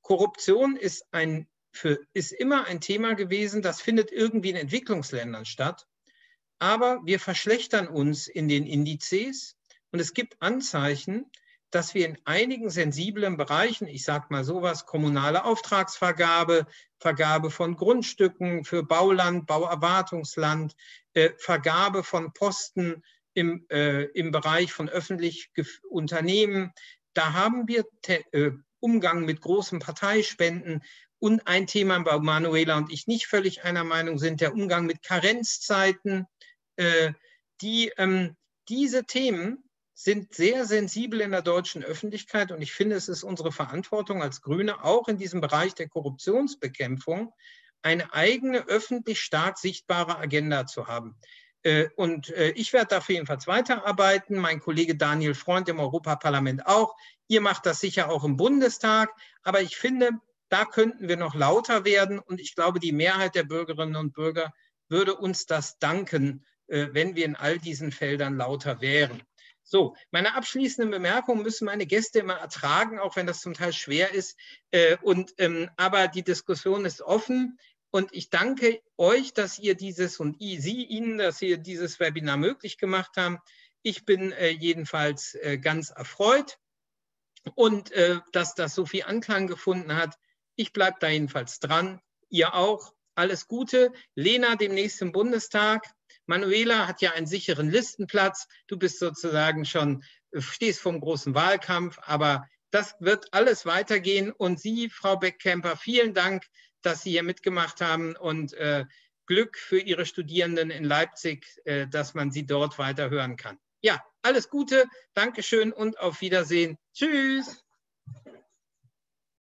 Korruption ist, ein, für, ist immer ein Thema gewesen, das findet irgendwie in Entwicklungsländern statt. Aber wir verschlechtern uns in den Indizes und es gibt Anzeichen, dass wir in einigen sensiblen Bereichen, ich sage mal sowas, kommunale Auftragsvergabe, Vergabe von Grundstücken für Bauland, Bauerwartungsland, äh, Vergabe von Posten im, äh, im Bereich von öffentlichen Unternehmen, da haben wir äh, Umgang mit großen Parteispenden und ein Thema, wo Manuela und ich nicht völlig einer Meinung sind, der Umgang mit Karenzzeiten. Äh, die, ähm, diese Themen sind sehr sensibel in der deutschen Öffentlichkeit und ich finde, es ist unsere Verantwortung als Grüne, auch in diesem Bereich der Korruptionsbekämpfung, eine eigene öffentlich stark sichtbare Agenda zu haben. Äh, und äh, ich werde dafür jedenfalls weiterarbeiten, mein Kollege Daniel Freund im Europaparlament auch. Ihr macht das sicher auch im Bundestag, aber ich finde, da könnten wir noch lauter werden und ich glaube, die Mehrheit der Bürgerinnen und Bürger würde uns das danken, wenn wir in all diesen Feldern lauter wären. So, meine abschließenden Bemerkungen müssen meine Gäste immer ertragen, auch wenn das zum Teil schwer ist. Und, ähm, aber die Diskussion ist offen. Und ich danke euch, dass ihr dieses und Sie Ihnen, dass ihr dieses Webinar möglich gemacht haben. Ich bin äh, jedenfalls äh, ganz erfreut und äh, dass das so viel Anklang gefunden hat. Ich bleibe da jedenfalls dran. Ihr auch. Alles Gute. Lena demnächst im Bundestag. Manuela hat ja einen sicheren Listenplatz. Du bist sozusagen schon, äh, stehst vom großen Wahlkampf, aber das wird alles weitergehen. Und Sie, Frau Beckkämper, vielen Dank dass Sie hier mitgemacht haben und äh, Glück für Ihre Studierenden in Leipzig, äh, dass man sie dort weiter hören kann. Ja, alles Gute, Dankeschön und auf Wiedersehen. Tschüss.